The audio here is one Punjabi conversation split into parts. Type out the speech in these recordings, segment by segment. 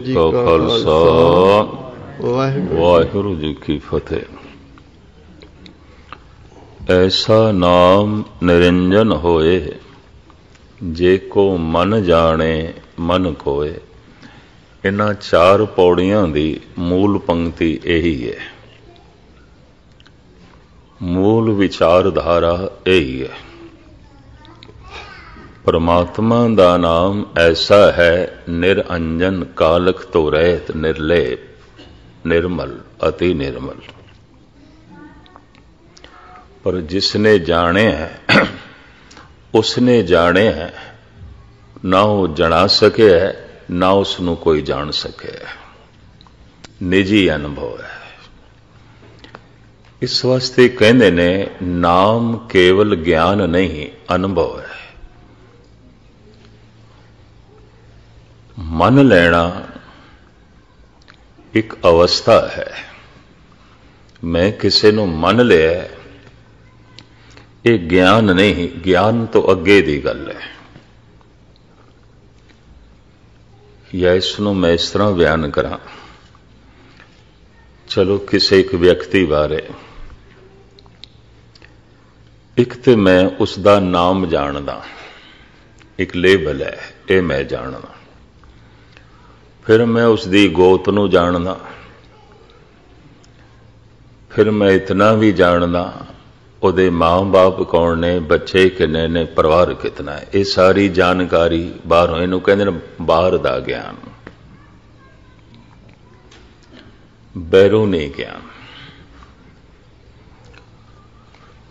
ਜੀ ਕਾ ਖਾਲਸਾ ਵਾਹਿਗੁਰੂ ਜੀ ਕੀ ਫਤਿਹ ਐਸਾ ਨਾਮ ਨਿਰੰਜਨ ਹੋਏ ਜੇ ਕੋ ਮਨ ਜਾਣੇ ਮਨ ਕੋਏ ਇਹਨਾਂ ਚਾਰ ਪੌੜੀਆਂ ਦੀ ਮੂਲ ਪੰਕਤੀ ਇਹੀ ਹੈ ਮੂਲ ਵਿਚਾਰਧਾਰਾ ਇਹੀ ਹੈ ਪਰਮਾਤਮਾ ਦਾ ਨਾਮ ਐਸਾ ਹੈ, ਨਿਰਅੰਜਨ ਕਾਲਕ ਤੋਂ ਰਹਿਤ ਨਿਰਲੇਪ, ਨਿਰਮਲ ਅਤੀ ਨਿਰਮਲ। ਪਰ ਜਿਸ ਨੇ ਜਾਣਿਆ ਉਸ ਨੇ ਜਾਣਿਆ ਨਾ ਉਹ ਜਣਾ ਸਕਿਆ ਨਾ ਉਸ ਨੂੰ ਕੋਈ ਜਾਣ ਸਕਿਆ ਨਿੱਜੀ ਅਨੁਭਵ ਹੈ। ਇਸ ਵਾਸਤੇ ਕਹਿੰਦੇ ਨੇ, ਨਾਮ ਕੇਵਲ ਗਿਆਨ ਨਹੀਂ, ਅਨੁਭਵ ਹੈ। ਮੰਨ ਲੈਣਾ ਇੱਕ ਅਵਸਥਾ ਹੈ। ਮੈਂ ਕਿਸੇ ਨੂੰ ਮੰਨ ਲਿਆ ਇਹ ਗਿਆਨ ਨਹੀਂ, ਗਿਆਨ ਤੋਂ ਅੱਗੇ ਦੀ ਗੱਲ ਹੈ। ਜਾਂ ਇਸ ਨੂੰ ਮੈਂ ਇਸ ਤਰ੍ਹਾਂ ਬਿਆਨ ਕਰਾਂ, ਚਲੋ ਕਿਸੇ ਇੱਕ ਵਿਅਕਤੀ ਬਾਰੇ। ਇੱਕ ਤੇ ਮੈਂ ਉਸ ਦਾ ਨਾਮ ਜਾਣਦਾ, ਇੱਕ ਲੇਬਲ ਹੈ, ਇਹ ਮੈਂ ਜਾਣਦਾ। ਫਿਰ ਮੈਂ ਉਸ ਦੀ ਗੋਤ ਨੂੰ ਜਾਣਦਾ। ਫਿਰ ਮੈਂ ਇਤਨਾ ਵੀ ਜਾਣਦਾ, ਉਹਦੇ ਮਾਂ-ਬਾਪ ਕੌਣ ਨੇ, ਬੱਚੇ ਕਿੰਨੇ ਨੇ, ਪਰਿਵਾਰ ਕਿਤਨਾ ਹੈ। ਇਹ ਸਾਰੀ ਜਾਣਕਾਰੀ ਬਾਹਰੋਂ, ਇਹਨੂੰ ਕਹਿੰਦੇ ਨੇ ਬਾਹਰ ਦਾ ਗਿਆਨ। ਬੈਰੂਨੀ ਗਿਆਨ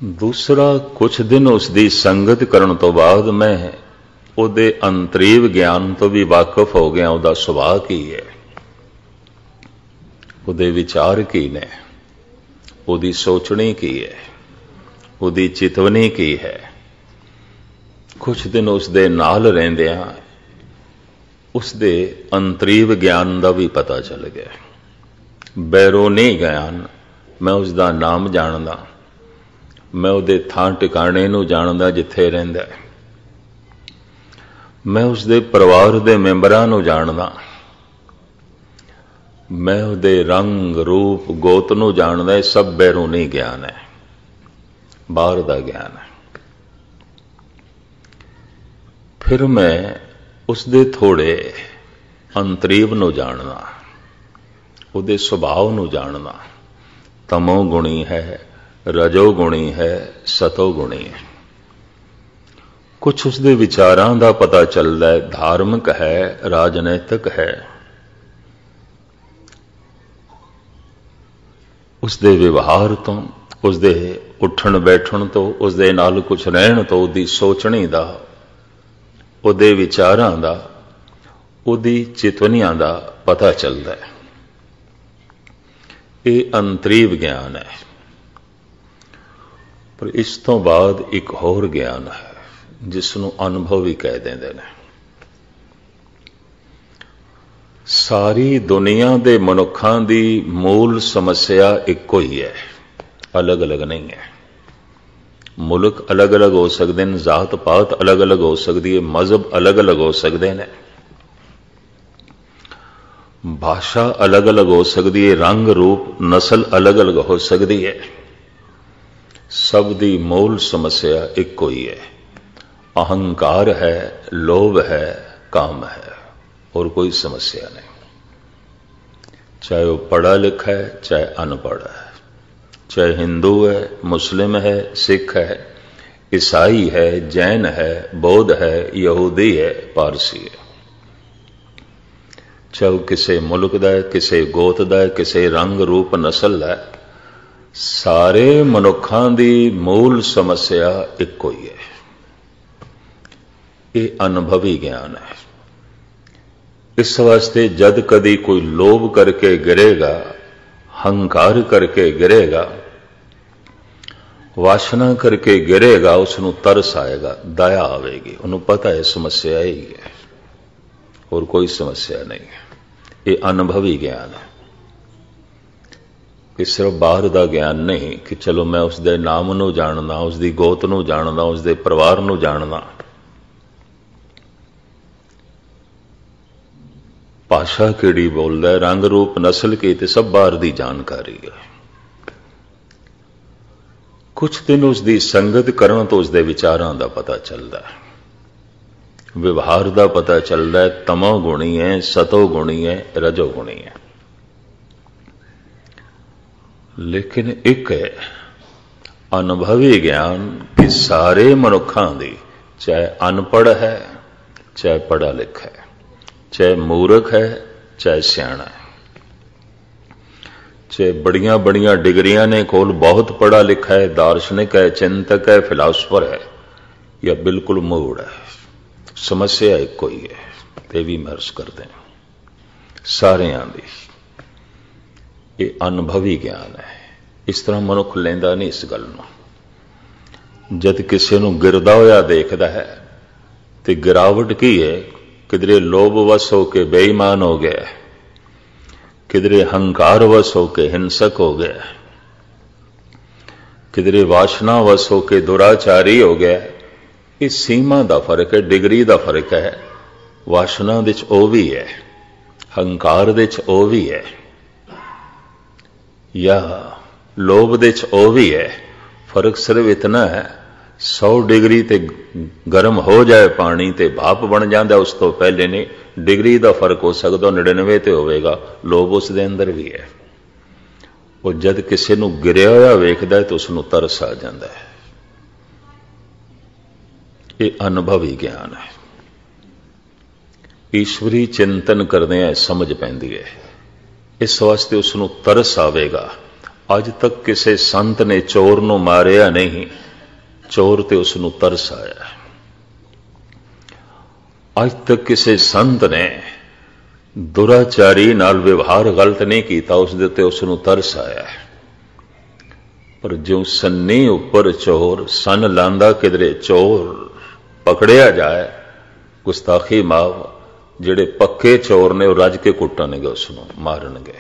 ਦੂਸਰਾ ਕੁਝ ਦਿਨ ਉਸ ਦੀ ਸੰਗਤ ਕਰਨ ਤੋਂ ਬਾਅਦ ਮੈਂ ਉਹਦੇ ਅੰਤਰੀਵ ਗਿਆਨ ਤੋਂ ਵੀ ਵਾਕਿਫ ਹੋ ਗਿਆ, ਉਹਦਾ ਸੁਭਾਅ ਕੀ ਹੈ? ਉਹਦੇ ਵਿਚਾਰ ਕੀ ਨੇ? ਉਹਦੀ ਸੋਚਣੀ ਕੀ ਹੈ? ਉਹਦੀ ਚਿਤਵਨੀ ਕੀ ਹੈ? ਕੁਝ ਦਿਨ ਉਸ ਦੇ ਨਾਲ ਰਹਿੰਦਿਆਂ ਉਸ ਦੇ ਅੰਤਰੀਵ ਗਿਆਨ ਦਾ ਵੀ ਪਤਾ ਚੱਲ ਗਿਆ। ਬੈਰੋਨੀ ਗਿਆਨ, ਮੈਂ ਉਸ ਦਾ ਨਾਮ ਜਾਣਦਾ। ਮੈਂ ਉਹਦੇ ਥਾਂ ਟਿਕਾਣੇ ਨੂੰ ਜਾਣਦਾ ਜਿੱਥੇ ਰਹਿੰਦਾ। ਹੈ ਮੈਂ ਉਸ ਦੇ ਪਰਿਵਾਰ ਦੇ ਮੈਂਬਰਾਂ ਨੂੰ ਜਾਣਦਾ ਮੈਂ ਉਹਦੇ ਰੰਗ, ਰੂਪ, ਗੋਤ ਨੂੰ ਜਾਣਦਾ ਇਹ ਸਭ ਬੈਰੂਨੀ ਗਿਆਨ ਹੈ। ਬਾਹਰ ਦਾ ਗਿਆਨ ਹੈ। ਫਿਰ ਮੈਂ ਉਸ ਦੇ ਥੋੜੇ ਅੰਤਰੀਵ ਨੂੰ ਜਾਣਦਾ ਉਹਦੇ ਸੁਭਾਅ ਨੂੰ ਜਾਣਦਾ ਤਮੋ ਗੁਣੀ ਹੈ, ਰਜੋ ਗੁਣੀ ਹੈ, ਸਤੋ ਗੁਣੀ ਹੈ। ਕੁਝ ਉਸ ਦੇ ਵਿਚਾਰਾਂ ਦਾ ਪਤਾ ਚੱਲਦਾ ਹੈ, ਧਾਰਮਿਕ ਹੈ, ਰਾਜਨੀਤਿਕ ਹੈ। ਉਸ ਦੇ ਵਿਵਹਾਰ ਤੋਂ ਉਸ ਦੇ ਉੱਠਣ ਬੈਠਣ ਤੋਂ ਉਸ ਦੇ ਨਾਲ ਕੁਝ ਰਹਿਣ ਤੋਂ, ਉਹਦੀ ਸੋਚਣੀ ਦਾ, ਉਹਦੇ ਵਿਚਾਰਾਂ ਦਾ, ਉਹਦੀ ਚਿਤਵਨੀਆਂ ਦਾ ਪਤਾ ਚੱਲਦਾ ਹੈ। ਇਹ ਅੰਤਰੀਵ ਗਿਆਨ ਹੈ। ਪਰ ਇਸ ਤੋਂ ਬਾਅਦ ਇੱਕ ਹੋਰ ਗਿਆਨ ਹੈ। ਜਿਸ ਨੂੰ ਅਨੁਭਵ ਵੀ ਕਹਿ ਦਿੰਦੇ ਨੇ। ਸਾਰੀ ਦੁਨੀਆ ਦੇ ਮਨੁੱਖਾਂ ਦੀ ਮੂਲ ਸਮੱਸਿਆ ਇੱਕੋ ਹੀ ਹੈ। ਅਲੱਗ-ਅਲੱਗ ਨਹੀਂ ਹੈ। ਮੁਲਕ ਅਲੱਗ-ਅਲੱਗ ਹੋ ਸਕਦੇ ਨੇ ਜ਼ਾਤ ਪਾਤ ਅਲੱਗ-ਅਲੱਗ ਹੋ ਸਕਦੀ ਹੈ, ਮਜ਼ਹਬ ਅਲੱਗ-ਅਲੱਗ ਹੋ ਸਕਦੇ ਨੇ। ਭਾਸ਼ਾ ਅਲੱਗ-ਅਲੱਗ ਹੋ ਸਕਦੀ ਹੈ, ਰੰਗ, ਰੂਪ, ਨਸਲ ਅਲੱਗ-ਅਲੱਗ ਹੋ ਸਕਦੀ ਹੈ। ਸਭ ਦੀ ਮੂਲ ਸਮੱਸਿਆ ਇੱਕੋ ਹੀ ਹੈ। ਅਹੰਕਾਰ ਹੈ ਲੋਭ ਹੈ ਕਾਮ ਹੈ और कोई समस्या नहीं चाहे वो पढ़ा लिखा है चाहे अनपढ़ है चाहे हिंदू है मुस्लिम है सिख है ईसाई है जैन है बौद्ध है यहूदी है पारसी है चाहे वो किसी मुल्क का है किसी गोत का है किसी रंग रूप नस्ल का है सारे मनुखा की मूल समस्या एको ਇਹ ਅਨੁਭਵੀ ਗਿਆਨ ਹੈ। ਇਸ ਵਾਸਤੇ ਜਦ ਕਦੀ ਕੋਈ ਲੋਭ ਕਰਕੇ ਗਿਰੇਗਾ, ਹੰਕਾਰ ਕਰਕੇ ਗਿਰੇਗਾ, ਵਾਸ਼ਨਾ ਕਰਕੇ ਗਿਰੇਗਾ ਉਸ ਨੂੰ ਤਰਸ ਆਏਗਾ, ਦਇਆ ਆਵੇਗੀ। ਉਹਨੂੰ ਪਤਾ ਹੈ ਸਮੱਸਿਆ ਹੀ ਹੈ। ਹੋਰ ਕੋਈ ਸਮੱਸਿਆ ਨਹੀਂ ਹੈ। ਇਹ ਅਨੁਭਵੀ ਗਿਆਨ ਹੈ। ਇਹ ਸਿਰਫ ਬਾਹਰ ਦਾ ਗਿਆਨ ਨਹੀਂ ਕਿ ਚਲੋ ਮੈਂ ਉਸ ਦੇ ਨਾਮ ਨੂੰ ਜਾਣਦਾ ਉਸ ਦੀ ਗੋਤ ਨੂੰ ਜਾਣਦਾ ਉਸ ਦੇ ਪਰਿਵਾਰ ਨੂੰ ਜਾਣਦਾ। ਭਾਸ਼ਾ ਕਿਹੜੀ ਬੋਲਦਾ ਹੈ? ਰੰਗ ਰੂਪ ਨਸਲ ਕੀ ਤੇ ਸਭ ਬਾਹਰ ਦੀ ਜਾਣਕਾਰੀ ਹੈ। ਕੁਝ ਦਿਨ ਉਸ ਦੀ ਸੰਗਤ ਕਰਨ ਤੋਂ ਉਸ ਦੇ ਵਿਚਾਰਾਂ ਦਾ ਪਤਾ ਚੱਲਦਾ ਹੈ। ਵਿਵਹਾਰ ਦਾ ਪਤਾ ਚੱਲਦਾ ਹੈ, ਤਮੋ ਗੁਣੀ ਹੈ, ਸਤੋ ਗੁਣੀ ਹੈ, ਰਜੋ ਗੁਣੀ ਹੈ। ਲੇਕਿਨ ਇੱਕ ਹੈ, ਅਨੁਭਵੀ ਗਿਆਨ ਕਿ ਸਾਰੇ ਮਨੁੱਖਾਂ ਦੀ, ਚਾਹੇ ਅਨਪੜ੍ਹ ਹੈ, ਚਾਹੇ ਪੜ੍ਹਾ ਲਿਖਾ ਹੈ। ਚਾਹੇ ਮੂਰਖ ਹੈ, ਚਾਹੇ ਸਿਆਣਾ ਹੈ। ਚਾਹੇ ਬੜੀਆਂ ਬੜੀਆਂ ਡਿਗਰੀਆਂ ਨੇ ਕੋਲ ਬਹੁਤ ਪੜ੍ਹਾ ਲਿਖਾ ਹੈ, ਦਾਰਸ਼ਨਿਕ ਹੈ, ਚਿੰਤਕ ਹੈ ਫਿਲਾਸਫਰ ਹੈ, ਜਾਂ ਬਿਲਕੁਲ ਮੂੜ ਹੈ, ਸਮੱਸਿਆ ਇੱਕੋ ਹੀ ਹੈ ਤੇ ਵੀ ਮਰਸ ਕਰਦੇ ਹਾਂ। ਸਾਰਿਆਂ ਦੀ ਇਹ ਅਨੁਭਵੀ ਗਿਆਨ ਹੈ। ਇਸ ਤਰ੍ਹਾਂ ਮਨੁੱਖ ਲੈਂਦਾ ਨਹੀਂ ਇਸ ਗੱਲ ਨੂੰ। ਜਦ ਕਿਸੇ ਨੂੰ ਗਿਰਦਾ ਹੋਇਆ ਦੇਖਦਾ ਹੈ, ਤੇ ਗਿਰਾਵਟ ਕੀ ਹੈ? ਕਿਧਰੇ ਲੋਭ ਵਸ ਹੋ ਕੇ ਬੇਈਮਾਨ ਹੋ ਗਿਆ ਕਿਧਰੇ ਹੰਕਾਰ ਵਸ ਹੋ ਕੇ ਹਿੰਸਕ ਹੋ ਗਿਆ ਕਿਧਰੇ ਵਾਸ਼ਨਾ ਵਸ ਹੋ ਕੇ ਦੁਰਾਚਾਰੀ ਹੋ ਗਿਆ ਇਹ ਸੀਮਾ ਦਾ ਫ਼ਰਕ ਹੈ ਡਿਗਰੀ ਦਾ ਫ਼ਰਕ ਹੈ ਵਾਸ਼ਨਾ ਦੇ ਚ ਉਹ ਵੀ ਹੈ ਹੰਕਾਰ ਦੇ ਚ ਉਹ ਵੀ ਹੈ ਜਾਂ ਲੋਭ ਦੇ ਚ ਉਹ ਵੀ ਹੈ ਫ਼ਰਕ ਸਿਰਫ ਇਤਨਾ ਹੈ 100 ਡਿਗਰੀ ਤੇ ਗਰਮ ਹੋ ਜਾਏ ਪਾਣੀ ਤੇ ਭਾਪ ਬਣ ਜਾਂਦਾ, ਉਸ ਤੋਂ ਪਹਿਲੇ ਨੇ ਡਿਗਰੀ ਦਾ ਫ਼ਰਕ ਹੋ ਸਕਦਾ 99 ਤੇ ਹੋਵੇਗਾ। ਲੋਭ ਉਸ ਦੇ ਅੰਦਰ ਵੀ ਹੈ। ਉਹ ਜਦ ਕਿਸੇ ਨੂੰ ਗਿਰਿਆ ਹੋਇਆ ਵੇਖਦਾ ਤਾਂ ਉਸ ਨੂੰ ਤਰਸ ਆ ਜਾਂਦਾ ਹੈ। ਇਹ ਅਨੁਭਵੀ ਗਿਆਨ ਹੈ। ਈਸ਼ਵਰੀ ਚਿੰਤਨ ਕਰਦੇ ਆ ਸਮਝ ਪੈਂਦੀ ਹੈ। ਇਸ ਵਾਸਤੇ ਉਸ ਨੂੰ ਤਰਸ ਆਵੇਗਾ। ਅੱਜ ਤੱਕ ਕਿਸੇ ਸੰਤ ਨੇ ਚੋਰ ਨੂੰ ਮਾਰਿਆ ਨਹੀਂ। ਚੋਰ ਤੇ ਉਸ ਨੂੰ ਤਰਸ ਆਇਆ। ਅੱਜ ਤੱਕ ਕਿਸੇ ਸੰਤ ਨੇ ਦੁਰਾਚਾਰੀ ਨਾਲ ਵਿਵਹਾਰ ਗਲਤ ਨਹੀਂ ਕੀਤਾ, ਉਸ ਦੇ ਉੱਤੇ ਉਸ ਨੂੰ ਤਰਸ ਆਇਆ ਪਰ ਜਿਉਂ ਸੰਨੇ ਉੱਪਰ ਚੋਰ, ਸਨ ਲਾਂਦਾ ਕਿਧਰੇ ਚੋਰ ਪਕੜਿਆ ਜਾਏ, ਗੁਸਤਾਖੀ ਮਾਫ ਜਿਹੜੇ ਪੱਕੇ ਚੋਰ ਨੇ ਉਹ ਰੱਜ ਕੇ ਕੁੱਟਣਗੇ ਉਸ ਨੂੰ ਮਾਰਨਗੇ।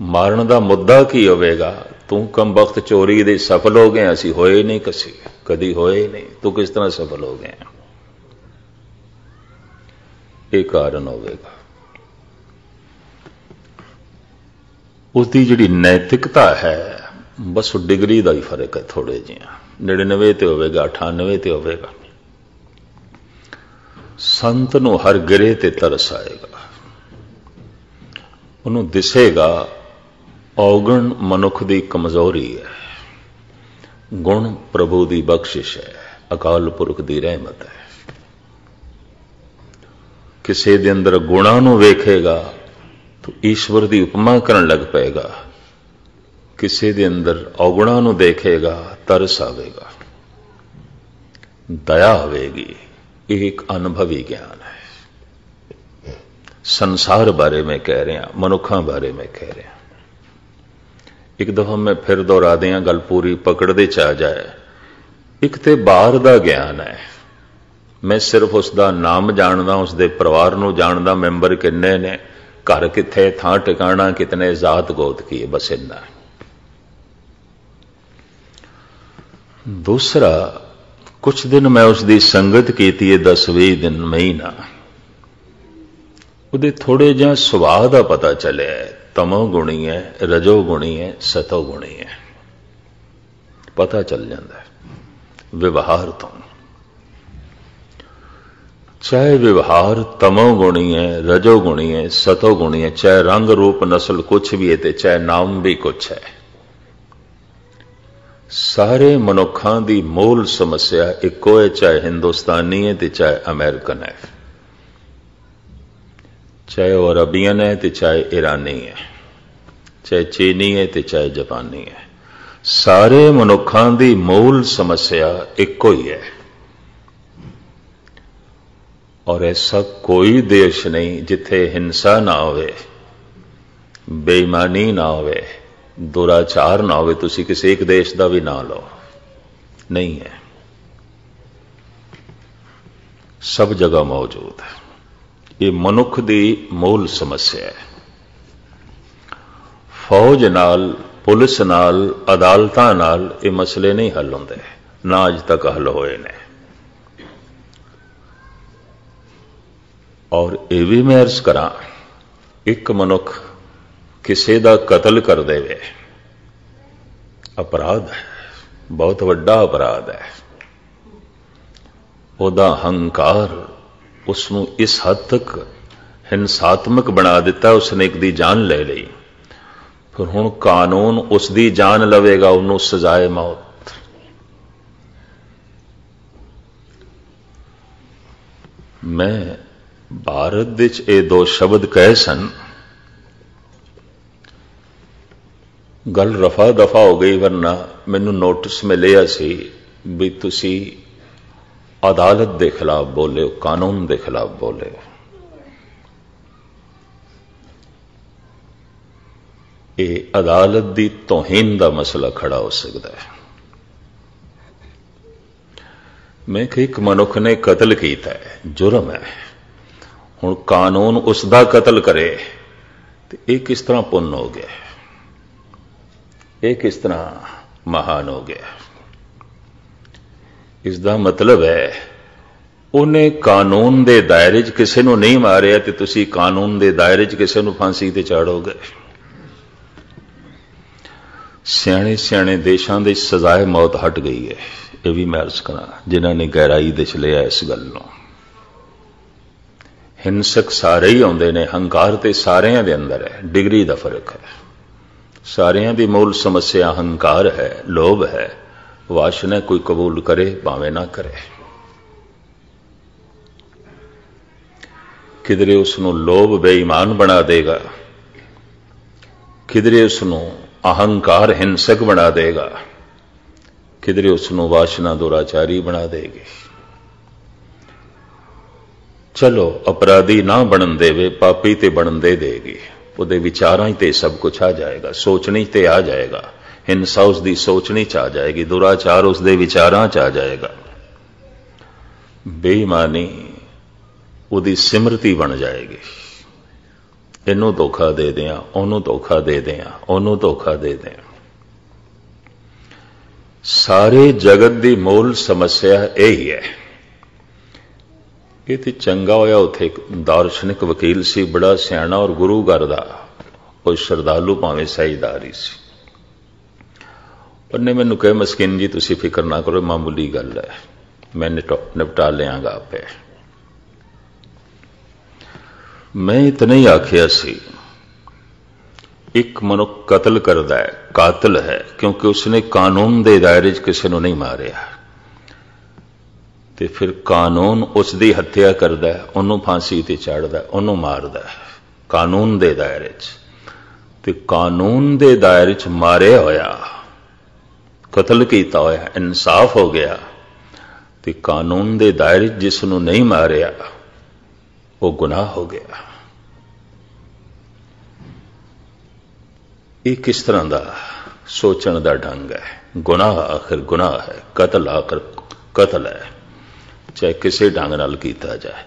ਮਾਰਨ ਦਾ ਮੁੱਦਾ ਕੀ ਹੋਵੇਗਾ? ਤੂੰ ਕਮ ਵਕਤ ਚੋਰੀ ਦੇ ਸਫਲ ਹੋ ਗਏ ਅਸੀਂ ਹੋਏ ਨਹੀਂ ਕਸੀ, ਕਦੀ ਹੋਏ ਨਹੀਂ। ਤੂੰ ਕਿਸ ਤਰ੍ਹਾਂ ਸਫਲ ਹੋ ਗਏ ਇਹ ਕਾਰਨ ਹੋਵੇਗਾ। ਉਸ ਦੀ ਜਿਹੜੀ ਨੈਤਿਕਤਾ ਹੈ, ਬਸ ਡਿਗਰੀ ਦਾ ਹੀ ਫ਼ਰਕ ਹੈ ਥੋੜੇ ਜਿਹਾ। 99 ਤੇ ਹੋਵੇਗਾ 98 ਤੇ ਹੋਵੇਗਾ। ਸੰਤ ਨੂੰ ਹਰ ਗਰੇ ਤੇ ਤਰਸ ਆਏਗਾ। ਉਹਨੂੰ ਦਿਸੇਗਾ ਔਗਣ ਮਨੁੱਖ ਦੀ ਕਮਜ਼ੋਰੀ ਹੈ। ਗੁਣ ਪ੍ਰਭੂ ਦੀ ਬਖਸ਼ਿਸ਼ ਹੈ। ਅਕਾਲ ਪੁਰਖ ਦੀ ਰਹਿਮਤ ਹੈ। ਕਿਸੇ ਦੇ ਅੰਦਰ ਗੁਣਾਂ ਨੂੰ ਵੇਖੇਗਾ, ਤਾਂ ਈਸ਼ਵਰ ਦੀ ਉਪਮਾ ਕਰਨ ਲੱਗ ਪਏਗਾ। ਕਿਸੇ ਦੇ ਅੰਦਰ ਔਗੁਣਾਂ ਨੂੰ ਦੇਖੇਗਾ, ਤਰਸ ਆਵੇਗਾ। ਦਇਆ ਹੋਵੇਗੀ ਇਹ ਇੱਕ ਅਨੁਭਵੀ ਗਿਆਨ ਹੈ। ਸੰਸਾਰ ਬਾਰੇ ਮੈਂ ਕਹਿ ਰਿਹਾ, ਮਨੁੱਖਾਂ ਬਾਰੇ ਮੈਂ ਕਹਿ ਰਿਹਾ। ਇੱਕ ਦਫਾ ਮੈਂ ਫਿਰ ਦੁਹਰਾ ਦਿਆਂ ਗੱਲ ਪੂਰੀ ਪਕੜ ਦੇ ਚ ਆ ਜਾਏ। ਇੱਕ ਤੇ ਬਾਹਰ ਦਾ ਗਿਆਨ ਹੈ। ਮੈਂ ਸਿਰਫ ਉਸ ਦਾ ਨਾਮ ਜਾਣਦਾ ਉਸ ਦੇ ਪਰਿਵਾਰ ਨੂੰ ਜਾਣਦਾ, ਮੈਂਬਰ ਕਿੰਨੇ ਨੇ, ਘਰ ਕਿੱਥੇ, ਥਾਂ ਟਿਕਾਣਾ, ਕਿਤਨੇ ਜ਼ਾਤ ਗੋਤ ਕੀ ਬਸ ਇੰਨਾ। ਦੂਸਰਾ ਕੁਝ ਦਿਨ ਮੈਂ ਉਸ ਦੀ ਸੰਗਤ ਕੀਤੀ ਹੈ 10-20 ਦਿਨ ਮਹੀਨਾ। ਉਹਦੇ ਥੋੜੇ ਜਿਹਾ ਸੁਭਾਅ ਦਾ ਪਤਾ ਚੱਲਿਆ ਤਮੋ ਗੁਣੀ ਹੈ ਰਜੋ ਗੁਣੀ ਹੈ ਸਤੋ ਗੁਣੀ ਹੈ ਪਤਾ ਚੱਲ ਜਾਂਦਾ ਹੈ ਵਿਵਹਾਰ ਤੋਂ ਚਾਹੇ ਵਿਵਹਾਰ ਤਮੋ ਗੁਣੀ ਹੈ ਰਜੋ ਗੁਣੀ ਹੈ ਸਤੋ ਗੁਣੀ ਹੈ ਚਾਹੇ ਰੰਗ ਰੂਪ ਨਸਲ ਕੁਛ ਵੀ ਹੈ ਤੇ ਚਾਹੇ ਨਾਮ ਵੀ ਕੁਛ ਹੈ ਸਾਰੇ ਮਨੁੱਖਾਂ ਦੀ ਮੂਲ ਸਮੱਸਿਆ ਇੱਕੋ ਹੈ ਚਾਹੇ ਹਿੰਦੁਸਤਾਨੀ ਹੈ ਤੇ ਚਾਹੇ ਅਮਰੀਕਨ ਹੈ ਚਾਹੇ ਉਹ ਅਰਬੀਅਨ ਹੈ ਤੇ ਚਾਹੇ ਈਰਾਨੀ ਹੈ, ਚਾਹੇ ਚੀਨੀ ਹੈ ਤੇ ਚਾਹੇ ਜਾਪਾਨੀ ਹੈ। ਸਾਰੇ ਮਨੁੱਖਾਂ ਦੀ ਮੂਲ ਸਮੱਸਿਆ ਇੱਕੋ ਹੀ ਹੈ। ਔਰ ਐਸਾ ਕੋਈ ਦੇਸ਼ ਨਹੀਂ ਜਿੱਥੇ ਹਿੰਸਾ ਨਾ ਹੋਵੇ, ਬੇਈਮਾਨੀ ਨਾ ਹੋਵੇ, ਦੁਰਾਚਾਰ ਨਾ ਹੋਵੇ, ਤੁਸੀਂ ਕਿਸੇ ਇੱਕ ਦੇਸ਼ ਦਾ ਵੀ ਨਾਂ ਲਓ। ਨਹੀਂ ਹੈ। ਸਭ ਜਗ੍ਹਾ ਮੌਜੂਦ ਹੈ। ਇਹ ਮਨੁੱਖ ਦੀ ਮੂਲ ਸਮੱਸਿਆ ਹੈ। ਫੌਜ ਨਾਲ, ਪੁਲਿਸ ਨਾਲ, ਅਦਾਲਤਾਂ ਨਾਲ ਇਹ ਮਸਲੇ ਨਹੀਂ ਹੱਲ ਹੁੰਦੇ, ਨਾ ਅਜ ਤੱਕ ਹੱਲ ਹੋਏ ਨੇ। ਔਰ ਇਹ ਵੀ ਮੈਂ ਅਰਜ਼ ਕਰਾਂ, ਇੱਕ ਮਨੁੱਖ ਕਿਸੇ ਦਾ ਕਤਲ ਕਰ ਦੇਵੇ, ਅਪਰਾਧ ਹੈ, ਬਹੁਤ ਵੱਡਾ ਅਪਰਾਧ ਹੈ। ਉਹਦਾ ਹੰਕਾਰ ਉਸ ਨੂੰ ਇਸ ਹੱਦ ਤੱਕ ਹਿੰਸਾਤਮਕ ਬਣਾ ਦਿੱਤਾ ਉਸਨੇ ਇੱਕ ਦੀ ਜਾਨ ਲੈ ਲਈ। ਫਿਰ ਹੁਣ ਕਾਨੂੰਨ ਉਸ ਦੀ ਜਾਨ ਲਵੇਗਾ, ਉਹਨੂੰ ਸਜ਼ਾਏ ਮੌਤ। ਮੈਂ ਭਾਰਤ ਵਿੱਚ ਇਹ ਦੋ ਸ਼ਬਦ ਕਹੇ ਸਨ। ਗੱਲ ਰਫਾ ਦਫਾ ਹੋ ਗਈ, ਵਰਨਾ ਮੈਨੂੰ ਨੋਟਿਸ ਮਿਲਿਆ ਸੀ ਵੀ ਤੁਸੀਂ ਅਦਾਲਤ ਦੇ ਖਿਲਾਫ ਬੋਲੇ, ਕਾਨੂੰਨ ਦੇ ਖਿਲਾਫ ਬੋਲੇ। ਇਹ ਅਦਾਲਤ ਦੀ ਤੋਹੀਨ ਦਾ ਮਸਲਾ ਖੜਾ ਹੋ ਸਕਦਾ ਹੈ। ਮੈਂ ਕਿ ਇੱਕ ਮਨੁੱਖ ਨੇ ਕਤਲ ਕੀਤਾ ਹੈ, ਜੁਰਮ ਹੈ। ਹੁਣ ਕਾਨੂੰਨ ਉਸ ਦਾ ਕਤਲ ਕਰੇ, ਤੇ ਇਹ ਕਿਸ ਤਰ੍ਹਾਂ ਪੁੰਨ ਹੋ ਗਿਆ ਇਹ ਕਿਸ ਤਰ੍ਹਾਂ ਮਹਾਨ ਹੋ ਗਿਆ ਇਸ ਦਾ ਮਤਲਬ ਹੈ, ਉਹਨੇ ਕਾਨੂੰਨ ਦੇ ਦਾਇਰੇ 'ਚ ਕਿਸੇ ਨੂੰ ਨਹੀਂ ਮਾਰਿਆ ਤੇ ਤੁਸੀਂ ਕਾਨੂੰਨ ਦੇ ਦਾਇਰੇ 'ਚ ਕਿਸੇ ਨੂੰ ਫਾਂਸੀ ਤੇ ਚਾੜੋਗੇ। ਸਿਆਣੇ ਸਿਆਣੇ ਦੇਸ਼ਾਂ ਦੇ ਸਜ਼ਾਏ ਮੌਤ ਹਟ ਗਈ ਹੈ, ਇਹ ਵੀ ਮੈਂ ਅਰਜ਼ ਕਰਾਂ, ਜਿਨ੍ਹਾਂ ਨੇ ਗਹਿਰਾਈ ਦੇ ਚ ਲਿਆ ਇਸ ਗੱਲ ਨੂੰ। ਹਿੰਸਕ ਸਾਰੇ ਹੀ ਆਉਂਦੇ ਨੇ, ਹੰਕਾਰ ਤੇ ਸਾਰਿਆਂ ਦੇ ਅੰਦਰ ਹੈ, ਡਿਗਰੀ ਦਾ ਫ਼ਰਕ ਹੈ। ਸਾਰਿਆਂ ਦੀ ਮੂਲ ਸਮੱਸਿਆ ਹੰਕਾਰ ਹੈ, ਲੋਭ ਹੈ। ਵਾਸ਼ਨਾ ਕੋਈ ਕਬੂਲ ਕਰੇ, ਭਾਵੇਂ ਨਾ ਕਰੇ। ਕਿਧਰੇ ਉਸ ਨੂੰ ਲੋਭ ਬੇਈਮਾਨ ਬਣਾ ਦੇਗਾ, ਕਿਧਰੇ ਉਸ ਨੂੰ ਅਹੰਕਾਰ ਹਿੰਸਕ ਬਣਾ ਦੇਗਾ, ਕਿਧਰੇ ਉਸ ਨੂੰ ਵਾਸ਼ਨਾ ਦੁਰਾਚਾਰੀ ਬਣਾ ਦੇਗੀ। ਚਲੋ, ਅਪਰਾਧੀ ਨਾ ਬਣਨ ਦੇਵੇ, ਪਾਪੀ ਤੇ ਬਣਨ ਦੇ ਦੇਗੀ। ਉਹਦੇ ਵਿਚਾਰਾਂ ਹੀ ਤੇ ਸਭ ਕੁਝ ਆ ਜਾਏਗਾ, ਸੋਚਣੀ ਤੇ ਆ ਜਾਏਗਾ। ਹਿੰਸਾ ਉਸ ਦੀ ਸੋਚਣੀ ਚ ਆ ਜਾਏਗੀ, ਦੁਰਾਚਾਰ ਉਸ ਦੇ ਵਿਚਾਰਾਂ ਚ ਆ ਜਾਏਗਾ। ਬੇਈਮਾਨੀ ਉਹਦੀ ਸਿਮਰਤੀ ਬਣ ਜਾਏਗੀ। ਇਹਨੂੰ ਧੋਖਾ ਦੇ ਦਿਆਂ, ਉਹਨੂੰ ਧੋਖਾ ਦੇ ਦਿਆਂ, ਉਹਨੂੰ ਧੋਖਾ ਦੇ ਦਿਆਂ। ਸਾਰੇ ਜਗਤ ਦੀ ਮੂਲ ਸਮੱਸਿਆ ਇਹ ਹੀ ਹੈ। ਇਹ ਤੇ ਚੰਗਾ ਹੋਇਆ ਉੱਥੇ ਇੱਕ ਦਾਰਸ਼ਨਿਕ ਵਕੀਲ ਸੀ, ਬੜਾ ਸਿਆਣਾ ਔਰ ਗੁਰੂ ਘਰ ਦਾ, ਉਹ ਸ਼ਰਧਾਲੂ ਭਾਵੇਂ ਸਹੀਦਾਰੀ ਸੀ। ਉਹਨੇ ਮੈਨੂੰ ਕਿਹਾ, ਮਸਕਿਨ ਜੀ, ਤੁਸੀਂ ਫਿਕਰ ਨਾ ਕਰੋ ਮਾਮੂਲੀ ਗੱਲ ਹੈ। ਮੈਂ ਨਿਪਟਾ ਲਿਆਂਗਾ ਆਪੇ। ਮੈਂ ਇਤਨਾ ਹੀ ਆਖਿਆ ਸੀ, ਇੱਕ ਮਨੁੱਖ ਕਤਲ ਕਰਦਾ ਹੈ, ਕਾਤਲ ਹੈ, ਕਿਉਂਕਿ ਉਸਨੇ ਕਾਨੂੰਨ ਦੇ ਦਾਇਰੇ 'ਚ ਕਿਸੇ ਨੂੰ ਨਹੀਂ ਮਾਰਿਆ। ਤੇ ਫਿਰ ਕਾਨੂੰਨ ਉਸ ਦੀ ਹੱਤਿਆ ਕਰਦਾ ਹੈ, ਉਹਨੂੰ ਫਾਂਸੀ ਤੇ ਚਾੜਦਾ ਉਹਨੂੰ ਮਾਰਦਾ ਕਾਨੂੰਨ ਦੇ ਦਾਇਰੇ 'ਚ। ਤੇ ਕਾਨੂੰਨ ਦੇ ਦਾਇਰੇ 'ਚ ਮਾਰਿਆ ਹੋਇਆ ਕਤਲ ਕੀਤਾ ਹੋਇਆ, ਇਨਸਾਫ ਹੋ ਗਿਆ ਤੇ ਕਾਨੂੰਨ ਦੇ ਦਾਇਰੇ ਜਿਸ ਨੂੰ ਨਹੀਂ ਮਾਰਿਆ, ਉਹ ਗੁਨਾਹ ਹੋ ਗਿਆ। ਇਹ ਕਿਸ ਤਰ੍ਹਾਂ ਦਾ ਸੋਚਣ ਦਾ ਢੰਗ ਹੈ? ਗੁਨਾਹ ਆਖਰ ਗੁਨਾਹ ਹੈ, ਕਤਲ ਆਖਰ ਕਤਲ ਹੈ। ਚਾਹੇ ਕਿਸੇ ਢੰਗ ਨਾਲ ਕੀਤਾ ਜਾਏ,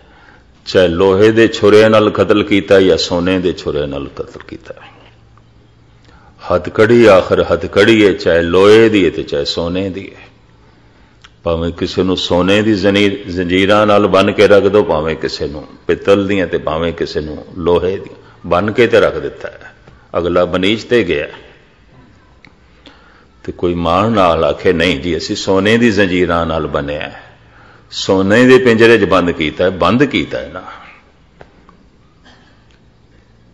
ਚਾਹੇ ਲੋਹੇ ਦੇ ਛੁਰੇ ਨਾਲ ਕਤਲ ਕੀਤਾ ਜਾਂ ਸੋਨੇ ਦੇ ਛੁਰੇ ਨਾਲ ਕਤਲ ਕੀਤਾ। ਹੱਥਕੜੀ ਆਖਰ ਹੱਥਕੜੀ ਹੈ ਚਾਹੇ ਲੋਹੇ ਦੀ ਹੈ ਤੇ ਚਾਹੇ ਸੋਨੇ ਦੀ ਹੈ ਭਾਵੇਂ ਕਿਸੇ ਨੂੰ ਸੋਨੇ ਦੀ ਜ਼ੰਜੀਰਾਂ ਨਾਲ ਬੰਨ ਕੇ ਰੱਖ ਦੋ, ਭਾਵੇਂ ਕਿਸੇ ਨੂੰ ਪਿੱਤਲ ਦੀਆਂ ਤੇ ਭਾਵੇਂ ਕਿਸੇ ਨੂੰ ਲੋਹੇ ਦੀ ਬੰਨ ਕੇ ਤੇ ਰੱਖ ਦਿੱਤਾ ਹੈ। ਅਗਲਾ ਬਨੀਜ ਤੇ ਗਿਆ। ਤੇ ਕੋਈ ਮਾਣ ਨਾਲ ਆਖੇ, ਨਹੀਂ ਜੀ, ਅਸੀਂ ਸੋਨੇ ਦੀ ਜ਼ੰਜੀਰਾਂ ਨਾਲ ਬਣਿਆ ਸੋਨੇ ਦੇ ਪਿੰਜਰੇ 'ਚ ਬੰਦ ਕੀਤਾ ਬੰਦ ਕੀਤਾ ਹੈ ਨਾ।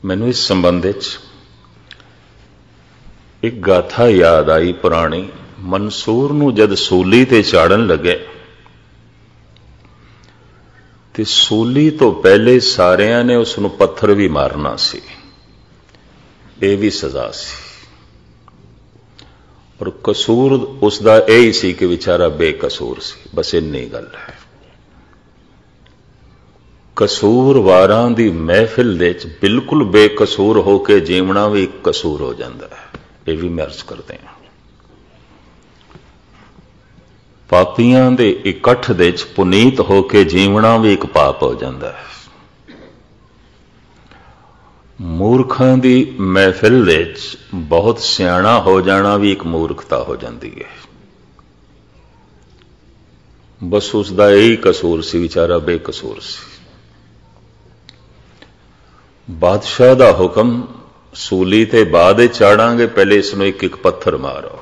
ਮੈਨੂੰ ਇਸ ਸੰਬੰਧ ਵਿੱਚ ਇੱਕ ਗਾਥਾ ਯਾਦ ਆਈ ਪੁਰਾਣੀ, ਮਨਸੂਰ ਨੂੰ ਜਦ ਸੂਲੀ ਤੇ ਚਾੜਨ ਲੱਗੇ। ਤੇ ਸੂਲੀ ਤੋਂ ਪਹਿਲੇ ਸਾਰਿਆਂ ਨੇ ਉਸ ਨੂੰ ਪੱਥਰ ਵੀ ਮਾਰਨਾ ਸੀ। ਇਹ ਵੀ ਸਜ਼ਾ ਸੀ। ਔਰ ਕਸੂਰ ਉਸ ਦਾ ਇਹ ਹੀ ਸੀ ਕਿ ਵਿਚਾਰਾ ਬੇਕਸੂਰ ਸੀ। ਬਸ ਇੰਨੀ ਗੱਲ ਹੈ। ਕਸੂਰਵਾਰਾਂ ਦੀ ਮਹਿਫਿਲ ਦੇ ਵਿੱਚ ਬਿਲਕੁਲ ਬੇਕਸੂਰ ਹੋ ਕੇ ਜੀਵਣਾ ਵੀ ਕਸੂਰ ਹੋ ਜਾਂਦਾ ਹੈ। ਇਹ ਵੀ ਮਰਜ਼ ਕਰਦੇ ਹਾਂ। ਪਾਪੀਆਂ ਦੇ ਇਕੱਠ ਦੇ ਵਿੱਚ ਪੁਨੀਤ ਹੋ ਕੇ ਜੀਵਣਾ ਵੀ ਇੱਕ ਪਾਪ ਹੋ ਜਾਂਦਾ ਹੈ। ਮੂਰਖਾਂ ਦੀ ਮਹਿਫਿਲ ਦੇ ਵਿੱਚ ਬਹੁਤ ਸਿਆਣਾ ਹੋ ਜਾਣਾ ਵੀ ਇੱਕ ਮੂਰਖਤਾ ਹੋ ਜਾਂਦੀ ਹੈ। ਬਸ ਉਸ ਦਾ ਇਹੀ ਕਸੂਰ ਸੀ, ਵਿਚਾਰਾ ਬੇਕਸੂਰ ਸੀ। ਬਾਦਸ਼ਾਹ ਦਾ ਹੁਕਮ ਸੂਲੀ ਤੇ ਬਾਅਦ ਚਾੜਾਂਗੇ, ਪਹਿਲੇ ਇਸ ਨੂੰ ਇੱਕ ਇੱਕ ਪੱਥਰ ਮਾਰੋ।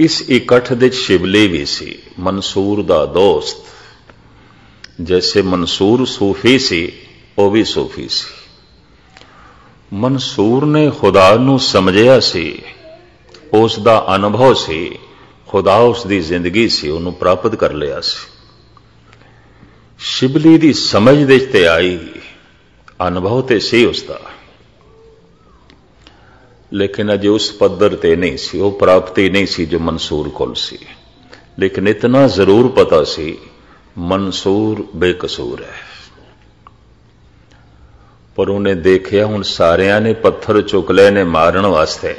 ਇਸ ਇਕੱਠ ਦੇ ਸ਼ਿਵਲੀ ਵੀ ਸੀ, ਮਨਸੂਰ ਦਾ ਦੋਸਤ। ਜੈਸੇ ਮਨਸੂਰ ਸੂਫੀ ਸੀ, ਉਹ ਵੀ ਸੂਫੀ ਸੀ। ਮਨਸੂਰ ਨੇ ਖੁਦਾ ਨੂੰ ਸਮਝਿਆ ਸੀ, ਉਸ ਦਾ ਅਨੁਭਵ ਸੀ, ਖੁਦਾ ਉਸ ਦੀ ਜ਼ਿੰਦਗੀ ਸੀ, ਉਹਨੂੰ ਪ੍ਰਾਪਤ ਕਰ ਲਿਆ ਸੀ। ਸ਼ਿਬਲੀ ਦੀ ਸਮਝ ਦੇ ਤੇ ਆਈ ਅਨੁਭਵ ਤੇ ਸੀ ਉਸ ਦਾ ਲੇਕਿਨ ਅਜੇ ਉਸ ਪੱਧਰ ਤੇ ਨਹੀਂ ਸੀ, ਉਹ ਪ੍ਰਾਪਤੀ ਨਹੀਂ ਸੀ ਜੋ ਮਨਸੂਰ ਕੋਲ ਸੀ। ਲੇਕਿਨ ਇਤਨਾ ਜ਼ਰੂਰ ਪਤਾ ਸੀ, ਮਨਸੂਰ ਬੇਕਸੂਰ ਹੈ। ਪਰ ਉਹਨੇ ਦੇਖਿਆ ਹੁਣ ਸਾਰਿਆਂ ਨੇ ਪੱਥਰ ਚੁੱਕ ਲਏ ਨੇ ਮਾਰਨ ਵਾਸਤੇ।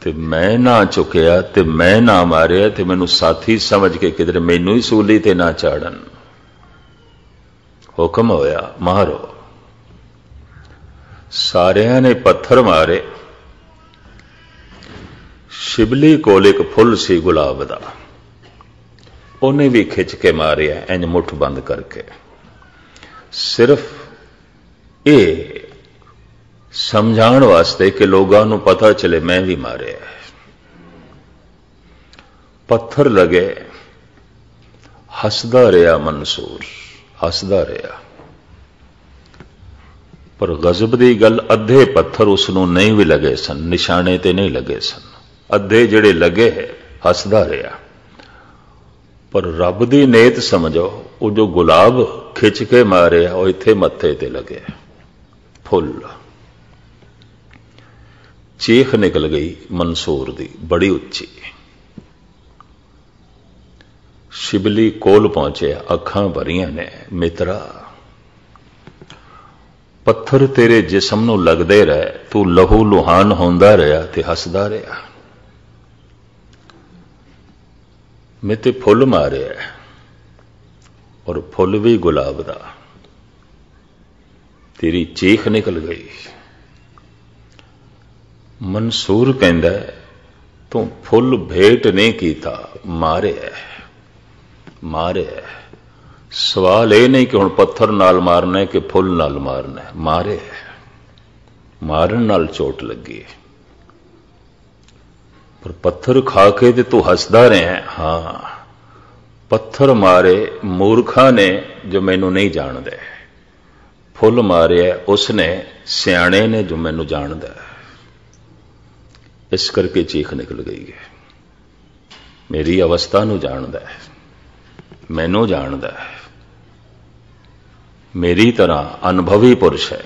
ਤੇ ਮੈਂ ਨਾ ਚੁੱਕਿਆ ਤੇ ਮੈਂ ਨਾ ਮਾਰਿਆ ਤੇ ਮੈਨੂੰ ਸਾਥੀ ਸਮਝ ਕੇ ਕਿਧਰੇ ਮੈਨੂੰ ਹੀ ਸੂਲੀ ਤੇ ਨਾ ਚਾੜਨ। ਹੁਕਮ ਹੋਇਆ, ਮਾਰੋ। ਸਾਰਿਆਂ ਨੇ ਪੱਥਰ ਮਾਰੇ। ਸ਼ਿਬਲੀ ਕੋਲ ਇੱਕ ਫੁੱਲ ਸੀ ਗੁਲਾਬ ਦਾ। ਉਹਨੇ ਵੀ ਖਿੱਚ ਕੇ ਮਾਰਿਆ, ਇੰਜ ਮੁੱਠ ਬੰਦ ਕਰਕੇ। ਸਿਰਫ ਇਹ ਸਮਝਾਉਣ ਵਾਸਤੇ ਕਿ ਲੋਕਾਂ ਨੂੰ ਪਤਾ ਚਲੇ, ਮੈਂ ਵੀ ਮਾਰਿਆ। ਪੱਥਰ ਲਗੇ, ਹੱਸਦਾ ਰਿਹਾ ਮਨਸੂਰ। ਹੱਸਦਾ ਰਿਹਾ। ਪਰ ਗਜ਼ਬ ਦੀ ਗੱਲ ਅੱਧੇ ਪੱਥਰ ਉਸ ਨੂੰ ਨਹੀਂ ਵੀ ਲੱਗੇ ਸਨ, ਨਿਸ਼ਾਨੇ ਤੇ ਨਹੀਂ ਲੱਗੇ ਸਨ। ਅੱਧੇ ਜਿਹੜੇ ਲੱਗੇ ਹੱਸਦਾ ਰਿਹਾ। ਪਰ ਰੱਬ ਦੀ ਨੇਤ ਸਮਝੋ, ਉਹ ਜੋ ਗੁਲਾਬ ਖਿੱਚ ਕੇ ਮਾਰਿਆ, ਉਹ ਇੱਥੇ ਮੱਥੇ ਤੇ ਲੱਗੇ ਫੁੱਲ। ਚੀਖ ਨਿਕਲ ਗਈ ਮਨਸੂਰ ਦੀ, ਬੜੀ ਉੱਚੀ। ਸ਼ਿਬਲੀ ਕੋਲ ਪਹੁੰਚਿਆ, ਅੱਖਾਂ ਭਰੀਆਂ ਨੇ, ਮਿੱਤਰਾ। ਪੱਥਰ ਤੇਰੇ ਜਿਸਮ ਨੂੰ ਲੱਗਦੇ ਰਹੇ, ਤੂੰ ਲਹੂ ਲੁਹਾਨ ਹੁੰਦਾ ਰਿਹਾ ਤੇ ਹੱਸਦਾ ਰਿਹਾ। ਮੈਂ ਤੇ ਫੁੱਲ ਮਾਰਿਆ ਔਰ ਫੁੱਲ ਵੀ ਗੁਲਾਬ ਦਾ ਤੇਰੀ ਚੀਖ ਨਿਕਲ ਗਈ। ਮਨਸੂਰ ਕਹਿੰਦਾ, ਤੂੰ ਫੁੱਲ ਭੇਟ ਨਹੀਂ ਕੀਤਾ, ਮਾਰਿਆ ਮਾਰਿਆ ਸਵਾਲ ਇਹ ਨਹੀਂ ਕਿ ਹੁਣ ਪੱਥਰ ਨਾਲ ਮਾਰਨਾ ਹੈ ਕਿ ਫੁੱਲ ਨਾਲ ਮਾਰਨਾ ਹੈ ਮਾਰੇ ਮਾਰਨ ਨਾਲ ਚੋਟ ਲੱਗੀ ਪਰ ਪੱਥਰ ਖਾ ਕੇ ਤੇ ਤੂੰ ਹੱਸਦਾ ਰਿਹਾ ਹਾਂ। ਪੱਥਰ ਮਾਰੇ ਮੂਰਖਾਂ ਨੇ ਜੋ ਮੈਨੂੰ ਨਹੀਂ ਜਾਣਦੇ ਫੁੱਲ ਮਾਰਿਆ ਉਸਨੇ, ਸਿਆਣੇ ਨੇ ਜੋ ਮੈਨੂੰ ਜਾਣਦਾ ਇਸ ਕਰਕੇ ਚੀਖ ਨਿਕਲ ਗਈ ਹੈ ਮੇਰੀ ਅਵਸਥਾ ਨੂੰ ਜਾਣਦਾ ਹੈ ਮੈਨੂੰ ਜਾਣਦਾ ਹੈ। ਮੇਰੀ ਤਰ੍ਹਾਂ ਅਨੁਭਵੀ ਪੁਰਸ਼ ਹੈ।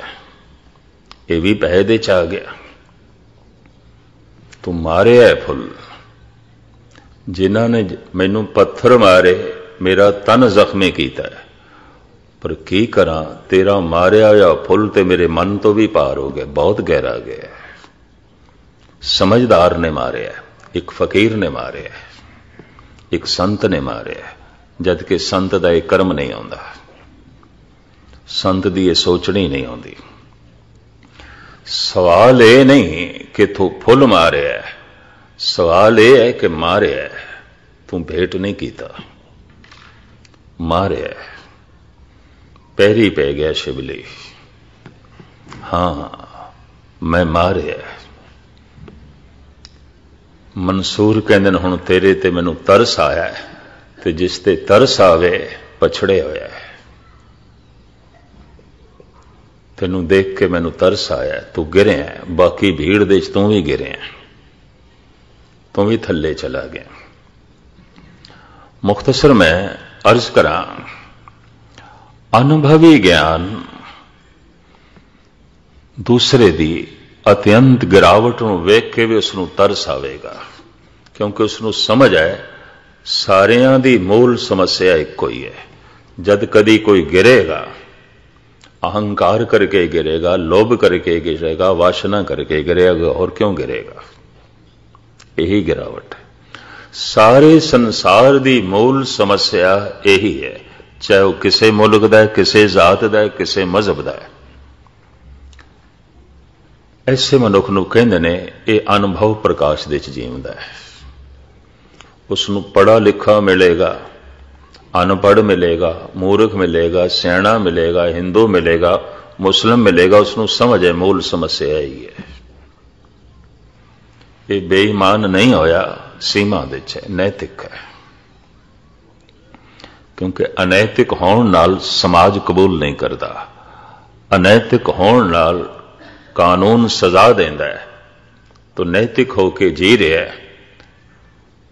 ਇਹ ਵੀ ਪਹਿ ਦੇ ਚ ਆ ਗਿਆ। ਤੂੰ ਮਾਰਿਆ ਫੁੱਲ। ਜਿਨ੍ਹਾਂ ਨੇ ਮੈਨੂੰ ਪੱਥਰ ਮਾਰੇ, ਮੇਰਾ ਤਨ ਜ਼ਖਮੀ ਕੀਤਾ ਹੈ। ਪਰ ਕੀ ਕਰਾਂ, ਤੇਰਾ ਮਾਰਿਆ ਹੋਇਆ ਫੁੱਲ ਤੇ ਮੇਰੇ ਮਨ ਤੋਂ ਵੀ ਪਾਰ ਹੋ ਗਿਆ, ਬਹੁਤ ਗਹਿਰਾ ਗਿਆ ਸਮਝਦਾਰ ਨੇ ਮਾਰਿਆ ਇੱਕ ਫਕੀਰ ਨੇ ਮਾਰਿਆ ਇੱਕ ਸੰਤ ਨੇ ਮਾਰਿਆ ਜਦ ਕਿ ਸੰਤ ਦਾ ਇਹ ਕਰਮ ਨਹੀਂ ਆਉਂਦਾ। ਸੰਤ ਦੀ ਇਹ ਸੋਚਣੀ ਨਹੀਂ ਆਉਂਦੀ। ਸਵਾਲ ਇਹ ਨਹੀਂ ਕਿ ਤੂੰ ਫੁੱਲ ਮਾਰਿਆ ਸਵਾਲ ਇਹ ਹੈ ਕਿ ਮਾਰਿਆ ਤੂੰ ਭੇਟ ਨਹੀਂ ਕੀਤਾ। ਮਾਰਿਆ ਪੈਰੀ ਪੈ ਗਿਆ ਸ਼ਿਵਲੀ। ਹਾਂ, ਮੈਂ ਮਾਰਿਆ ਮਨਸੂਰ ਕਹਿੰਦੇ ਨੇ, ਹੁਣ ਤੇਰੇ ਤੇ ਮੈਨੂੰ ਤਰਸ ਆਇਆ ਹੈ। ਤੇ ਜਿਸ ਤੇ ਤਰਸ ਆਵੇ, ਪਛੜੇ ਹੋਇਆ ਹੈ। ਤੈਨੂੰ ਦੇਖ ਕੇ ਮੈਨੂੰ ਤਰਸ ਆਇਆ ਤੂੰ ਗਿਰਿਆ ਬਾਕੀ ਭੀੜ ਦੇ ਵਿੱਚ ਤੂੰ ਵੀ ਗਿਰਿਆ ਤੂੰ ਵੀ ਥੱਲੇ ਚਲਾ ਗਿਆ ਮੁਖਤਸਰ ਮੈਂ ਅਰਜ਼ ਕਰਾਂ, ਅਨੁਭਵੀ ਗਿਆਨ ਦੂਸਰੇ ਦੀ ਅਤਿਅੰਤ ਗਿਰਾਵਟ ਨੂੰ ਵੇਖ ਕੇ ਵੀ ਉਸ ਨੂੰ ਤਰਸ ਆਵੇਗਾ, ਕਿਉਂਕਿ ਉਸ ਨੂੰ ਸਮਝ ਹੈ ਸਾਰਿਆਂ ਦੀ ਮੂਲ ਸਮੱਸਿਆ ਇੱਕੋ ਹੀ ਹੈ। ਜਦ ਕਦੀ ਕੋਈ ਗਿਰੇਗਾ, ਅਹੰਕਾਰ ਕਰਕੇ ਗਿਰੇਗਾ, ਲੋਭ ਕਰਕੇ ਗਿਰੇਗਾ, ਵਾਸ਼ਨਾ ਕਰਕੇ ਗਿਰੇਗਾ ਔਰ ਕਿਉਂ ਗਿਰੇਗਾ? ਇਹੀ ਗਿਰਾਵਟ ਹੈ। ਸਾਰੇ ਸੰਸਾਰ ਦੀ ਮੂਲ ਸਮੱਸਿਆ ਇਹੀ ਹੈ। ਚਾਹੇ ਉਹ ਕਿਸੇ ਮੁਲਕ ਦਾ ਕਿਸੇ ਜ਼ਾਤ ਦਾ ਕਿਸੇ ਮਜ਼ਹਬ ਦਾ ਹੈ। ਐਸੇ ਮਨੁੱਖ ਨੂੰ ਕਹਿੰਦੇ ਨੇ, ਇਹ ਅਨੁਭਵ ਪ੍ਰਕਾਸ਼ ਦੇ ਚ ਜੀਵਦਾ ਹੈ। ਉਸ ਨੂੰ ਪੜਾ ਲਿਖਾ ਮਿਲੇਗਾ ਅਨਪੜ ਮਿਲੇਗਾ, ਮੂਰਖ ਮਿਲੇਗਾ, ਸਿਆਣਾ ਮਿਲੇਗਾ, ਹਿੰਦੂ ਮਿਲੇਗਾ, ਮੁਸਲਮ ਮਿਲੇਗਾ ਉਸ ਨੂੰ ਸਮਝ ਹੈ, ਮੂਲ ਸਮੱਸਿਆ ਹੀ ਹੈ। ਇਹ ਬੇਈਮਾਨ ਨਹੀਂ ਹੋਇਆ, ਸੀਮਾ ਦੇ ਚ ਨੈਤਿਕ ਹੈ। ਕਿਉਂਕਿ ਅਨੈਤਿਕ ਹੋਣ ਨਾਲ ਸਮਾਜ ਕਬੂਲ ਨਹੀਂ ਕਰਦਾ। ਅਨੈਤਿਕ ਹੋਣ ਨਾਲ ਕਾਨੂੰਨ ਸਜ਼ਾ ਦਿੰਦਾ ਹੈ। ਤੋ ਨੈਤਿਕ ਹੋ ਕੇ ਜੀ ਰਿਹਾ ਹੈ।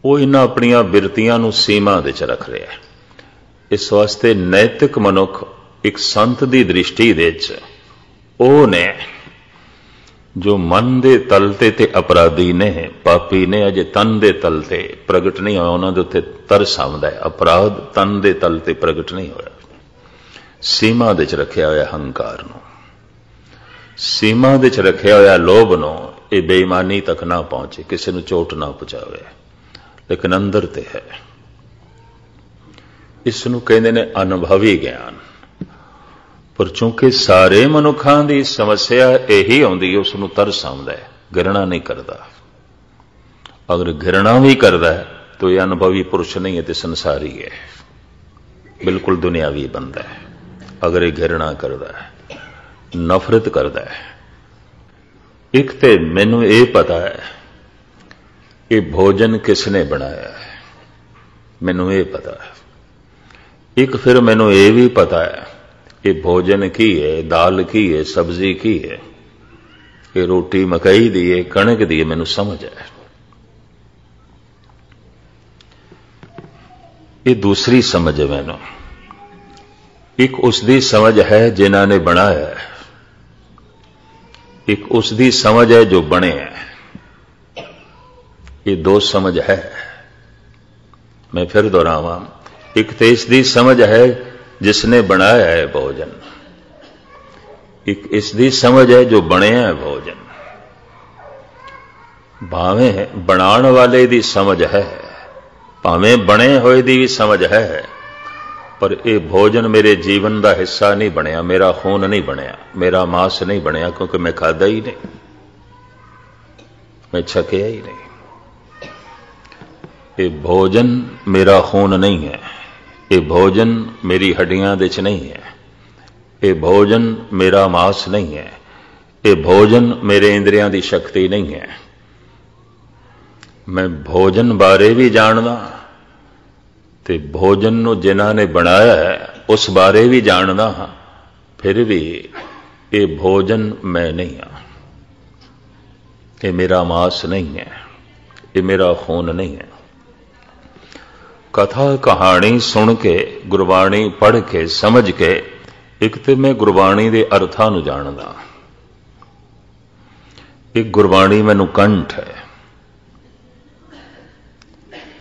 ਉਹ ਇਹਨਾਂ ਆਪਣੀਆਂ ਬਿਰਤੀਆਂ ਨੂੰ ਸੀਮਾ ਦੇ ਚ ਰੱਖ ਰਿਹਾ ਹੈ। ਇਸ ਵਾਸਤੇ ਨੈਤਿਕ ਮਨੁੱਖ ਇੱਕ ਸੰਤ ਦੀ ਦ੍ਰਿਸ਼ਟੀ ਦੇ ਚ ਉਹ ਨੇ ਜੋ ਮਨ ਦੇ ਤਲ ਤੇ ਤੇ ਅਪਰਾਧੀ ਨੇ, ਪਾਪੀ ਨੇ, ਅਜੇ ਤਨ ਦੇ ਤਲ ਤੇ ਪ੍ਰਗਟ ਨਹੀਂ ਹੋਇਆ, ਉਹਨਾਂ ਦੇ ਉੱਤੇ ਤਰਸ ਆਉਂਦਾ ਹੈ। ਅਪਰਾਧ ਤਨ ਦੇ ਤਲ ਤੇ ਪ੍ਰਗਟ ਨਹੀਂ ਹੋਇਆ। ਸੀਮਾ ਦੇ ਚ ਰੱਖਿਆ ਹੋਇਆ ਹੰਕਾਰ ਨੂੰ। ਸੀਮਾ ਦੇ ਚ ਰੱਖਿਆ ਹੋਇਆ ਲੋਭ ਨੂੰ ਇਹ ਬੇਈਮਾਨੀ ਤੱਕ ਨਾ ਪਹੁੰਚੇ, ਕਿਸੇ ਨੂੰ ਚੋਟ ਨਾ ਪਹੁੰਚਾਵੇ। ਲੇਕਿਨ ਅੰਦਰ ਤੇ ਹੈ। ਇਸ ਨੂੰ ਕਹਿੰਦੇ ਨੇ ਅਨੁਭਵੀ ਗਿਆਨ। ਪਰ ਚੂੰਕਿ ਸਾਰੇ ਮਨੁੱਖਾਂ ਦੀ ਸਮੱਸਿਆ ਇਹੀ ਆਉਂਦੀ ਹੈ ਉਸ ਨੂੰ ਤਰਸ ਆਉਂਦਾ ਹੈ ਗਿਰਣਾ ਨਹੀਂ ਕਰਦਾ। ਅਗਰ ਗਿਰਣਾ ਵੀ ਕਰਦਾ ਹੈ, ਤਾਂ ਇਹ ਅਨੁਭਵੀ ਪੁਰਸ਼ ਨਹੀਂ ਹੈ ਤੇ ਸੰਸਾਰੀ ਹੈ। ਬਿਲਕੁਲ ਦੁਨਿਆਵੀ ਬੰਦਾ ਹੈ। ਅਗਰ ਇਹ ਘਿਰਣਾ ਕਰਦਾ ਹੈ, ਨਫ਼ਰਤ ਕਰਦਾ ਹੈ, ਇੱਕ ਤੇ ਮੈਨੂੰ ਇਹ ਪਤਾ ਹੈ ਇਹ ਭੋਜਨ ਕਿਸ ਨੇ ਬਣਾਇਆ ਹੈ? ਮੈਨੂੰ ਇਹ ਪਤਾ ਹੈ। ਇੱਕ ਫਿਰ ਮੈਨੂੰ ਇਹ ਵੀ ਪਤਾ ਹੈ ਕਿ ਭੋਜਨ ਕੀ ਹੈ, ਦਾਲ ਕੀ ਹੈ, ਸਬਜ਼ੀ ਕੀ ਹੈ। ਇਹ ਰੋਟੀ ਮਕਈ ਦੀ ਹੈ, ਕਣਕ ਦੀ ਹੈ, ਮੈਨੂੰ ਸਮਝ ਹੈ। ਇਹ ਦੂਸਰੀ ਸਮਝ ਹੈ ਮੈਨੂੰ। ਇੱਕ ਉਸ ਦੀ ਸਮਝ ਹੈ ਜਿਨ੍ਹਾਂ ਨੇ ਬਣਾਇਆ ਹੈ। ਇੱਕ ਉਸ ਦੀ ਸਮਝ ਹੈ ਜੋ ਬਣਿਆ ਹੈ। ਇਹ ਦੋ ਸਮਝ ਹੈ। ਮੈਂ ਫਿਰ ਦੁਹਰਾਵਾਂ, ਇੱਕ ਤੇ ਇਸ ਦੀ ਸਮਝ ਹੈ ਜਿਸ ਨੇ ਬਣਾਇਆ ਹੈ ਭੋਜਨ। ਇੱਕ ਇਸ ਦੀ ਸਮਝ ਹੈ ਜੋ ਬਣਿਆ ਹੈ ਭੋਜਨ। ਭਾਵੇਂ ਬਣਾਉਣ ਵਾਲੇ ਦੀ ਸਮਝ ਹੈ, ਭਾਵੇਂ ਬਣੇ ਹੋਏ ਦੀ ਵੀ ਸਮਝ ਹੈ, ਪਰ ਇਹ ਭੋਜਨ ਮੇਰੇ ਜੀਵਨ ਦਾ ਹਿੱਸਾ ਨਹੀਂ ਬਣਿਆ, ਮੇਰਾ ਖੂਨ ਨਹੀਂ ਬਣਿਆ, ਮੇਰਾ ਮਾਸ ਨਹੀਂ ਬਣਿਆ, ਕਿਉਂਕਿ ਮੈਂ ਖਾਦਾ ਹੀ ਨਹੀਂ। ਮੈਂ ਛਕਿਆ ਹੀ ਨਹੀਂ। ਇਹ ਭੋਜਨ ਮੇਰਾ ਖੂਨ ਨਹੀਂ ਹੈ। ਇਹ ਭੋਜਨ ਮੇਰੀ ਹੱਡੀਆਂ ਦੇ ਚ ਨਹੀਂ ਹੈ। ਇਹ ਭੋਜਨ ਮੇਰਾ ਮਾਸ ਨਹੀਂ ਹੈ। ਇਹ ਭੋਜਨ ਮੇਰੇ ਇੰਦਰੀਆਂ ਦੀ ਸ਼ਕਤੀ ਨਹੀਂ ਹੈ। ਮੈਂ ਭੋਜਨ ਬਾਰੇ ਵੀ ਜਾਣਦਾ ਤੇ ਭੋਜਨ ਨੂੰ ਜਿਨ੍ਹਾਂ ਨੇ ਬਣਾਇਆ ਹੈ, ਉਸ ਬਾਰੇ ਵੀ ਜਾਣਦਾ ਹਾਂ। ਫਿਰ ਵੀ ਇਹ ਭੋਜਨ ਮੈਂ ਨਹੀਂ ਹਾਂ। ਇਹ ਮੇਰਾ ਮਾਸ ਨਹੀਂ ਹੈ। ਇਹ ਮੇਰਾ ਖੂਨ ਨਹੀਂ ਹੈ। ਕਥਾ ਕਹਾਣੀ ਸੁਣ ਕੇ, ਗੁਰਬਾਣੀ ਪੜ੍ਹ ਕੇ, ਸਮਝ ਕੇ, ਇੱਕ ਤੇ ਮੈਂ ਗੁਰਬਾਣੀ ਦੇ ਅਰਥਾਂ ਨੂੰ ਜਾਣਦਾ। ਇੱਕ ਗੁਰਬਾਣੀ ਮੈਨੂੰ ਕੰਠ ਹੈ।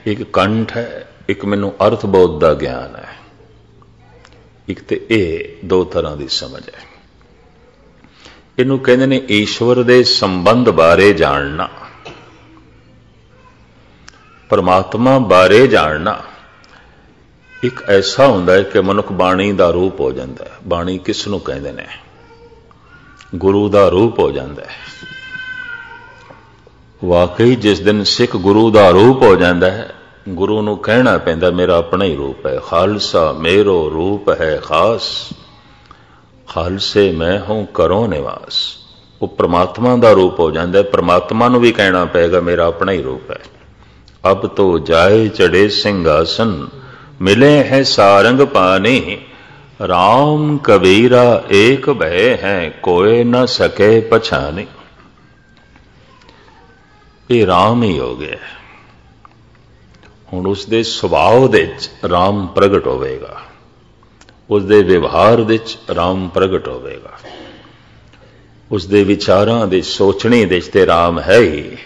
ਇੱਕ ਕੰਠ ਹੈ, ਇੱਕ ਮੈਨੂੰ ਅਰਥ ਬੋਧ ਦਾ ਗਿਆਨ ਹੈ। ਇੱਕ ਤੇ ਇਹ ਦੋ ਤਰ੍ਹਾਂ ਦੀ ਸਮਝ ਹੈ। ਇਹਨੂੰ ਕਹਿੰਦੇ ਨੇ ਈਸ਼ਵਰ ਦੇ ਸੰਬੰਧ ਬਾਰੇ ਜਾਣਨਾ। ਪਰਮਾਤਮਾ ਬਾਰੇ ਜਾਣਨਾ। ਇੱਕ ਐਸਾ ਹੁੰਦਾ ਹੈ ਕਿ ਮਨੁੱਖ ਬਾਣੀ ਦਾ ਰੂਪ ਹੋ ਜਾਂਦਾ ਹੈ। ਬਾਣੀ ਕਿਸ ਨੂੰ ਕਹਿੰਦੇ ਨੇ? ਗੁਰੂ ਦਾ ਰੂਪ ਹੋ ਜਾਂਦਾ ਹੈ। ਵਾਕਈ ਜਿਸ ਦਿਨ ਸਿੱਖ ਗੁਰੂ ਦਾ ਰੂਪ ਹੋ ਜਾਂਦਾ ਹੈ, ਗੁਰੂ ਨੂੰ ਕਹਿਣਾ ਪੈਂਦਾ, ਮੇਰਾ ਆਪਣਾ ਹੀ ਰੂਪ ਹੈ। ਖਾਲਸਾ ਮੇਰੋ ਰੂਪ ਹੈ ਖਾਸ। ਖਾਲਸੇ ਮੈਂ ਹੂੰ ਕਰੋ ਨਿਵਾਸ। ਉਹ ਪ੍ਰਮਾਤਮਾ ਦਾ ਰੂਪ ਹੋ ਜਾਂਦਾ ਹੈ। ਪ੍ਰਮਾਤਮਾ ਨੂੰ ਵੀ ਕਹਿਣਾ ਪਏਗਾ, ਮੇਰਾ ਆਪਣਾ ਹੀ ਰੂਪ ਹੈ। ਅਬ ਤੋ ਜਾਏ ਚੜੇ ਸਿੰਘਾਸਨ, ਮਿਲੇ ਹੈ ਸਾਰੰਗ ਪਾਣੀ। ਰਾਮ ਕਬੀਰਾ ਏਕ ਭੈ ਹੈ ਕੋਏ ਨਾ ਸਕੇ ਪਛਾਨੇ ਇਹ ਰਾਮ ਹੀ ਹੋ ਗਿਆ ਹੁਣ ਉਸ ਦੇ ਸੁਭਾਅ ਦੇ ਵਿੱਚ ਰਾਮ ਪ੍ਰਗਟ ਹੋਵੇਗਾ। ਉਸ ਦੇ ਵਿਵਹਾਰ ਦੇ ਵਿੱਚ ਰਾਮ ਪ੍ਰਗਟ ਹੋਵੇਗਾ। ਉਸ ਦੇ ਵਿਚਾਰਾਂ ਦੇ ਸੋਚਣੇ ਦੇ ਵਿੱਚ ਤੇ ਰਾਮ ਹੈ ਹੀ।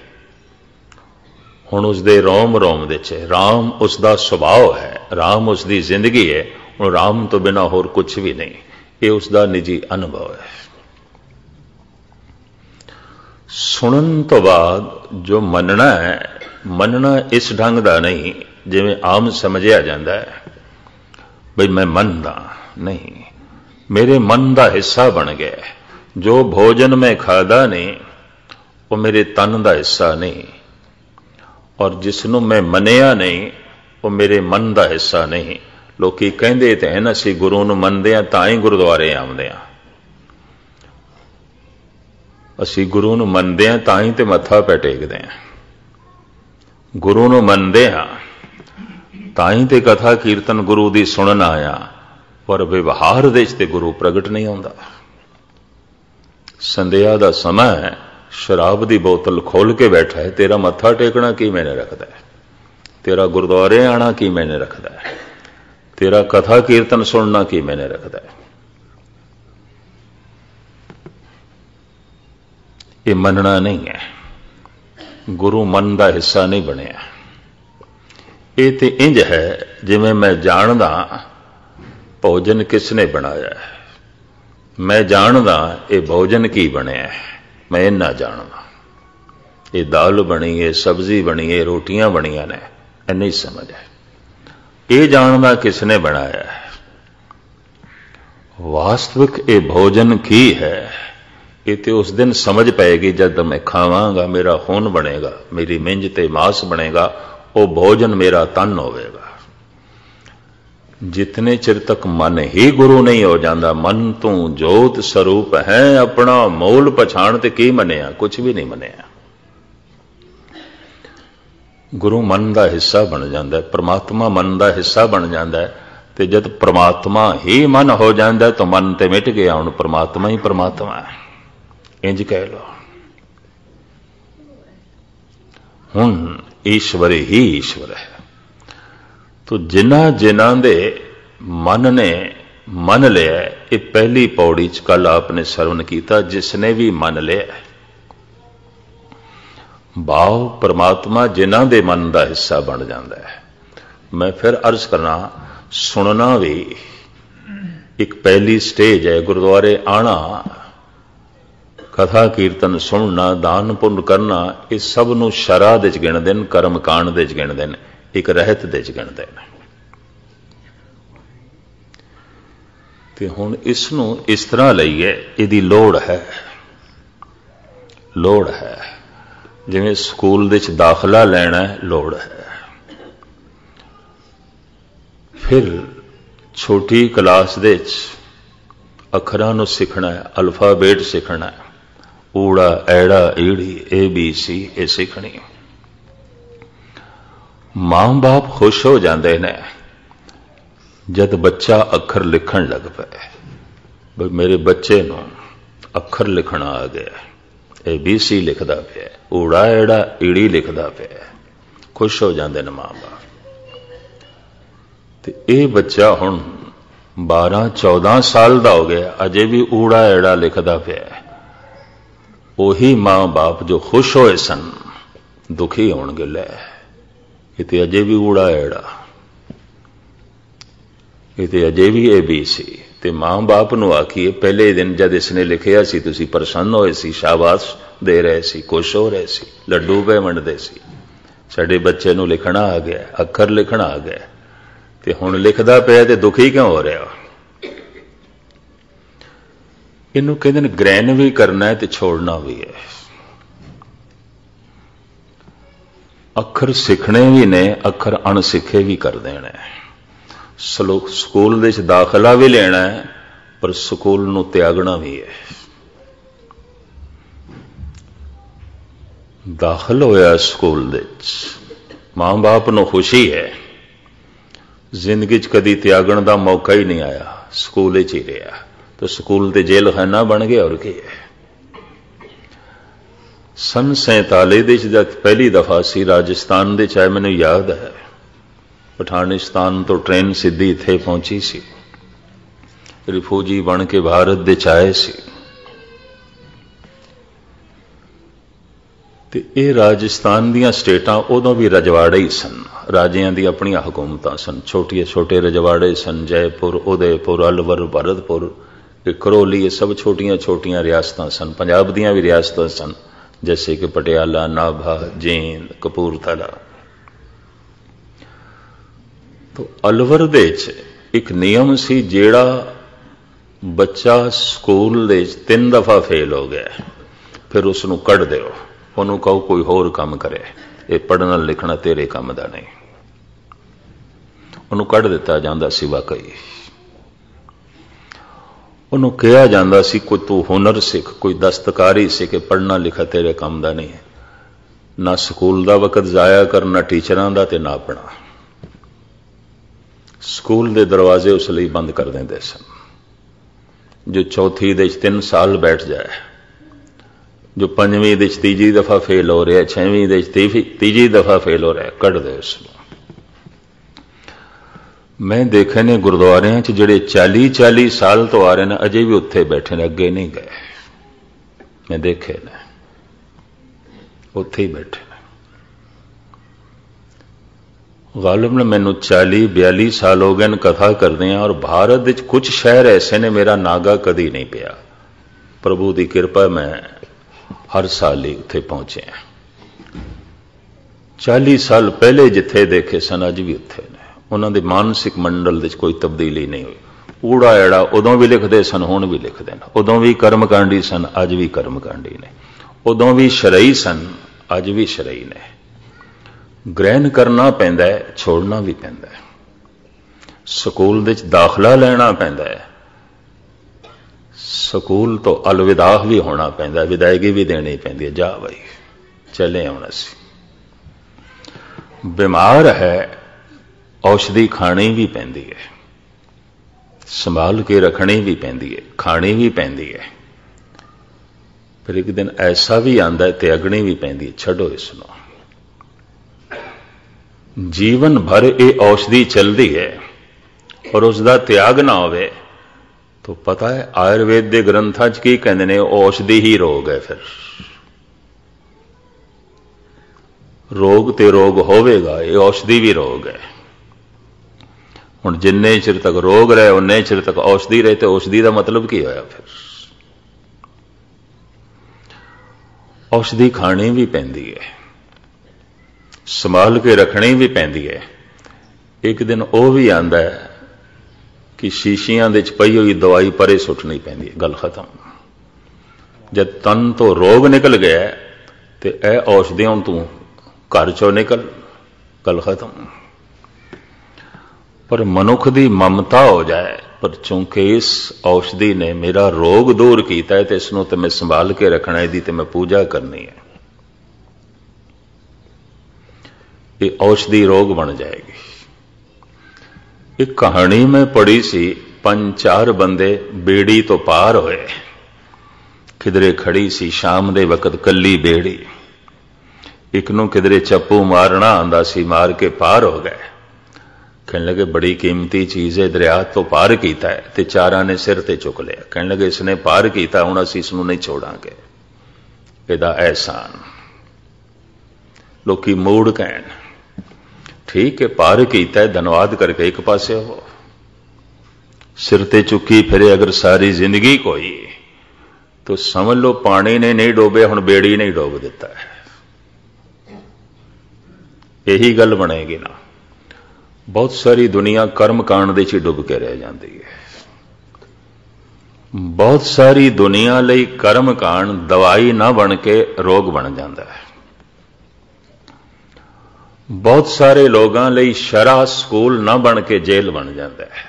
ਹੁਣ ਉਸ ਦੇ ਰੋਮ ਰੋਮ ਦੇ ਚ RAM ਉਸ ਦਾ ਸੁਭਾਅ ਹੈ। ਰਾਮ ਉਸ ਦੀ ਜ਼ਿੰਦਗੀ ਹੈ। ਹੁਣ ਰਾਮ ਤੋਂ ਬਿਨਾ ਹੋਰ ਕੁਝ ਵੀ ਨਹੀਂ। ਇਹ ਉਸ ਦਾ ਨਿੱਜੀ ਅਨੁਭਵ ਹੈ। ਸੁਣਨ ਤੋਂ ਬਾਅਦ ਜੋ ਮੰਨਣਾ ਹੈ, ਮੰਨਣਾ ਇਸ ਢੰਗ ਦਾ ਨਹੀਂ ਜਿਵੇਂ ਆਮ ਸਮਝਿਆ ਜਾਂਦਾ ਹੈ, ਬਈ ਮੈਂ ਮੰਨਦਾ ਨਹੀਂ। ਮੇਰੇ ਮਨ ਦਾ ਹਿੱਸਾ ਬਣ ਗਿਆ ਜੋ ਭੋਜਨ ਮੈਂ ਖਾਦਾ ਨਹੀਂ, ਉਹ ਮੇਰੇ ਤਨ ਦਾ ਹਿੱਸਾ ਨਹੀਂ। ਔਰ ਜਿਸ ਨੂੰ ਮੈਂ ਮੰਨਿਆ ਨਹੀਂ, ਉਹ ਮੇਰੇ ਮਨ ਦਾ ਹਿੱਸਾ ਨਹੀਂ। ਲੋਕੀ ਕਹਿੰਦੇ ਤੇ ਹਨ, ਅਸੀਂ ਗੁਰੂ ਨੂੰ ਮੰਨਦੇ ਆ ਤਾਂ ਹੀ ਗੁਰਦੁਆਰੇ ਆਉਂਦੇ ਆ ਅਸੀਂ ਗੁਰੂ ਨੂੰ ਮੰਨਦੇ ਆ ਤਾਂ ਹੀ ਤੇ ਮੱਥਾ ਪੈ ਟੇਕਦੇ ਆ ਗੁਰੂ ਨੂੰ ਮੰਨਦੇ ਆ ਤਾਂ ਹੀ ਤੇ ਕਥਾ ਕੀਰਤਨ ਗੁਰੂ ਦੀ ਸੁਣਨ ਆਇਆ, ਪਰ ਵਿਵਹਾਰ ਦੇ ਵਿੱਚ ਤੇ ਗੁਰੂ ਪ੍ਰਗਟ ਨਹੀਂ ਆਉਂਦਾ ਸੰਧਿਆ ਦਾ ਸਮਾਂ ਹੈ ਸ਼ਰਾਬ ਦੀ ਬੋਤਲ ਖੋਲ ਕੇ ਬੈਠਾ ਹੈ, ਤੇਰਾ ਮੱਥਾ ਟੇਕਣਾ ਕੀ ਮੈਨੇ ਰੱਖਦਾ ਹੈ? ਤੇਰਾ ਗੁਰਦੁਆਰੇ ਆਣਾ ਕੀ ਮੈਨੇ ਰੱਖਦਾ ਹੈ? ਤੇਰਾ ਕਥਾ ਕੀਰਤਨ ਸੁਣਨਾ ਕੀ ਮੈਨੇ ਰੱਖਦਾ ਹੈ? ਇਹ ਮੰਨਣਾ ਨਹੀਂ ਹੈ। ਗੁਰੂ ਮਨ ਦਾ ਹਿੱਸਾ ਨਹੀਂ ਬਣਿਆ। ਇਹ ਤੇ ਇੰਜ ਹੈ, ਜਿਵੇਂ ਮੈਂ ਜਾਣਦਾ ਭੋਜਨ ਕਿਸ ਨੇ ਬਣਾਇਆ ਹੈ? ਮੈਂ ਜਾਣਦਾ ਇਹ ਭੋਜਨ ਕੀ ਬਣਿਆ ਹੈ? ਮੈਂ ਇੰਨਾ ਜਾਣਦਾ। ਇਹ ਦਾਲ ਬਣੀ ਹੈ ਸਬਜ਼ੀ ਬਣੀ ਹੈ ਰੋਟੀਆਂ ਬਣੀਆਂ ਨੇ, ਇੰਨੀ ਸਮਝ ਹੈ। ਇਹ ਜਾਣਦਾ ਕਿਸ ਨੇ ਬਣਾਇਆ ਹੈ। ਵਾਸਤਵਿਕ ਇਹ ਭੋਜਨ ਕੀ ਹੈ? ਇਹ ਤੇ ਉਸ ਦਿਨ ਸਮਝ ਪਏਗੀ ਜਦ ਮੈਂ ਖਾਵਾਂਗਾ, ਮੇਰਾ ਖੂਨ ਬਣੇਗਾ, ਮੇਰੀ ਮਿੰਜ ਤੇ ਮਾਸ ਬਣੇਗਾ, ਉਹ ਭੋਜਨ ਮੇਰਾ ਤਨ ਹੋਵੇਗਾ। ਜਿਤਨੇ ਚਿਰ ਤੱਕ ਮਨ ਹੀ ਗੁਰੂ ਨਹੀਂ ਹੋ ਜਾਂਦਾ, ਮਨ ਤੂੰ ਜੋਤ ਸਰੂਪ ਹੈ, ਆਪਣਾ ਮੂਲ ਪਛਾਣ ਤੇ ਕੀ ਮੰਨਿਆ? ਕੁਝ ਵੀ ਨਹੀਂ ਮੰਨਿਆ। ਗੁਰੂ ਮਨ ਦਾ ਹਿੱਸਾ ਬਣ ਜਾਂਦਾ ਹੈ ਪ੍ਰਮਾਤਮਾ ਮਨ ਦਾ ਹਿੱਸਾ ਬਣ ਜਾਂਦਾ ਹੈ ਤੇ ਜਦ ਪ੍ਰਮਾਤਮਾ ਹੀ ਮਨ ਹੋ ਜਾਂਦਾ, ਤਾਂ ਮਨ ਤੇ ਮਿਟ ਗਿਆ, ਹੁਣ ਪ੍ਰਮਾਤਮਾ ਹੀ ਪ੍ਰਮਾਤਮਾ ਹੈ। ਇੰਜ ਕਹਿ ਲੋ ਹੁਣ ਈਸ਼ਵਰ ਹੀ ਈਸ਼ਵਰ ਹੈ। ਤੋ ਜਿਨ੍ਹਾਂ ਜਿਨ੍ਹਾਂ ਦੇ ਮਨ ਨੇ ਮੰਨ ਲਿਆ ਇਹ ਪਹਿਲੀ ਪੌੜੀ ਚ ਕੱਲ ਆਪਨੇ ਸਰਵਨ ਕੀਤਾ, ਜਿਸ ਨੇ ਵੀ ਮੰਨ ਲਿਆ ਭਾਵ ਪਰਮਾਤਮਾ ਜਿਨ੍ਹਾਂ ਦੇ ਮਨ ਦਾ ਹਿੱਸਾ ਬਣ ਜਾਂਦਾ ਹੈ। ਮੈਂ ਫਿਰ ਅਰਜ਼ ਕਰਨਾ, ਸੁਣਨਾ ਵੀ ਇੱਕ ਪਹਿਲੀ ਸਟੇਜ ਹੈ, ਗੁਰਦੁਆਰੇ ਆਣਾ, ਕਥਾ ਕੀਰਤਨ ਸੁਣਨਾ, ਦਾਨ ਪੁੰਨ ਕਰਨਾ, ਇਹ ਸਭ ਨੂੰ ਸ਼ਰਾ ਦੇ ਚ ਗਿਣਦੇ ਨੇ, ਕਰਮ ਕਾਂਡ ਦੇ ਚ ਗਿਣਦੇ ਨੇ। ਇੱਕ ਰਹਿਤ ਦੇ ਚ ਗਿਣਦੇ ਨੇ ਤੇ ਹੁਣ ਇਸ ਨੂੰ ਇਸ ਤਰ੍ਹਾਂ ਲਈਏ, ਇਹਦੀ ਲੋੜ ਹੈ। ਲੋੜ ਹੈ। ਜਿਵੇਂ ਸਕੂਲ ਦੇ ਚ ਦਾਖਲਾ ਲੈਣਾ ਲੋੜ ਹੈ। ਫਿਰ ਛੋਟੀ ਕਲਾਸ ਦੇ ਵਿੱਚ ਅੱਖਰਾਂ ਨੂੰ ਸਿੱਖਣਾ ਹੈ, ਅਲਫਾਬੇਟ ਸਿੱਖਣਾ ਹੈ। ਊੜਾ, ਐੜਾ, ਈੜੀ, ਏ ਬੀ ਸੀ, ਇਹ ਸਿੱਖਣੀ ਮਾਂ-ਬਾਪ ਖੁਸ਼ ਹੋ ਜਾਂਦੇ ਨੇ। ਜਦ ਬੱਚਾ ਅੱਖਰ ਲਿਖਣ ਲੱਗ ਪਏ ਬਈ ਮੇਰੇ ਬੱਚੇ ਨੂੰ ਅੱਖਰ ਲਿਖਣਾ ਆ ਗਿਆ। ਏ ਬੀ ਸੀ ਲਿਖਦਾ ਪਿਆ। ਊੜਾ ਏੜਾ ਈੜੀ ਲਿਖਦਾ ਪਿਆ। ਖੁਸ਼ ਹੋ ਜਾਂਦੇ ਨੇ ਮਾਂ-ਬਾਪ। ਤੇ ਇਹ ਬੱਚਾ ਹੁਣ 12 14 ਸਾਲ ਦਾ ਹੋ ਗਿਆ। ਅਜੇ ਵੀ ਊੜਾ ਏੜਾ ਲਿਖਦਾ ਪਿਆ। ਉਹੀ ਮਾਂ-ਬਾਪ ਜੋ ਖੁਸ਼ ਹੋਏ ਸਨ, ਦੁਖੀ ਹੋਣਗੇ। ਲੈ। ਇਹ ਤੇ ਅਜੇ ਵੀ ਊੜਾ ਐੜਾ। ਇਹ ਤੇ ਅਜੇ ਵੀ ਇਹ ਬੀ ਸੀ ਤੇ ਮਾਂ-ਬਾਪ ਨੂੰ ਆਖੀਏ, ਪਹਿਲੇ ਦਿਨ ਜਦ ਇਸਨੇ ਲਿਖਿਆ ਸੀ, ਤੁਸੀਂ ਪ੍ਰਸੰਨ ਹੋਏ ਸੀ, ਸ਼ਾਬਾਸ਼ ਦੇ ਰਹੇ ਸੀ, ਖੁਸ਼ ਹੋ ਰਹੇ ਸੀ, ਲੱਡੂ ਪੇ ਵੰਡਦੇ ਸੀ। ਸਾਡੇ ਬੱਚੇ ਨੂੰ ਲਿਖਣਾ ਆ ਗਿਆ, ਅੱਖਰ ਲਿਖਣਾ ਆ ਗਿਆ। ਤੇ ਹੁਣ ਲਿਖਦਾ ਪਿਆ ਤੇ ਦੁਖੀ ਕਿਉਂ ਹੋ ਰਿਹਾ? ਇਹਨੂੰ ਕਹਿੰਦੇ ਨੇ, ਗ੍ਰਹਿਣ ਵੀ ਕਰਨਾ ਹੈ ਤੇ ਛੋੜਨਾ ਵੀ ਹੈ। ਅੱਖਰ ਸਿੱਖਣੇ ਵੀ ਨੇ, ਅੱਖਰ ਅਣਸਿੱਖੇ ਵੀ ਕਰ ਦੇਣਾ। ਸਲੋਕ ਸਕੂਲ ਦੇ ਵਿੱਚ ਦਾਖਲਾ ਵੀ ਲੈਣਾ ਹੈ, ਪਰ ਸਕੂਲ ਨੂੰ ਤਿਆਗਣਾ ਵੀ ਹੈ। ਦਾਖਲ ਹੋਇਆ ਸਕੂਲ ਦੇ ਵਿੱਚ। ਮਾਂ-ਬਾਪ ਨੂੰ ਖੁਸ਼ੀ ਹੈ। ਜ਼ਿੰਦਗੀ 'ਚ ਕਦੀ ਤਿਆਗਣ ਦਾ ਮੌਕਾ ਹੀ ਨਹੀਂ ਆਇਆ। ਸਕੂਲ 'ਚ ਹੀ ਰਿਹਾ। ਤਾਂ ਸਕੂਲ ਤੇ ਜੇਲ੍ਹ ਖਾਨਾ ਬਣ ਗਿਆ ਔਰ ਕੀ ਹੈ। ਸਨ 47 ਦੇ ਜਦ ਪਹਿਲੀ ਦਫਾ ਸੀ, ਰਾਜਸਥਾਨ ਦੇ ਚਾਹੇ ਮੈਨੂੰ ਯਾਦ ਹੈ, ਪਠਾਨਿਸਤਾਨ ਤੋਂ ਟ੍ਰੇਨ ਸਿੱਧੀ ਇੱਥੇ ਪਹੁੰਚੀ ਸੀ। ਰਿਫਿਊਜੀ ਬਣ ਕੇ ਭਾਰਤ ਦੇ ਚਾਏ ਸੀ। ਤੇ ਇਹ ਰਾਜਸਥਾਨ ਦੀਆਂ ਸਟੇਟਾਂ ਉਦੋਂ ਵੀ ਰਜਵਾੜੇ ਹੀ ਸਨ। ਰਾਜਿਆਂ ਦੀ ਆਪਣੀਆਂ ਹਕੂਮਤਾਂ ਸਨ। ਛੋਟੀਆਂ ਛੋਟੇ ਰਜਵਾੜੇ ਸਨ। ਜੈਪੁਰ, ਉਦੈਪੁਰ, ਅਲਵਰ, ਭਰਤਪੁਰ ਕਰੋਲੀ, ਇਹ ਸਭ ਛੋਟੀਆਂ ਛੋਟੀਆਂ ਰਿਆਸਤਾਂ ਸਨ। ਪੰਜਾਬ ਦੀਆਂ ਵੀ ਰਿਆਸਤਾਂ ਸਨ। ਜੈਸੇ ਕਿ ਪਟਿਆਲਾ ਨਾਭਾ ਜੇਨ ਕਪੂਰਥਲਾ ਤੋ ਅਲਵਰ ਦੇ ਵਿੱਚ ਇੱਕ ਨਿਯਮ ਸੀ ਜਿਹੜਾ ਬੱਚਾ ਸਕੂਲ ਦੇ ਵਿੱਚ ਤਿੰਨ ਦਫਾ ਫੇਲ ਹੋ ਗਿਆ ਫਿਰ ਉਸ ਨੂੰ ਕੱਢ ਦਿਓ ਉਹਨੂੰ ਕਹੋ ਕੋਈ ਹੋਰ ਕੰਮ ਕਰੇ ਇਹ ਪੜ੍ਹਨਾ ਲਿਖਣਾ ਤੇਰੇ ਕੰਮ ਦਾ ਨਹੀਂ ਉਹਨੂੰ ਕੱਢ ਦਿੱਤਾ ਜਾਂਦਾ ਸੀ ਵਾਕਈ ਉਹਨੂੰ ਕਿਹਾ ਜਾਂਦਾ ਸੀ, ਕੋਈ ਤੂੰ ਹੁਨਰ ਸਿੱਖ, ਕੋਈ ਦਸਤਕਾਰੀ ਸਿੱਖ ਪੜ੍ਹਨਾ ਲਿਖਾ ਤੇਰੇ ਕੰਮ ਦਾ ਨਹੀਂ ਹੈ। ਨਾ ਸਕੂਲ ਦਾ ਵਕਤ ਜ਼ਾਇਆ ਕਰ, ਨਾ ਟੀਚਰਾਂ ਦਾ ਤੇ ਨਾ ਆਪਣਾ। ਸਕੂਲ ਦੇ ਦਰਵਾਜ਼ੇ ਉਸ ਲਈ ਬੰਦ ਕਰ ਦਿੰਦੇ ਸਨ, ਜੋ ਚੌਥੀ ਦੇ 3 ਸਾਲ ਬੈਠ ਜਾਏ, ਜੋ ਪੰਜਵੀਂ ਦੇ ਤੀਜੀ ਦਫਾ ਫੇਲ ਹੋ ਰਿਹਾ, ਛੇਵੀਂ ਦੇ ਤੀਜੀ ਦਫਾ ਫੇਲ ਹੋ ਰਿਹਾ, ਕੱਢ ਦੇ ਉਸ ਨੂੰ ਮੈਂ ਦੇਖੇ ਨੇ ਗੁਰਦੁਆਰਿਆਂ 'ਚ ਜਿਹੜੇ 40 40 ਸਾਲ ਤੋਂ ਆ ਰਹੇ ਨੇ, ਅਜੇ ਵੀ ਉੱਥੇ ਬੈਠੇ ਨੇ, ਅੱਗੇ ਨਹੀਂ ਗਏ। ਮੈਂ ਦੇਖੇ ਨੇ। ਉੱਥੇ ਹੀ ਬੈਠੇ ਨੇ। ਗਾਲਬ ਨੇ ਮੈਨੂੰ 40 42 ਸਾਲ ਹੋ ਗਏ ਨੇ ਕਥਾ ਕਰਦੇ ਆ ਔਰ ਭਾਰਤ ਵਿੱਚ ਕੁਝ ਸ਼ਹਿਰ ਐਸੇ ਨੇ ਮੇਰਾ ਨਾਗਾ ਕਦੀ ਨਹੀਂ ਪਿਆ। ਪ੍ਰਭੂ ਦੀ ਕਿਰਪਾ ਮੈਂ ਹਰ ਸਾਲ ਹੀ ਉੱਥੇ ਪਹੁੰਚਿਆ 40 ਸਾਲ ਪਹਿਲੇ ਜਿੱਥੇ ਦੇਖੇ ਸਨ, ਅੱਜ ਵੀ ਉੱਥੇ ਉਹਨਾਂ ਦੇ ਮਾਨਸਿਕ ਮੰਡਲ ਵਿੱਚ ਕੋਈ ਤਬਦੀਲੀ ਨਹੀਂ ਹੋਈ। ਊੜਾ ਐੜਾ ਉਦੋਂ ਵੀ ਲਿਖਦੇ ਸਨ, ਹੁਣ ਵੀ ਲਿਖਦੇ ਨੇ। ਉਦੋਂ ਵੀ ਕਰਮਕਾਂਡੀ ਸਨ, ਅੱਜ ਵੀ ਕਰਮਕਾਂਡੀ ਨੇ। ਉਦੋਂ ਵੀ ਸ਼ਰਈ ਸਨ, ਅੱਜ ਵੀ ਸ਼ਰਈ ਨੇ। ਗ੍ਰਹਿਣ ਕਰਨਾ ਪੈਂਦਾ ਹੈ, ਛੋੜਨਾ ਵੀ ਪੈਂਦਾ ਹੈ। ਸਕੂਲ ਵਿੱਚ ਦਾਖਲਾ ਲੈਣਾ ਪੈਂਦਾ ਹੈ। ਸਕੂਲ ਤੋਂ ਅਲਵਿਦਾ ਵੀ ਹੋਣਾ ਪੈਂਦਾ ਵਿਦਾਇਗੀ ਵੀ ਦੇਣੀ ਪੈਂਦੀ ਹੈ। ਜਾ ਭਾਈ ਚਲੇ ਹੁਣ ਅਸੀਂ। ਬਿਮਾਰ ਹੈ ਔਸ਼ਧੀ ਖਾਣੀ ਵੀ ਪੈਂਦੀ ਹੈ। ਸੰਭਾਲ ਕੇ ਰੱਖਣੀ ਵੀ ਪੈਂਦੀ ਹੈ, ਖਾਣੀ ਵੀ ਪੈਂਦੀ ਹੈ। ਫਿਰ ਇੱਕ ਦਿਨ ਐਸਾ ਵੀ ਆਂਦਾ ਹੈ ਤੇ ਅਗਣੀ ਵੀ ਪੈਂਦੀ ਹੈ, ਛੱਡੋ ਇਸ ਨੂੰ। ਜੀਵਨ ਭਰ ਇਹ ਔਸ਼ਧੀ ਚੱਲਦੀ ਹੈ ਔਰ ਉਸ ਦਾ ਤਿਆਗ ਨਾ ਹੋਵੇ ਤਾਂ ਪਤਾ ਹੈ ਆਯੁਰਵੇਦ ਦੇ ਗ੍ਰੰਥਾਂ 'ਚ ਕੀ ਕਹਿੰਦੇ ਨੇ ਔਸ਼ਧੀ ਹੀ ਰੋਗ ਹੈ ਫਿਰ। ਰੋਗ ਤੇ ਰੋਗ ਹੋਵੇਗਾ, ਇਹ ਔਸ਼ਧੀ ਵੀ ਰੋਗ ਹੈ। ਹੁਣ ਜਿੰਨੇ ਚਿਰ ਤੱਕ ਰੋਗ ਰਹੇ, ਉਨੇ ਚਿਰ ਤੱਕ ਔਸ਼ਧੀ ਰਹੇ ਤੇ ਔਸ਼ਧੀ ਦਾ ਮਤਲਬ ਕੀ ਹੋਇਆ ਫਿਰ? ਔਸ਼ਧੀ ਖਾਣੀ ਵੀ ਪੈਂਦੀ ਹੈ। ਸੰਭਾਲ ਕੇ ਰੱਖਣੀ ਵੀ ਪੈਂਦੀ ਹੈ। ਇੱਕ ਦਿਨ ਉਹ ਵੀ ਆਂਦਾ ਹੈ ਕਿ ਸ਼ੀਸ਼ੀਆਂ ਦੇ ਵਿੱਚ ਪਈ ਹੋਈ ਦਵਾਈ ਪਰੇ ਸੁੱਟਣੀ ਪੈਂਦੀ ਹੈ। ਗੱਲ ਖਤਮ। ਜਦ ਤਨ ਤੋਂ ਰੋਗ ਨਿਕਲ ਗਿਆ ਤੇ ਇਹ ਔਸ਼ਧੀਆਂ ਤੂੰ ਘਰ ਚੋਂ ਨਿਕਲ। ਗੱਲ ਖਤਮ। ਪਰ ਮਨੁੱਖ ਦੀ ਮਮਤਾ ਹੋ ਜਾਏ, ਪਰ ਚੂੰਕਿ ਇਸ ਔਸ਼ਧੀ ਨੇ ਮੇਰਾ ਰੋਗ ਦੂਰ ਕੀਤਾ ਹੈ ਤੇ ਇਸ ਨੂੰ ਤੇ ਮੈਂ ਸੰਭਾਲ ਕੇ ਰੱਖਣਾ ਇਹਦੀ ਤੇ ਮੈਂ ਪੂਜਾ ਕਰਨੀ ਹੈ। ਇਹ ਔਸ਼ਧੀ ਰੋਗ ਬਣ ਜਾਏਗੀ। ਇੱਕ ਕਹਾਣੀ ਮੈਂ ਪੜ੍ਹੀ ਸੀ, ਪੰਜ ਚਾਰ ਬੰਦੇ ਬੇੜੀ ਤੋਂ ਪਾਰ ਹੋਏ। ਕਿਧਰੇ ਖੜੀ ਸੀ, ਸ਼ਾਮ ਦੇ ਵਕਤ ਕੱਲੀ ਬੇੜੀ। ਇੱਕ ਨੂੰ ਕਿਧਰੇ ਚੱਪੂ ਮਾਰਨਾ ਆਂਦਾ ਸੀ, ਮਾਰ ਕੇ ਪਾਰ ਹੋ ਗਏ। ਕਹਿਣ ਲੱਗੇ, ਬੜੀ ਕੀਮਤੀ ਚੀਜ਼ ਹੈ, ਦਰਿਆ ਤੋਂ ਪਾਰ ਕੀਤਾ ਹੈ ਤੇ ਚਾਰਾਂ ਨੇ ਸਿਰ ਤੇ ਚੁੱਕ ਲਿਆ। ਕਹਿਣ ਲੱਗੇ ਇਸ ਨੇ ਪਾਰ ਕੀਤਾ, ਹੁਣ ਅਸੀਂ ਇਸ ਨੂੰ ਨਹੀਂ ਛੋੜਾਂਗੇ। ਇਹਦਾ ਐਹਸਾਨ ਲੋਕੀ ਮੂੜ ਕਹਿਣ, ਠੀਕ ਹੈ, ਪਾਰ ਕੀਤਾ ਧੰਨਵਾਦ ਕਰਕੇ ਇੱਕ ਪਾਸੇ ਹੋ। ਸਿਰ ਤੇ ਚੁੱਕੀ ਫਿਰੇ ਅਗਰ ਸਾਰੀ ਜ਼ਿੰਦਗੀ ਕੋਈ, ਤੋ ਸਮਝ ਲੋ ਪਾਣੀ ਨੇ ਨਹੀਂ ਡੋਬੇ ਹੁਣ ਬੇੜੀ ਨਹੀਂ ਡੋਬ ਦਿੱਤਾ ਇਹੀ ਗੱਲ ਬਣੇਗੀ ਨਾ। ਬਹੁਤ ਸਾਰੀ ਦੁਨੀਆ ਕਰਮ ਕਾਂਡ ਦੇ ਚ ਡੁੱਬ ਕੇ ਰਹਿ ਜਾਂਦੀ ਹੈ। ਬਹੁਤ ਸਾਰੀ ਦੁਨੀਆ ਲਈ ਕਰਮ ਕਾਂਡ ਦਵਾਈ ਨਾ ਬਣ ਕੇ ਰੋਗ ਬਣ ਜਾਂਦਾ ਹੈ। ਬਹੁਤ ਸਾਰੇ ਲੋਕਾਂ ਲਈ ਸ਼ਰਾ ਸਕੂਲ ਨਾ ਬਣ ਕੇ ਜੇਲ੍ਹ ਬਣ ਜਾਂਦਾ ਹੈ।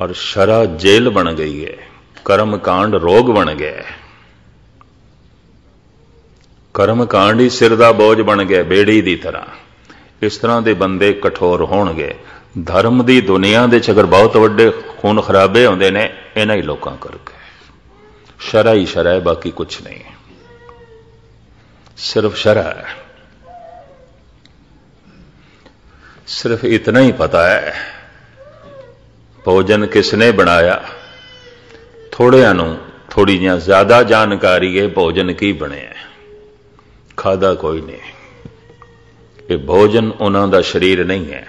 ਔਰ ਸ਼ਰਾ ਜੇਲ੍ਹ ਬਣ ਗਈ ਹੈ। ਕਰਮ ਕਾਂਡ ਰੋਗ ਬਣ ਗਿਆ ਹੈ। ਕਰਮ ਕਾਂਡ ਹੀ ਸਿਰ ਦਾ ਬੋਝ ਬਣ ਗਿਆ, ਬੇੜੀ ਦੀ ਤਰ੍ਹਾਂ। ਇਸ ਤਰ੍ਹਾਂ ਦੇ ਬੰਦੇ ਕਠੋਰ ਹੋਣਗੇ। ਧਰਮ ਦੀ ਦੁਨੀਆ ਦੇ ਚ ਅਗਰ ਬਹੁਤ ਵੱਡੇ ਖੂਨ ਖਰਾਬੇ ਹੁੰਦੇ ਨੇ, ਇਹਨਾਂ ਹੀ ਲੋਕਾਂ ਕਰਕੇ। ਸ਼ਰਾ ਹੀ ਸ਼ਰਾ ਹੈ, ਬਾਕੀ ਕੁਝ ਨਹੀਂ। ਸਿਰਫ ਸ਼ਰਾ ਹੈ। ਸਿਰਫ ਇਤਨਾ ਹੀ ਪਤਾ ਹੈ, ਭੋਜਨ ਕਿਸ ਨੇ ਬਣਾਇਆ? ਥੋੜਿਆਂ ਨੂੰ ਥੋੜੀ ਜਿਹਾ ਜ਼ਿਆਦਾ ਜਾਣਕਾਰੀ ਹੈ, ਭੋਜਨ ਕੀ ਬਣਿਆ ਖਾਦਾ ਕੋਈ ਨਹੀਂ। ਇਹ ਭੋਜਨ ਉਹਨਾਂ ਦਾ ਸਰੀਰ ਨਹੀਂ ਹੈ,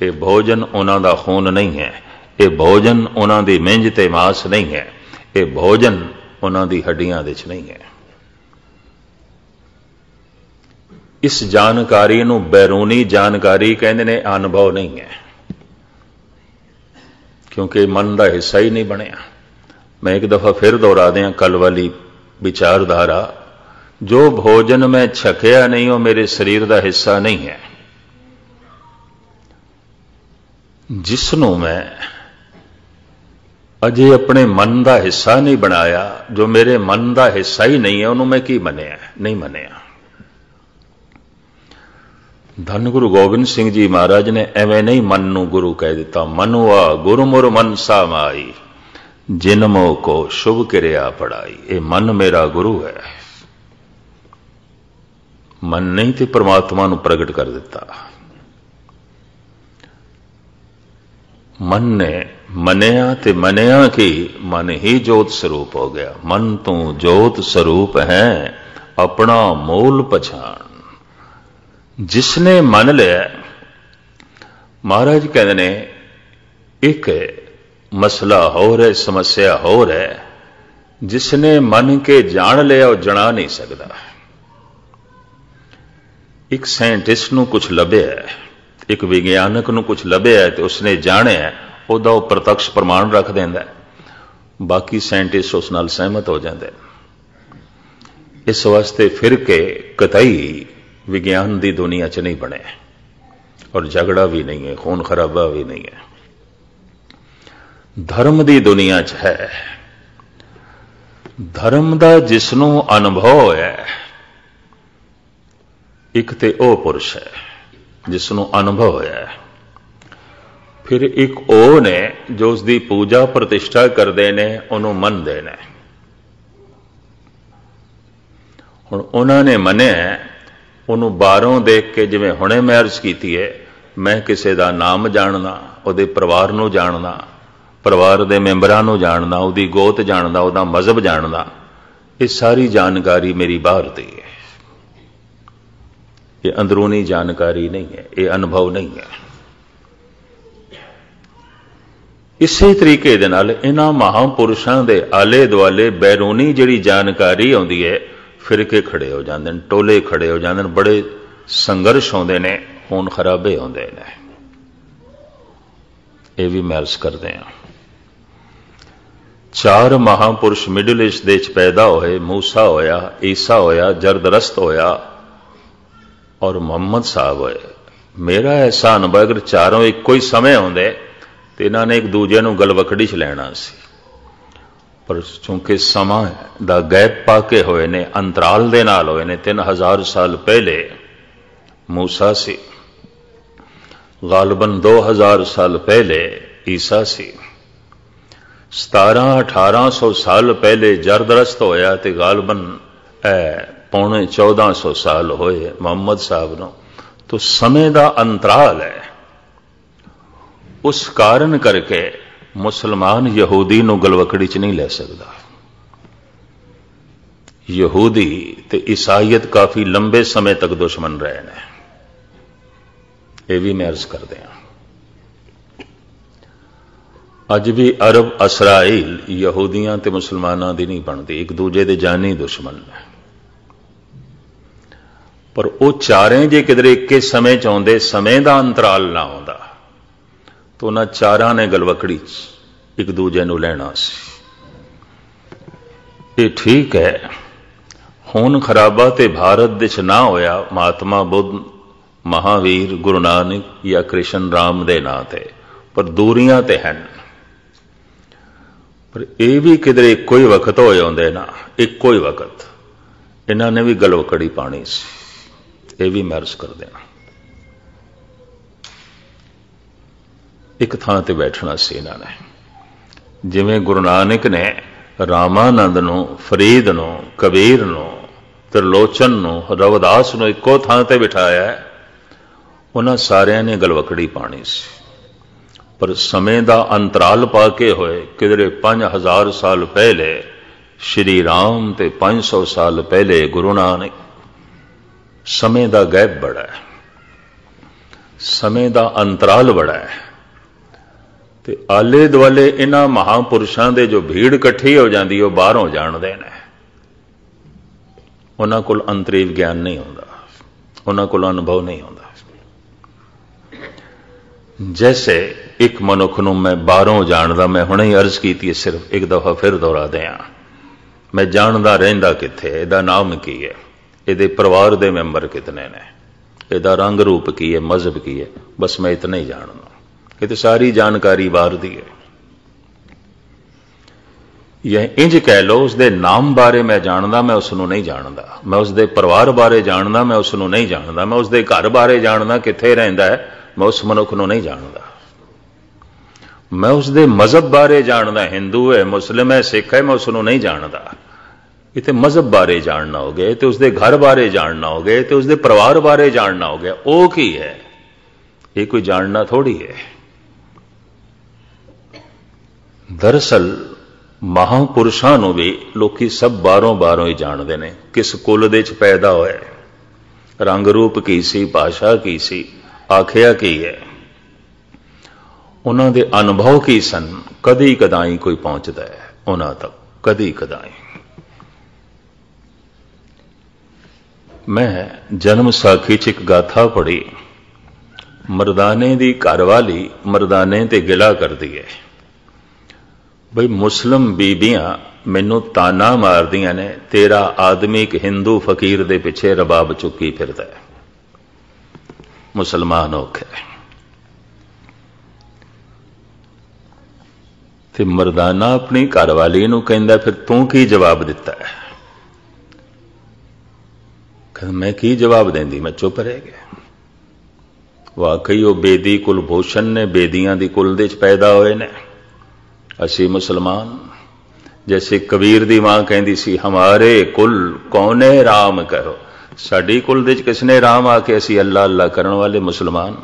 ਇਹ ਭੋਜਨ ਉਹਨਾਂ ਦਾ ਖੂਨ ਨਹੀਂ ਹੈ, ਇਹ ਭੋਜਨ ਉਹਨਾਂ ਦੀ ਮਿੰਜ ਤੇ ਮਾਸ ਨਹੀਂ ਹੈ, ਇਹ ਭੋਜਨ ਉਹਨਾਂ ਦੀ ਹੱਡੀਆਂ ਦੇ ਵਿੱਚ ਨਹੀਂ ਹੈ। ਇਸ ਜਾਣਕਾਰੀ ਨੂੰ ਬੈਰੂਨੀ ਜਾਣਕਾਰੀ ਕਹਿੰਦੇ ਨੇ, ਅਨੁਭਵ ਨਹੀਂ ਹੈ। ਕਿਉਂਕਿ ਮਨ ਦਾ ਹਿੱਸਾ ਹੀ ਨਹੀਂ ਬਣਿਆ। ਮੈਂ ਇੱਕ ਦਫਾ ਫਿਰ ਦੁਹਰਾ ਦਿਆਂ ਕੱਲ ਵਾਲੀ ਵਿਚਾਰਧਾਰਾ ਜੋ ਭੋਜਨ ਮੈਂ ਛਕਿਆ ਨਹੀਂ, ਉਹ ਮੇਰੇ ਸਰੀਰ ਦਾ ਹਿੱਸਾ ਨਹੀਂ ਹੈ। ਜਿਸ ਨੂੰ ਮੈਂ ਅਜੇ ਆਪਣੇ ਮਨ ਦਾ ਹਿੱਸਾ ਨਹੀਂ ਬਣਾਇਆ, ਜੋ ਮੇਰੇ ਮਨ ਦਾ ਹਿੱਸਾ ਹੀ ਨਹੀਂ ਹੈ, ਉਹਨੂੰ ਮੈਂ ਕੀ ਮੰਨਿਆ? ਨਹੀਂ ਮੰਨਿਆ। ਧੰਨ ਗੁਰੂ ਗੋਬਿੰਦ ਸਿੰਘ ਜੀ ਮਹਾਰਾਜ ਨੇ ਐਵੇਂ ਨਹੀਂ ਮਨ ਨੂੰ ਗੁਰੂ ਕਹਿ ਦਿੱਤਾ ਮਨੁਆ ਗੁਰਮੁਰ ਮਨਸਾ ਮਾਈ ਜਿਨ ਮੋ ਕੋ ਸ਼ੁਭ ਕਿਰਿਆ ਪੜਾਈ। ਇਹ ਮਨ ਮੇਰਾ ਗੁਰੂ ਹੈ। ਮਨ ਨਹੀਂ ਤੇ ਪ੍ਰਮਾਤਮਾ ਨੂੰ ਪ੍ਰਗਟ ਕਰ ਦਿੱਤਾ। ਮਨ ਨੇ ਮਨਿਆ ਤੇ ਮਨਿਆ ਕਿ ਮਨ ਹੀ ਜੋਤ ਸਰੂਪ ਹੋ ਗਿਆ। ਮਨ ਤੋਂ ਜੋਤ ਸਰੂਪ ਹੈ ਆਪਣਾ ਮੂਲ ਪਛਾਣ। ਜਿਸ ਨੇ ਮੰਨ ਲਿਆ, ਮਹਾਰਾਜ ਕਹਿੰਦੇ ਨੇ, ਇੱਕ ਮਸਲਾ ਹੋਰ ਹੈ, ਸਮੱਸਿਆ ਹੋਰ ਹੈ। ਜਿਸ ਨੇ ਮੰਨ ਕੇ ਜਾਣ ਲਿਆ ਉਹ ਜਣਾ ਨਹੀਂ ਸਕਦਾ। ਇੱਕ ਸਾਇੰਟਿਸਟ ਨੂੰ ਕੁਝ ਲੱਭਿਆ ਇੱਕ ਵਿਗਿਆਨਕ ਨੂੰ ਕੁਝ ਲੱਭਿਆ ਤੇ ਉਸਨੇ ਜਾਣਿਆ ਉਹਦਾ ਉਹ ਪ੍ਰਤੱਖ ਪ੍ਰਮਾਣ ਰੱਖ ਦਿੰਦਾ ਬਾਕੀ ਸਾਇੰਟਿਸਟ ਉਸ ਨਾਲ ਸਹਿਮਤ ਹੋ ਜਾਂਦੇ ਇਸ ਵਾਸਤੇ ਫਿਰ ਕੇ ਕਤਈ ਵਿਗਿਆਨ ਦੀ ਦੁਨੀਆ 'ਚ ਨਹੀਂ ਬਣੇ ਔਰ ਝਗੜਾ ਵੀ ਨਹੀਂ ਹੈ, ਖੂਨ ਖਰਾਬਾ ਵੀ ਨਹੀਂ ਹੈ। ਧਰਮ ਦੀ ਦੁਨੀਆ 'ਚ ਹੈ। ਧਰਮ ਦਾ ਜਿਸ ਨੂੰ ਅਨੁਭਵ ਹੋਇਆ ਇੱਕ ਤੇ ਉਹ ਪੁਰਸ਼ ਹੈ ਜਿਸ ਨੂੰ ਅਨੁਭਵ ਹੋਇਆ ਹੈ। ਫਿਰ ਇੱਕ ਉਹ ਨੇ ਜੋ ਉਸ ਦੀ ਪੂਜਾ ਪ੍ਰਤਿਸ਼ਠਾ ਕਰਦੇ ਨੇ, ਉਹਨੂੰ ਮੰਨਦੇ ਨੇ। ਹੁਣ ਉਹਨਾਂ ਨੇ ਮੰਨਿਆ ਉਹਨੂੰ ਬਾਹਰੋਂ ਦੇਖ ਕੇ ਜਿਵੇਂ ਹੁਣੇ ਮੈਂ ਅਰਜ਼ ਕੀਤੀ ਹੈ, ਮੈਂ ਕਿਸੇ ਦਾ ਨਾਮ ਜਾਣਦਾ ਉਹਦੇ ਪਰਿਵਾਰ ਨੂੰ ਜਾਣਦਾ ਪਰਿਵਾਰ ਦੇ ਮੈਂਬਰਾਂ ਨੂੰ ਜਾਣਦਾ ਉਹਦੀ ਗੋਤ ਜਾਣਦਾ ਉਹਦਾ ਮਜ਼ਹਬ ਜਾਣਦਾ ਇਹ ਸਾਰੀ ਜਾਣਕਾਰੀ ਮੇਰੀ ਬਾਹਰ ਦੀ ਹੈ। ਇਹ ਅੰਦਰੂਨੀ ਜਾਣਕਾਰੀ ਨਹੀਂ ਹੈ, ਇਹ ਅਨੁਭਵ ਨਹੀਂ ਹੈ। ਇਸੇ ਤਰੀਕੇ ਦੇ ਨਾਲ ਇਹਨਾਂ ਮਹਾਪੁਰਸ਼ਾਂ ਦੇ ਆਲੇ ਦੁਆਲੇ ਬੈਰੂਨੀ ਜਿਹੜੀ ਜਾਣਕਾਰੀ ਆਉਂਦੀ ਹੈ ਫਿਰਕੇ ਖੜੇ ਹੋ ਜਾਂਦੇ ਨੇ, ਟੋਲੇ ਖੜੇ ਹੋ ਜਾਂਦੇ ਨੇ, ਬੜੇ ਸੰਘਰਸ਼ ਆਉਂਦੇ ਨੇ, ਖੂਨ ਖਰਾਬੇ ਆਉਂਦੇ ਨੇ। ਇਹ ਵੀ ਮੈਲਸ ਕਰਦੇ ਆ ਚਾਰ ਮਹਾਪੁਰਸ਼ ਮਿਡਲ ਈਸਟ ਦੇ ਵਿੱਚ ਪੈਦਾ ਹੋਏ, ਮੂਸਾ ਹੋਇਆ, ਈਸਾ ਹੋਇਆ, ਜਰਦਰਸਤ ਹੋਇਆ ਔਰ ਮੁਹੰਮਦ ਸਾਹਿਬ ਹੋਏ ਮੇਰਾ ਐਸਾ ਅਨੁਭਵ ਅਗਰ ਚਾਰੋਂ ਇੱਕੋ ਹੀ ਸਮੇਂ ਹੁੰਦੇ ਤੇ ਇਹਨਾਂ ਨੇ ਇੱਕ ਦੂਜੇ ਨੂੰ ਗਲਵਕੜੀ 'ਚ ਲੈਣਾ ਸੀ ਪਰ ਚੂੰਕਿ ਸਮਾਂ ਦਾ ਗੈਪ ਪਾ ਕੇ ਹੋਏ ਨੇ ਅੰਤਰਾਲ ਦੇ ਨਾਲ ਹੋਏ ਨੇ 3000 ਸਾਲ ਪਹਿਲੇ موسی ਸੀ ਗਾਲਬਨ 2000 ਸਾਲ ਪਹਿਲੇ ਈਸਾ ਸੀ 17 1800 ਸਾਲ ਪਹਿਲੇ ਜਰਦਰਸਤ ਹੋਇਆ ਤੇ ਗਾਲਬਨ ਪੌਣੇ 1400 ਸਾਲ ਹੋਏ ਮੁਹੰਮਦ ਸਾਹਿਬ ਨੂੰ, ਤੋਂ ਸਮੇਂ ਦਾ ਅੰਤਰਾਲ ਹੈ। ਉਸ ਕਾਰਨ ਕਰਕੇ ਮੁਸਲਮਾਨ ਯਹੂਦੀ ਨੂੰ ਗਲਵਕੜੀ 'ਚ ਨਹੀਂ ਲੈ ਸਕਦਾ। ਯਹੂਦੀ ਤੇ ਈਸਾਈਅਤ ਕਾਫੀ ਲੰਬੇ ਸਮੇਂ ਤੱਕ ਦੁਸ਼ਮਣ ਰਹੇ ਨੇ ਇਹ ਵੀ ਮੈਂ ਅਰਜ਼ ਕਰਦੇ ਹਾਂ। ਅੱਜ ਵੀ ਅਰਬ ਅਸਰਾਇਲ ਯਹੂਦੀਆਂ ਤੇ ਮੁਸਲਮਾਨਾਂ ਦੀ ਨਹੀਂ ਬਣਦੀ, ਇੱਕ ਦੂਜੇ ਦੇ ਜਾਨੀ ਦੁਸ਼ਮਣ ਨੇ। ਪਰ ਉਹ ਚਾਰੇ ਜੇ ਕਿਧਰੇ ਇੱਕੇ ਸਮੇਂ ਚ ਆਉਂਦੇ, ਸਮੇਂ ਦਾ ਅੰਤਰਾਲ ਨਾ ਆਉਂਦਾ। ਤਾਂ ਉਹਨਾਂ ਚਾਰਾਂ ਨੇ ਗਲਵਕੜੀ ਇੱਕ ਦੂਜੇ ਨੂੰ ਲੈਣਾ ਸੀ। ਇਹ ਠੀਕ ਹੈ, ਹੁਣ ਖਰਾਬਾ ਤੇ ਭਾਰਤ ਦੇ ਚ ਨਾ ਹੋਇਆ, ਮਹਾਤਮਾ ਬੁੱਧ, ਮਹਾਵੀਰ, ਗੁਰੂ ਨਾਨਕ ਜਾਂ ਕ੍ਰਿਸ਼ਨ ਰਾਮ ਦੇ ਨਾਂ ਤੇ, ਪਰ ਦੂਰੀਆਂ ਤੇ ਹਨ। ਪਰ ਇਹ ਵੀ ਕਿਧਰੇ ਇੱਕੋ ਹੀ ਵਕਤ ਹੋ ਜਾਂਦੇ ਨਾ, ਇੱਕੋ ਹੀ ਵਕਤ। ਇਹਨਾਂ ਨੇ ਵੀ ਗਲਵਕੜੀ ਪਾਣੀ ਸੀ। ਇਹ ਵੀ ਮਰਜ਼ ਕਰ ਦੇਣਾ ਇੱਕ ਥਾਂ ਤੇ ਬੈਠਣਾ ਸੀ ਇਹਨਾਂ ਨੇ। ਜਿਵੇਂ ਗੁਰੂ ਨਾਨਕ ਨੇ ਰਾਮਾਨੰਦ ਨੂੰ, ਫਰੀਦ ਨੂੰ, ਕਬੀਰ ਨੂੰ, ਤਰਲੋਚਨ ਨੂੰ, ਰਵਦਾਸ ਨੂੰ ਇੱਕੋ ਥਾਂ ਤੇ ਬਿਠਾਇਆ ਉਹਨਾਂ ਸਾਰਿਆਂ ਨੇ ਗਲਵਕੜੀ ਪਾਣੀ ਸੀ। ਪਰ ਸਮੇਂ ਦਾ ਅੰਤਰਾਲ ਪਾ ਕੇ ਹੋਏ, ਕਿਧਰੇ 5000 ਸਾਲ ਪਹਿਲੇ, ਸ਼੍ਰੀ ਰਾਮ ਤੇ 500 ਸਾਲ ਪਹਿਲੇ ਗੁਰੂ ਨਾਨਕ ਸਮੇਂ ਦਾ ਗੈਪ ਬੜਾ ਹੈ। ਸਮੇਂ ਦਾ ਅੰਤਰਾਲ ਬੜਾ ਹੈ। ਤੇ ਆਲੇ ਦੁਆਲੇ ਇਹਨਾਂ ਮਹਾਪੁਰਸ਼ਾਂ ਦੇ ਜੋ ਭੀੜ ਇਕੱਠੀ ਹੋ ਜਾਂਦੀ, ਉਹ ਬਾਹਰੋਂ ਜਾਣਦੇ ਨੇ। ਉਹਨਾਂ ਕੋਲ ਅੰਤਰੀਵ ਗਿਆਨ ਨਹੀਂ ਹੁੰਦਾ। ਉਹਨਾਂ ਕੋਲ ਅਨੁਭਵ ਨਹੀਂ ਹੁੰਦਾ। ਜੈਸੇ ਇੱਕ ਮਨੁੱਖ ਨੂੰ ਮੈਂ ਬਾਹਰੋਂ ਜਾਣਦਾ, ਮੈਂ ਹੁਣੇ ਹੀ ਅਰਜ਼ ਕੀਤੀ ਹੈ, ਸਿਰਫ ਇੱਕ ਦਫਾ ਫਿਰ ਦੁਹਰਾ ਦਿਆਂ। ਮੈਂ ਜਾਣਦਾ ਰਹਿੰਦਾ ਕਿੱਥੇ ਇਹਦਾ ਨਾਮ ਕੀ ਹੈ? ਇਹਦੇ ਪਰਿਵਾਰ ਦੇ ਮੈਂਬਰ ਕਿਤਨੇ ਨੇ? ਇਹਦਾ ਰੰਗ ਰੂਪ ਕੀ ਹੈ? ਮਜ਼ਹਬ ਕੀ ਹੈ? ਬਸ ਮੈਂ ਇਤਨਾ ਹੀ ਜਾਣਦਾ ਇਹ ਤੇ ਸਾਰੀ ਜਾਣਕਾਰੀ ਬਾਹਰ ਦੀ ਹੈ। ਇਹ ਇੰਜ ਕਹਿ ਲਓ ਉਸ ਦੇ ਨਾਮ ਬਾਰੇ ਮੈਂ ਜਾਣਦਾ, ਮੈਂ ਉਸ ਨੂੰ ਨਹੀਂ ਜਾਣਦਾ। ਮੈਂ ਉਸ ਦੇ ਪਰਿਵਾਰ ਬਾਰੇ ਜਾਣਦਾ, ਮੈਂ ਉਸ ਨੂੰ ਨਹੀਂ ਜਾਣਦਾ। ਮੈਂ ਉਸ ਦੇ ਘਰ ਬਾਰੇ ਜਾਣਦਾ, ਕਿੱਥੇ ਰਹਿੰਦਾ ਹੈ, ਮੈਂ ਉਸ ਮਨੁੱਖ ਨੂੰ ਨਹੀਂ ਜਾਣਦਾ। ਮੈਂ ਉਸ ਦੇ ਮਜ਼ਹਬ ਬਾਰੇ ਜਾਣਦਾ, ਹਿੰਦੂ ਹੈ, ਮੁਸਲਮ ਹੈ, ਸਿੱਖ ਹੈ, ਮੈਂ ਉਸ ਨੂੰ ਨਹੀਂ ਜਾਣਦਾ। ਇਹ ਮਜ਼ਹਬ ਬਾਰੇ ਜਾਣਨਾ ਹੋ ਗਿਆ ਤੇ ਉਸਦੇ ਘਰ ਬਾਰੇ ਜਾਣਨਾ ਹੋ ਗਿਆ ਤੇ ਉਸਦੇ ਪਰਿਵਾਰ ਬਾਰੇ ਜਾਣਨਾ ਹੋ ਗਿਆ ਉਹ ਕੀ ਹੈ ਇਹ ਕੋਈ ਜਾਣਨਾ ਥੋੜੀ ਹੈ ਦਰਸਲ ਮਹਾਪੁਰਸ਼ਾਂ ਨੂੰ ਵੀ ਲੋਕੀ ਸਭ ਬਾਹਰੋਂ ਬਾਹਰੋਂ ਹੀ ਜਾਣਦੇ ਨੇ ਕਿਸ ਕੁਲ ਦੇ ਚ ਪੈਦਾ ਹੋਇਆ ਰੰਗ ਰੂਪ ਕੀ ਸੀ ਭਾਸ਼ਾ ਕੀ ਸੀ ਆਖਿਆ ਕੀ ਹੈ ਉਹਨਾਂ ਦੇ ਅਨੁਭਵ ਕੀ ਸਨ ਕਦੀ ਕਦਾਈ ਕੋਈ ਪਹੁੰਚਦਾ ਹੈ ਉਹਨਾਂ ਤੱਕ ਕਦੀ ਕਦਾਈ ਮੈਂ ਜਨਮ ਸਾਖੀ ਚ ਇੱਕ ਗਾਥਾ ਪੜ੍ਹੀ। ਮਰਦਾਨੇ ਦੀ ਘਰਵਾਲੀ ਮਰਦਾਨੇ ਤੇ ਗਿਲਾ ਕਰਦੀ ਹੈ ਬਈ ਮੁਸਲਮ ਬੀਬੀਆਂ ਮੈਨੂੰ ਤਾਨਾ ਮਾਰਦੀਆਂ ਨੇ, ਤੇਰਾ ਆਦਮੀ ਇੱਕ ਹਿੰਦੂ ਫਕੀਰ ਦੇ ਪਿੱਛੇ ਰਬਾਬ ਚੁੱਕੀ ਫਿਰਦਾ ਹੈ ਮੁਸਲਮਾਨ ਔਖੇ ਤੇ ਮਰਦਾਨਾ ਆਪਣੀ ਘਰਵਾਲੀ ਨੂੰ ਕਹਿੰਦਾ, ਫਿਰ ਤੂੰ ਕੀ ਜਵਾਬ ਦਿੱਤਾ ਹੈ ਕਹਿੰਦਾ ਮੈਂ ਕੀ ਜਵਾਬ ਦਿੰਦੀ? ਮੈਂ ਚੁੱਪ ਰਹਿ ਗਿਆ। ਵਾਕਈ ਉਹ ਬੇਦੀ ਕੁਲਭੂਸ਼ਣ ਨੇ, ਬੇਦੀਆਂ ਦੀ ਕੁਲ ਦੇ ਚ ਪੈਦਾ ਹੋਏ ਨੇ। ਅਸੀਂ ਮੁਸਲਮਾਨ। ਜੈਸੇ ਕਬੀਰ ਦੀ ਮਾਂ ਕਹਿੰਦੀ ਸੀ, ਹਮਾਰੇ ਕੁਲ ਕੌਨੇ ਰਾਮ ਕਰੋ? ਸਾਡੀ ਕੁਲ ਦੇ ਚ ਕਿਸਨੇ ਰਾਮ ਆ ਕੇ ਅਸੀਂ ਅੱਲਾ ਅੱਲਾ ਕਰਨ ਵਾਲੇ ਮੁਸਲਮਾਨ?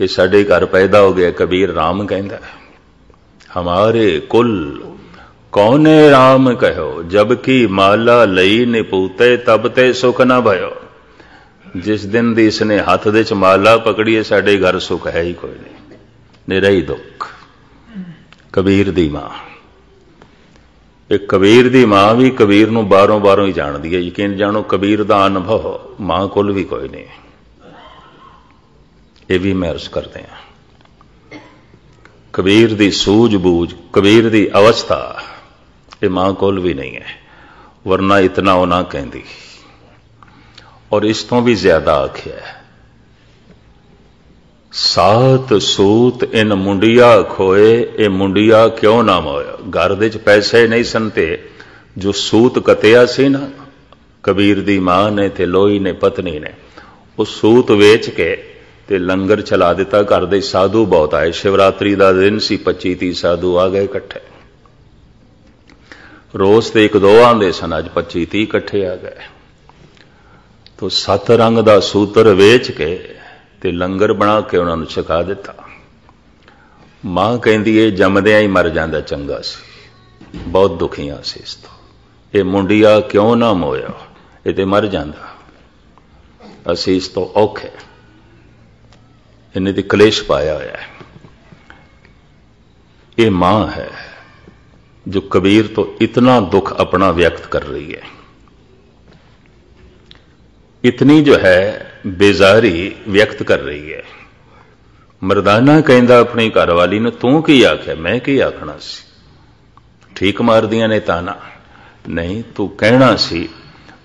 ਇਹ ਸਾਡੇ ਘਰ ਪੈਦਾ ਹੋ ਗਿਆ, ਕਬੀਰ ਰਾਮ ਕਹਿੰਦਾ ਹਮਾਰੇ ਕੁਲ ਕੌਨੇ RAM ਕਹਿਓ, ਜਬ ਕੀ ਮਾਲਾ ਲਈ ਨਿਪੂਤੇ, ਤਬ ਤੇ ਸੁਖ ਨਾ ਭਇਓ। ਜਿਸ ਦਿਨ ਦੀ ਇਸਨੇ ਹੱਥ ਦੇ ਚ ਮਾਲਾ ਪਕੜੀਏ ਸਾਡੇ ਘਰ ਸੁਖ ਹੈ ਹੀ ਕੋਈ ਨਹੀਂ। ਨਿਰਾ ਹੀ ਦੁੱਖ। ਕਬੀਰ ਦੀ ਮਾਂ। ਇਹ ਕਬੀਰ ਦੀ ਮਾਂ ਵੀ ਕਬੀਰ ਨੂੰ ਬਾਹਰੋਂ ਬਾਹਰੋਂ ਹੀ ਜਾਣਦੀ ਹੈ। ਯਕੀਨ ਜਾਣੋ, ਕਬੀਰ ਦਾ ਅਨੁਭਵ ਮਾਂ ਕੋਲ ਵੀ ਕੋਈ ਨਹੀਂ। ਇਹ ਵੀ ਮੈਂ ਅਰਜ਼ ਕਰਦੇ ਹਾਂ। ਕਬੀਰ ਦੀ ਸੂਝ-ਬੂਝ, ਕਬੀਰ ਦੀ ਅਵਸਥਾ ਇਹ ਮਾਂ ਕੋਲ ਵੀ ਨਹੀਂ ਹੈ, ਵਰਨਾ ਇਤਨਾ ਉਹ ਨਾ ਕਹਿੰਦੀ। ਔਰ ਇਸ ਤੋਂ ਵੀ ਜ਼ਿਆਦਾ ਆਖਿਆ ਸਾਤ ਸੂਤ ਇਨ ਮੁੰਡਿਆ ਖੋਏ, ਇਹ ਮੁੰਡਿਆ ਕਿਉਂ ਨਾ ਮੋਇਆ? ਘਰ ਦੇ ਚ ਪੈਸੇ ਨਹੀਂ ਸੰਤੇ ਜੋ ਸੂਤ ਕਤਿਆ ਸੀ ਨਾ, ਕਬੀਰ ਦੀ ਮਾਂ ਨੇ ਤੇ ਲੋਈ ਨੇ, ਪਤਨੀ ਨੇ, ਉਹ ਸੂਤ ਵੇਚ ਕੇ ਤੇ ਲੰਗਰ ਚਲਾ ਦਿੱਤਾ। ਘਰ ਦੇ ਸਾਧੂ ਬਹੁਤ ਆਏ। ਸ਼ਿਵਰਾਤਰੀ ਦਾ ਦਿਨ ਸੀ 25 30 ਸਾਧੂ ਆ ਗਏ ਇਕੱਠੇ। ਰੋਜ਼ ਤੇ ਇੱਕ ਦੋ ਆਂਦੇ ਸਨ, ਅੱਜ 25 30 ਇਕੱਠੇ ਆ ਗਏ। ਤੋ ਸੱਤ ਰੰਗ ਦਾ ਸੂਤਰ ਵੇਚ ਕੇ ਤੇ ਲੰਗਰ ਬਣਾ ਕੇ ਉਹਨਾਂ ਨੂੰ ਛਕਾ ਦਿੱਤਾ। ਮਾਂ ਕਹਿੰਦੀ ਏ ਜੰਮਦਿਆਂ ਹੀ ਮਰ ਜਾਂਦਾ ਚੰਗਾ ਸੀ। ਬਹੁਤ ਦੁਖੀਆਂ ਸੀ ਇਸ ਤੋਂ। ਇਹ ਮੁੰਡਿਆ ਕਿਉਂ ਨਾ ਮੋਇਆ? ਇਹ ਤੇ ਮਰ ਜਾਂਦਾ। ਅਸੀਂ ਇਸ ਤੋਂ ਔਖੇ। ਇਹਨੇ ਤੇ ਕਲੇਸ਼ ਪਾਇਆ ਹੋਇਆ ਹੈ। ਇਹ ਮਾਂ ਹੈ। ਜੋ ਕਬੀਰ ਤੋਂ ਇਤਨਾ ਦੁੱਖ ਆਪਣਾ ਵਿਅਕਤ ਕਰ ਰਹੀ ਹੈ। ਇਤਨੀ ਜੋ ਹੈ ਬੇਜ਼ਾਰੀ ਵਿਅਕਤ ਕਰ ਰਹੀ ਹੈ। ਮਰਦਾਨਾ ਕਹਿੰਦਾ ਆਪਣੀ ਘਰਵਾਲੀ ਨੂੰ, ਤੂੰ ਕੀ ਆਖਿਆ? ਮੈਂ ਕੀ ਆਖਣਾ ਸੀ? ਠੀਕ ਮਾਰਦੀਆਂ ਨੇ ਤਾਨਾ। ਨਹੀਂ, ਤੂੰ ਕਹਿਣਾ ਸੀ,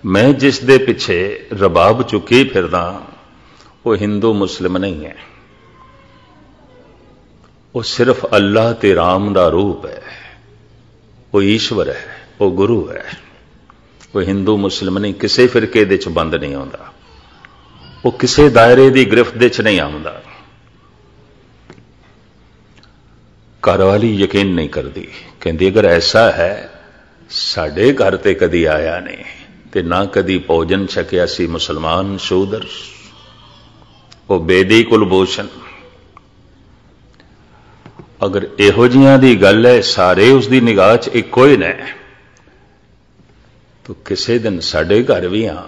ਮੈਂ ਜਿਸ ਦੇ ਪਿੱਛੇ ਰਬਾਬ ਚੁੱਕੀ ਫਿਰਦਾ, ਉਹ ਹਿੰਦੂ ਮੁਸਲਿਮ ਨਹੀਂ ਹੈ। ਉਹ ਸਿਰਫ ਅੱਲਾਹ ਤੇ ਰਾਮ ਦਾ ਰੂਪ ਹੈ। ਉਹ ਈਸ਼ਵਰ ਹੈ, ਉਹ ਗੁਰੂ ਹੈ। ਉਹ ਹਿੰਦੂ ਮੁਸਲਿਮ ਨਹੀਂ, ਕਿਸੇ ਫਿਰਕੇ ਦੇ ਚ ਬੰਦ ਨਹੀਂ ਆਉਂਦਾ। ਉਹ ਕਿਸੇ ਦਾਇਰੇ ਦੀ ਗ੍ਰਿਫਤ ਦੇ ਚ ਨਹੀਂ ਆਉਂਦਾ। ਘਰਵਾਲੀ ਯਕੀਨ ਨਹੀਂ ਕਰਦੀ। ਕਹਿੰਦੀ, ਅਗਰ ਐਸਾ ਹੈ, ਸਾਡੇ ਘਰ ਤੇ ਕਦੀ ਆਇਆ ਨਹੀਂ ਤੇ ਨਾ ਕਦੀ ਭੋਜਨ ਛਕਿਆ ਸੀ ਮੁਸਲਮਾਨ ਸ਼ੂਦਰ। ਉਹ ਬੇਦੀ ਕੁਲਭੂਸ਼ਣ ਅਗਰ ਇਹੋ ਜੀਆਂ ਦੀ ਗੱਲ ਹੈ, ਸਾਰੇ ਉਸ ਦੀ ਨਿਗਾਹ 'ਚ ਇੱਕੋ ਹੀ ਨੇ। ਤੋ ਕਿਸੇ ਦਿਨ ਸਾਡੇ ਘਰ ਵੀ ਆ।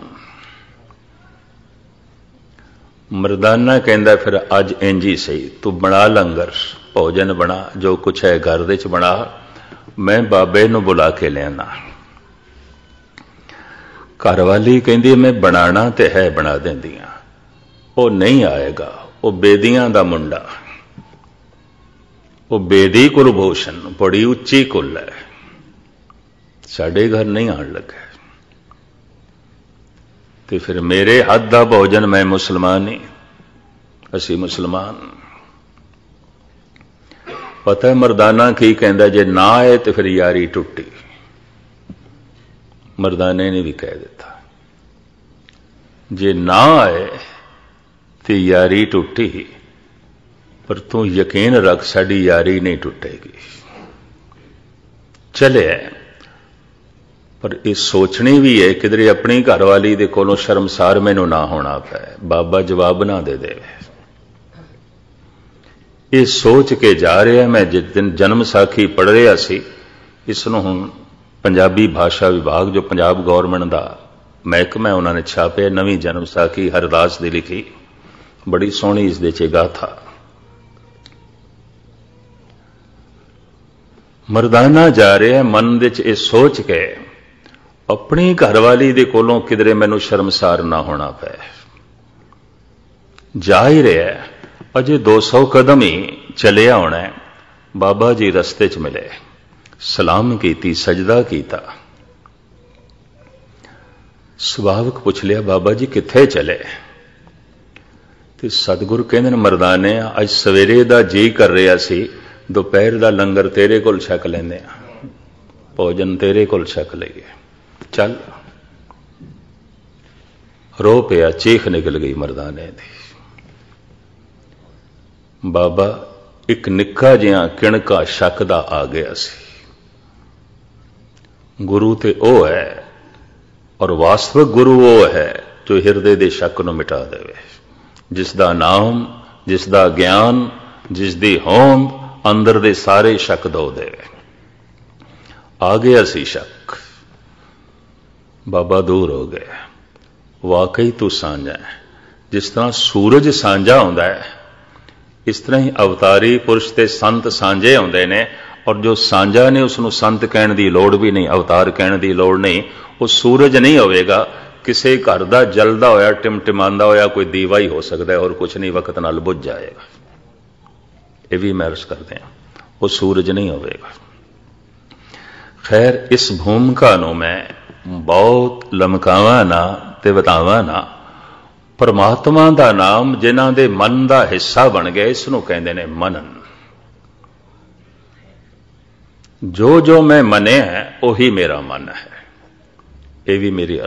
ਮਰਦਾਨਾ ਕਹਿੰਦਾ, ਫਿਰ ਅੱਜ ਇੰਜ ਹੀ ਸਹੀ, ਤੂੰ ਬਣਾ ਲੰਗਰ, ਭੋਜਨ ਬਣਾ, ਜੋ ਕੁਛ ਹੈ ਘਰ ਦੇ ਚ ਬਣਾ, ਮੈਂ ਬਾਬੇ ਨੂੰ ਬੁਲਾ ਕੇ ਲਿਆਣਾ ਘਰਵਾਲੀ ਕਹਿੰਦੀ, ਮੈਂ ਬਣਾਣਾ ਤੇ ਹੈ ਬਣਾ ਦਿੰਦੀਆਂ ਉਹ ਨਹੀਂ ਆਏਗਾ, ਉਹ ਬੇਦੀਆਂ ਦਾ ਮੁੰਡਾ। ਉਹ ਬੇਦੀ ਕੁਲਭੂਸ਼ਣ ਬੜੀ ਉੱਚੀ ਕੁਲ ਹੈ। ਸਾਡੇ ਘਰ ਨਹੀਂ ਆਣ ਲੱਗਾ। ਤੇ ਫਿਰ ਮੇਰੇ ਹੱਥ ਦਾ ਭੋਜਨ ਮੈਂ ਮੁਸਲਮਾਨ ਨਹੀਂ ਅਸੀਂ ਮੁਸਲਮਾਨ। ਪਤਾ ਮਰਦਾਨਾ ਕੀ ਕਹਿੰਦਾ, ਜੇ ਨਾ ਆਏ ਤੇ ਫਿਰ ਯਾਰੀ ਟੁੱਟੀ। ਮਰਦਾਨੇ ਨੇ ਵੀ ਕਹਿ ਦਿੱਤਾ। ਜੇ ਨਾ ਆਏ ਤੇ ਯਾਰੀ ਟੁੱਟੀ। ਪਰ ਤੂੰ ਯਕੀਨ ਰੱਖ, ਸਾਡੀ ਯਾਰੀ ਨਹੀਂ ਟੁੱਟੇਗੀ। ਚਲਿਆ ਪਰ ਇਹ ਸੋਚਣੀ ਵੀ ਹੈ, ਕਿਧਰੇ ਆਪਣੀ ਘਰਵਾਲੀ ਦੇ ਕੋਲੋਂ ਸ਼ਰਮਸਾਰ ਮੈਨੂੰ ਨਾ ਹੋਣਾ ਪਏ ਬਾਬਾ ਜਵਾਬ ਨਾ ਦੇ ਦੇਵੇ। ਇਹ ਸੋਚ ਕੇ ਜਾ ਰਿਹਾ ਮੈਂ, ਜਿਸ ਦਿਨ ਜਨਮ ਸਾਖੀ ਪੜ ਰਿਹਾ ਸੀ, ਇਸ ਨੂੰ ਹੁਣ ਪੰਜਾਬੀ ਭਾਸ਼ਾ ਵਿਭਾਗ, ਜੋ ਪੰਜਾਬ ਗਵਰਨਮੈਂਟ ਦਾ ਮਹਿਕਮਾ ਉਹਨਾਂ ਨੇ ਛਾਪਿਆ, ਨਵੀਂ ਜਨਮ ਸਾਖੀ ਹਰਦਾਸ ਦੀ ਲਿਖੀ। ਬੜੀ ਸੋਹਣੀ ਇਸ ਦੇ ਚ ਗਾਥਾ। ਮਰਦਾਨਾ ਜਾ ਰਿਹਾ, ਮਨ ਵਿੱਚ ਇਹ ਸੋਚ ਕੇ, ਆਪਣੀ ਘਰਵਾਲੀ ਦੇ ਕੋਲੋਂ ਕਿਧਰੇ ਮੈਨੂੰ ਸ਼ਰਮਸਾਰ ਨਾ ਹੋਣਾ ਪਏ ਜਾ ਹੀ ਰਿਹਾ, ਅਜੇ 200 ਕਦਮ ਹੀ ਚਲਿਆ ਹੋਣਾ ਬਾਬਾ ਜੀ ਰਸਤੇ 'ਚ ਮਿਲੇ, ਸਲਾਮ ਕੀਤੀ, ਸਜਦਾ ਕੀਤਾ। ਸੁਭਾਵਕ ਪੁੱਛ ਲਿਆ, ਬਾਬਾ ਜੀ ਕਿੱਥੇ ਚਲੇ? ਤੇ ਸਤਿਗੁਰ ਕਹਿੰਦੇ ਨੇ, ਮਰਦਾਨੇ, ਅੱਜ ਸਵੇਰੇ ਦਾ ਜੀ ਕਰ ਰਿਹਾ ਸੀ ਦੁਪਹਿਰ ਦਾ ਲੰਗਰ ਤੇਰੇ ਕੋਲ ਛਕ ਲੈਂਦੇ ਆ ਭੋਜਨ ਤੇਰੇ ਕੋਲ ਛਕ ਲਈਏ। ਚੱਲ। ਰੋ ਪਿਆ, ਚੀਖ ਨਿਕਲ ਗਈ ਮਰਦਾਨੇ ਦੀ। ਬਾਬਾ, ਇੱਕ ਨਿੱਕਾ ਜਿਹਾ ਕਿਣਕਾ ਸ਼ੱਕ ਦਾ ਆ ਗਿਆ ਸੀ। ਗੁਰੂ ਤੇ ਉਹ ਹੈ ਔਰ ਵਾਸਤਵਿਕ ਗੁਰੂ ਉਹ ਹੈ ਜੋ ਹਿਰਦੇ ਦੇ ਸ਼ੱਕ ਨੂੰ ਮਿਟਾ ਦੇਵੇ। ਜਿਸ ਦਾ ਨਾਮ ਜਿਸ ਦਾ ਗਿਆਨ ਜਿਸ ਦੀ ਹੋਂਦ ਅੰਦਰ ਦੇ ਸਾਰੇ ਸ਼ੱਕ ਦੋ ਦੇਵੇ ਆ ਗਿਆ ਸੀ ਸ਼ੱਕ। ਬਾਬਾ ਦੂਰ ਹੋ ਗਏ। ਵਾਕਈ ਤੂੰ ਸਾਂਝਾ ਹੈ। ਜਿਸ ਤਰ੍ਹਾਂ ਸੂਰਜ ਸਾਂਝਾ ਆਉਂਦਾ ਹੈ, ਇਸ ਤਰ੍ਹਾਂ ਹੀ ਅਵਤਾਰੀ ਪੁਰਸ਼ ਤੇ ਸੰਤ ਸਾਂਝੇ ਆਉਂਦੇ ਨੇ ਔਰ ਜੋ ਸਾਂਝਾ ਨੇ ਉਸ ਨੂੰ ਸੰਤ ਕਹਿਣ ਦੀ ਲੋੜ ਵੀ ਨਹੀਂ, ਅਵਤਾਰ ਕਹਿਣ ਦੀ ਲੋੜ ਨਹੀਂ, ਉਹ ਸੂਰਜ ਨਹੀਂ ਹੋਵੇਗਾ। ਕਿਸੇ ਘਰ ਦਾ ਜਲਦਾ ਹੋਇਆ, ਟਿਮਟਿਮਾਂਦਾ ਹੋਇਆ ਕੋਈ ਦੀਵਾ ਹੀ ਹੋ ਸਕਦਾ ਔਰ ਕੁਝ ਨਹੀਂ, ਵਕਤ ਨਾਲ ਬੁੱਝ ਜਾਏਗਾ। ਇਹ ਵੀ ਮਹਿਰਸ ਕਰਦੇ ਹਾਂ, ਉਹ ਸੂਰਜ ਨਹੀਂ ਹੋਵੇਗਾ। ਖੈਰ, ਇਸ ਭੂਮਿਕਾ ਨੂੰ ਮੈਂ ਬਹੁਤ ਲਮਕਾਵਾਂ ਨਾ ਤੇ ਬਤਾਵਾਂ ਨਾ। ਪਰਮਾਤਮਾ ਦਾ ਨਾਮ ਜਿਨ੍ਹਾਂ ਦੇ ਮਨ ਦਾ ਹਿੱਸਾ ਬਣ ਗਿਆ, ਇਸ ਨੂੰ ਕਹਿੰਦੇ ਨੇ ਮਨਨ। ਜੋ ਜੋ ਮੈਂ ਮੰਨਿਆ ਉਹੀ ਮੇਰਾ ਮਨ ਹੈ। ਇਹ ਵੀ ਮੇਰੀ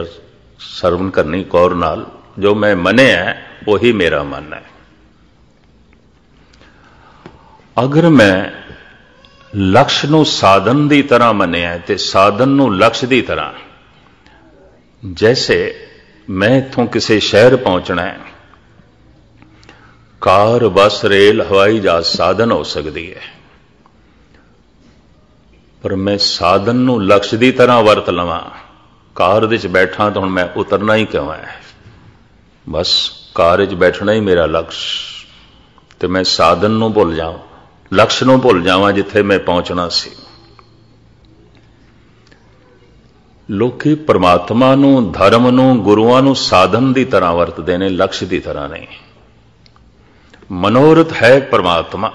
ਸਰਵਨ ਕਰਨੀ ਕੌਰ ਨਾਲ, ਜੋ ਮੈਂ ਮੰਨਿਆ ਉਹੀ ਮੇਰਾ ਮਨ ਹੈ। ਅਗਰ ਮੈਂ ਲਕਸ਼ ਨੂੰ ਸਾਧਨ ਦੀ ਤਰ੍ਹਾਂ ਮੰਨਿਆ ਤੇ ਸਾਧਨ ਨੂੰ ਲਕਸ਼ ਦੀ ਤਰ੍ਹਾਂ, ਜੈਸੇ ਮੈਂ ਇਥੋਂ ਕਿਸੇ ਸ਼ਹਿਰ ਪਹੁੰਚਣਾ ਹੈ, ਕਾਰ, ਬੱਸ, ਰੇਲ, ਹਵਾਈ ਜਹਾਜ਼ ਸਾਧਨ ਹੋ ਸਕਦੀ ਹੈ। ਪਰ ਮੈਂ ਸਾਧਨ ਨੂੰ ਲਕਸ਼ ਦੀ ਤਰ੍ਹਾਂ ਵਰਤ ਲਵਾਂ, ਕਾਰ ਵਿੱਚ ਬੈਠਾ ਤਾਂ ਹੁਣ ਮੈਂ ਉਤਰਨਾ ਹੀ ਕਿਉਂ ਹੈ? ਬਸ ਕਾਰ ਵਿੱਚ ਬੈਠਣਾ ਹੀ ਮੇਰਾ ਲਕਸ਼, ਤੇ ਮੈਂ ਸਾਧਨ ਨੂੰ ਭੁੱਲ ਜਾਵਾਂ। ਲਕਸ਼ ਨੂੰ ਭੁੱਲ ਜਾਵਾਂ ਜਿੱਥੇ ਮੈਂ ਪਹੁੰਚਣਾ ਸੀ। ਲੋਕੀ ਪਰਮਾਤਮਾ ਨੂੰ, ਧਰਮ ਨੂੰ, ਗੁਰੂਆਂ ਨੂੰ ਸਾਧਨ ਦੀ ਤਰ੍ਹਾਂ ਵਰਤਦੇ ਨੇ, ਲਕਸ਼ ਦੀ ਤਰ੍ਹਾਂ ਨਹੀਂ। ਮਨੋਰਥ ਹੈ ਪਰਮਾਤਮਾ।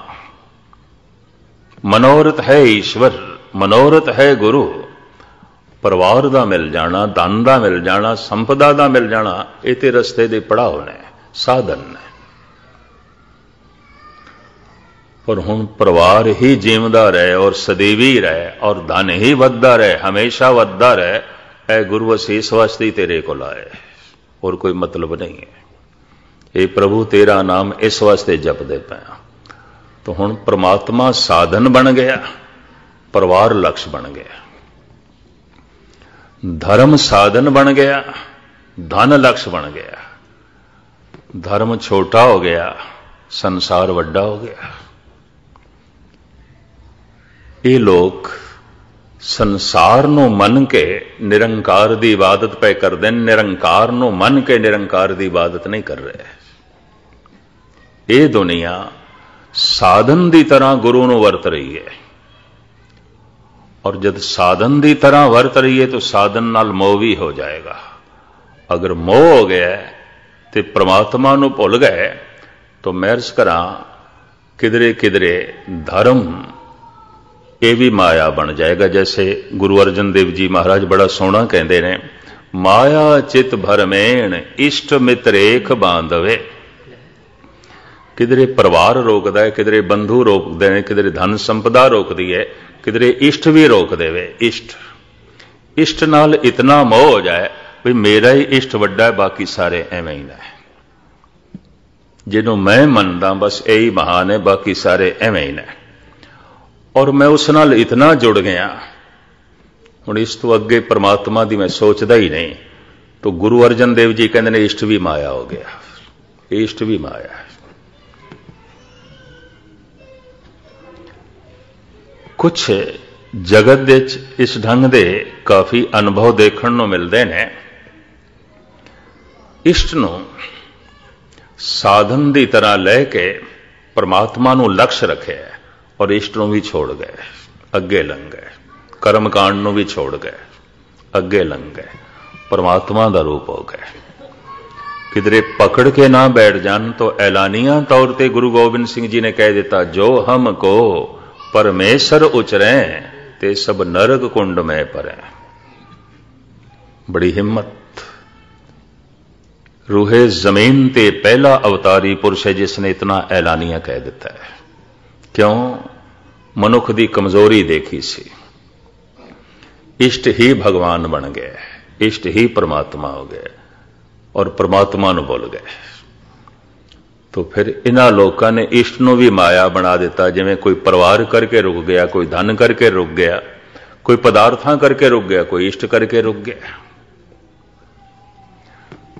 ਮਨੋਰਥ ਹੈ ਈਸ਼ਵਰ, ਮਨੋਰਥ ਹੈ ਗੁਰੂ। ਪਰਿਵਾਰ ਦਾ ਮਿਲ ਜਾਣਾ, ਧਨ ਦਾ ਮਿਲ ਜਾਣਾ, ਸੰਪਦਾ ਦਾ ਮਿਲ ਜਾਣਾ, ਇਹ ਤੇ ਰਸਤੇ ਦੇ ਪੜਾਅ ਨੇ, ਸਾਧਨ ਨੇ। ਪਰ ਹੁਣ ਪਰਿਵਾਰ ਹੀ ਜਿਉਂਦਾ ਰਹੇ ਔਰ ਸਦੀਵੀ ਰਹੇ ਔਰ ਧਨ ਹੀ ਵੱਧਦਾ ਰਹੇ ਹਮੇਸ਼ਾ ਵੱਧਦਾ ਰਹੇ ਐ ਗੁਰੂ ਅਸੀਸ ਵਾਸਤੇ ਤੇਰੇ ਕੋਲ ਆਏ ਹੋਰ ਕੋਈ ਮਤਲਬ ਨਹੀਂ ਹੈ ਇਹ ਪ੍ਰਭੂ ਤੇਰਾ ਨਾਮ ਇਸ ਵਾਸਤੇ ਜਪਦੇ ਪਿਆ ਤਾਂ ਹੁਣ ਪ੍ਰਮਾਤਮਾ ਸਾਧਨ ਬਣ ਗਿਆ ਪਰਿਵਾਰ ਲਕਸ਼ ਬਣ ਗਿਆ ਧਰਮ ਸਾਧਨ ਬਣ ਗਿਆ ਧਨ ਲਕਸ਼ ਬਣ ਗਿਆ ਧਰਮ ਛੋਟਾ ਹੋ ਗਿਆ ਸੰਸਾਰ ਵੱਡਾ ਹੋ ਗਿਆ ਇਹ ਲੋਕ ਸੰਸਾਰ ਨੂੰ ਮੰਨ ਕੇ ਨਿਰੰਕਾਰ ਦੀ ਇਬਾਦਤ ਪੈ ਕਰਦੇ ਨੇ, ਨਿਰੰਕਾਰ ਨੂੰ ਮੰਨ ਕੇ ਨਿਰੰਕਾਰ ਦੀ ਇਬਾਦਤ ਨਹੀਂ ਕਰ ਰਹੇ। ਇਹ ਦੁਨੀਆ ਸਾਧਨ ਦੀ ਤਰ੍ਹਾਂ ਗੁਰੂ ਨੂੰ ਵਰਤ ਰਹੀ ਹੈ। ਔਰ ਜਦ ਸਾਧਨ ਦੀ ਤਰ੍ਹਾਂ ਵਰਤ ਰਹੀ ਹੈ, ਤਾਂ ਸਾਧਨ ਨਾਲ ਮੋਹ ਵੀ ਹੋ ਜਾਏਗਾ। ਅਗਰ ਮੋਹ ਹੋ ਗਿਆ ਤੇ ਪ੍ਰਮਾਤਮਾ ਨੂੰ ਭੁੱਲ ਗਏ, ਤਾਂ ਮਹਿਰਸ ਕਰਾਂ ਕਿਦਰੇ ਕਿਦਰੇ ਧਰਮ ਇਹ ਵੀ ਮਾਇਆ ਬਣ ਜਾਏਗਾ। ਜੈਸੇ ਗੁਰੂ ਅਰਜਨ ਦੇਵ ਜੀ ਮਹਾਰਾਜ ਬੜਾ ਸੋਹਣਾ ਕਹਿੰਦੇ ਨੇ, ਮਾਇਆ ਚਿਤ ਭਰਮੇਣ ਇਸ਼ਟ ਮਿਤਰੇਖ ਬਾਂਧਵੇ। ਕਿਧਰੇ ਪਰਿਵਾਰ ਰੋਕਦਾ ਹੈ, ਕਿਧਰੇ ਬੰਧੂ ਰੋਕਦੇ ਨੇ, ਕਿਧਰੇ ਧਨ ਸੰਪਦਾ ਰੋਕਦੀ ਹੈ, ਕਿਧਰੇ ਇਸ਼ਟ ਵੀ ਰੋਕ ਦੇਵੇ। ਇਸ਼ਟ। ਇਸ਼ਟ ਨਾਲ ਇਤਨਾ ਮੋਹ ਹੋ ਜਾਏ ਵੀ ਮੇਰਾ ਹੀ ਇਸ਼ਟ ਵੱਡਾ ਹੈ, ਬਾਕੀ ਸਾਰੇ ਐਵੇਂ ਹੀ ਨੇ। ਜਿਹਨੂੰ ਮੈਂ ਮੰਨਦਾ, ਬਸ ਇਹੀ ਮਹਾਨ ਹੈ, ਬਾਕੀ ਸਾਰੇ ਐਵੇਂ ਹੀ ਨੇ। ਔਰ ਮੈਂ ਉਸ ਨਾਲ ਇਤਨਾ ਜੁੜ ਗਿਆ। ਹੁਣ ਇਸ ਤੋਂ ਅੱਗੇ ਪਰਮਾਤਮਾ ਦੀ ਮੈਂ ਸੋਚਦਾ ਹੀ ਨਹੀਂ। ਤਾਂ ਗੁਰੂ ਅਰਜਨ ਦੇਵ ਜੀ ਕਹਿੰਦੇ ਨੇ, ਇਸ਼ਟ ਵੀ ਮਾਇਆ ਹੋ ਗਿਆ। ਇਸ਼ਟ ਵੀ ਮਾਇਆ ਹੈ। ਕੁਝ ਜਗਤ ਦੇ ਵਿੱਚ ਇਸ ਢੰਗ ਦੇ ਕਾਫੀ ਅਨੁਭਵ ਦੇਖਣ ਨੂੰ ਮਿਲਦੇ ਨੇ। ਇਸ਼ਟ ਨੂੰ ਸਾਧਨ ਦੀ ਤਰ੍ਹਾਂ ਲੈ ਕੇ ਪਰਮਾਤਮਾ ਨੂੰ ਲਕਸ਼ ਰੱਖਿਆ ਔਰ ਇਸ਼ਟ ਨੂੰ ਵੀ ਛੋੜ ਗਏ, ਅੱਗੇ ਲੰਘ ਗਏ, ਕਰਮ ਕਾਂਡ ਨੂੰ ਵੀ ਛੋੜ ਗਏ, ਅੱਗੇ ਲੰਘ ਗਏ, ਪਰਮਾਤਮਾ ਦਾ ਰੂਪ ਹੋ ਗਏ। ਕਿਧਰੇ ਪਕੜ ਕੇ ਨਾ ਬੈਠ ਜਾਣ ਤਾਂ ਐਲਾਨੀਆਂ ਤੌਰ ਤੇ ਗੁਰੂ ਗੋਬਿੰਦ ਸਿੰਘ ਜੀ ਨੇ ਕਹਿ ਦਿੱਤਾ, ਜੋ ਹਮ ਕੋ ਪਰਮੇਸ਼ਰ ਉਚਰੈ, ਤੇ ਸਭ ਨਰਕ ਕੁੰਡ ਮੈਂ ਪਰੈ। ਬੜੀ ਹਿੰਮਤ। ਰੂਹੇ ਜ਼ਮੀਨ ਤੇ ਪਹਿਲਾ ਅਵਤਾਰੀ ਪੁਰਸ਼ ਹੈ ਜਿਸ ਨੇ ਇਤਨਾ ਐਲਾਨੀਆਂ ਕਹਿ ਦਿੱਤਾ ਹੈ। ਕਿਉਂ? ਮਨੁੱਖ ਦੀ ਕਮਜ਼ੋਰੀ ਦੇਖੀ ਸੀ। ਇਸ਼ਟ ਹੀ ਭਗਵਾਨ ਬਣ ਗਏ, ਇਸ਼ਟ ਹੀ ਪਰਮਾਤਮਾ ਹੋ ਗਏ ਔਰ ਪਰਮਾਤਮਾ ਨੂੰ ਭੁੱਲ ਗਏ। ਤੋ ਫਿਰ ਇਹਨਾਂ ਲੋਕਾਂ ਨੇ ਇਸ਼ਟ ਨੂੰ ਵੀ ਮਾਇਆ ਬਣਾ ਦਿੱਤਾ, ਜਿਵੇਂ ਕੋਈ ਪਰਿਵਾਰ ਕਰਕੇ ਰੁਕ ਗਿਆ, ਕੋਈ ਧਨ ਕਰਕੇ ਰੁਕ ਗਿਆ, ਕੋਈ ਪਦਾਰਥਾਂ ਕਰਕੇ ਰੁਕ ਗਿਆ, ਕੋਈ ਇਸ਼ਟ ਕਰਕੇ ਰੁਕ ਗਿਆ।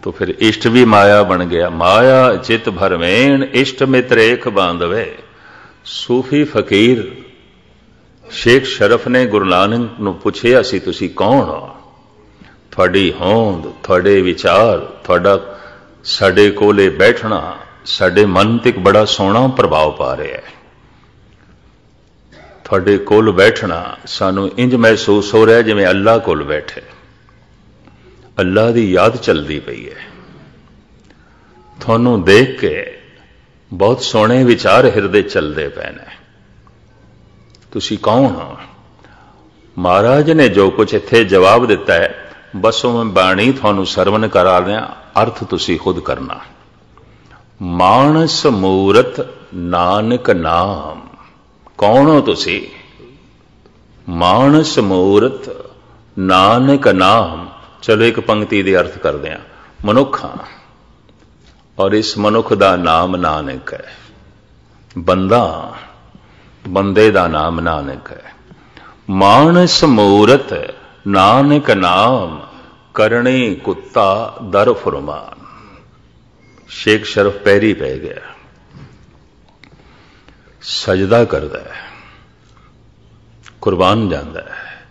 ਤੋ ਫਿਰ ਇਸ਼ਟ ਵੀ ਮਾਇਆ ਬਣ ਗਿਆ। ਮਾਇਆ ਚਿਤ ਭਰਮੇਣ ਇਸ਼ਟ ਮਿਤਰੇਖ ਬਾਂਧਵੇ। ਸੂਫੀ ਫਕੀਰ ਸ਼ੇਖ ਸ਼ਰਫ ਨੇ ਗੁਰੂ ਨਾਨਕ ਨੂੰ ਪੁੱਛਿਆ ਸੀ, ਤੁਸੀਂ ਕੌਣ ਹੋ? ਤੁਹਾਡੀ ਹੋਂਦ, ਤੁਹਾਡੇ ਵਿਚਾਰ, ਤੁਹਾਡਾ ਸਾਡੇ ਕੋਲੇ ਬੈਠਣਾ, ਸਾਡੇ ਮਨ ਤੇ ਇੱਕ ਬੜਾ ਸੋਹਣਾ ਪ੍ਰਭਾਵ ਪਾ ਰਿਹਾ ਹੈ। ਤੁਹਾਡੇ ਕੋਲ ਬੈਠਣਾ ਸਾਨੂੰ ਇੰਜ ਮਹਿਸੂਸ ਹੋ ਰਿਹਾ ਜਿਵੇਂ ਅੱਲਾ ਕੋਲ ਬੈਠੇ। ਅੱਲਾ ਦੀ ਯਾਦ ਚੱਲਦੀ ਪਈ ਹੈ। ਤੁਹਾਨੂੰ ਦੇਖ ਕੇ ਬਹੁਤ ਸੋਹਣੇ ਵਿਚਾਰ ਹਿਰਦੇ ਚੱਲਦੇ ਪਏ ਨੇ। ਤੁਸੀਂ ਕੌਣ ਹੋ? ਮਹਾਰਾਜ ਨੇ ਜੋ ਕੁਝ ਇੱਥੇ ਜਵਾਬ ਦਿੱਤਾ ਹੈ, ਬਸ ਉਹ ਮੈਂ ਬਾਣੀ ਤੁਹਾਨੂੰ ਸਰਵਨ ਕਰਾ ਦਿਆਂ, ਅਰਥ ਤੁਸੀਂ ਖੁਦ ਕਰਨਾ। ਮਾਨਸ ਮੂਰਤ ਨਾਨਕ ਨਾਮ। ਕੌਣ ਹੋ ਤੁਸੀਂ? ਮਾਨਸ ਮੂਰਤ ਨਾਨਕ ਨਾਮ। ਚਲੋ ਇੱਕ ਪੰਕਤੀ ਦੇ ਅਰਥ ਕਰਦੇ ਹਾਂ। ਮਨੁੱਖਾਂ ਔਰ ਇਸ ਮਨੁੱਖ ਦਾ ਨਾਮ ਨਾਨਕ ਹੈ। ਬੰਦਾ, ਬੰਦੇ ਦਾ ਨਾਮ ਨਾਨਕ ਹੈ। ਮਾਨਸ ਮੂਰਤ ਨਾਨਕ ਨਾਮ ਕਰਣੀ ਕੁੱਤਾ ਦਰ ਫਰਮਾਨ। ਸ਼ੇਖ ਸ਼ਰਫ ਪੈਰੀ ਪੈ ਗਿਆ। ਸਜਦਾ ਕਰਦਾ ਹੈ। ਕੁਰਬਾਨ ਜਾਂਦਾ ਹੈ।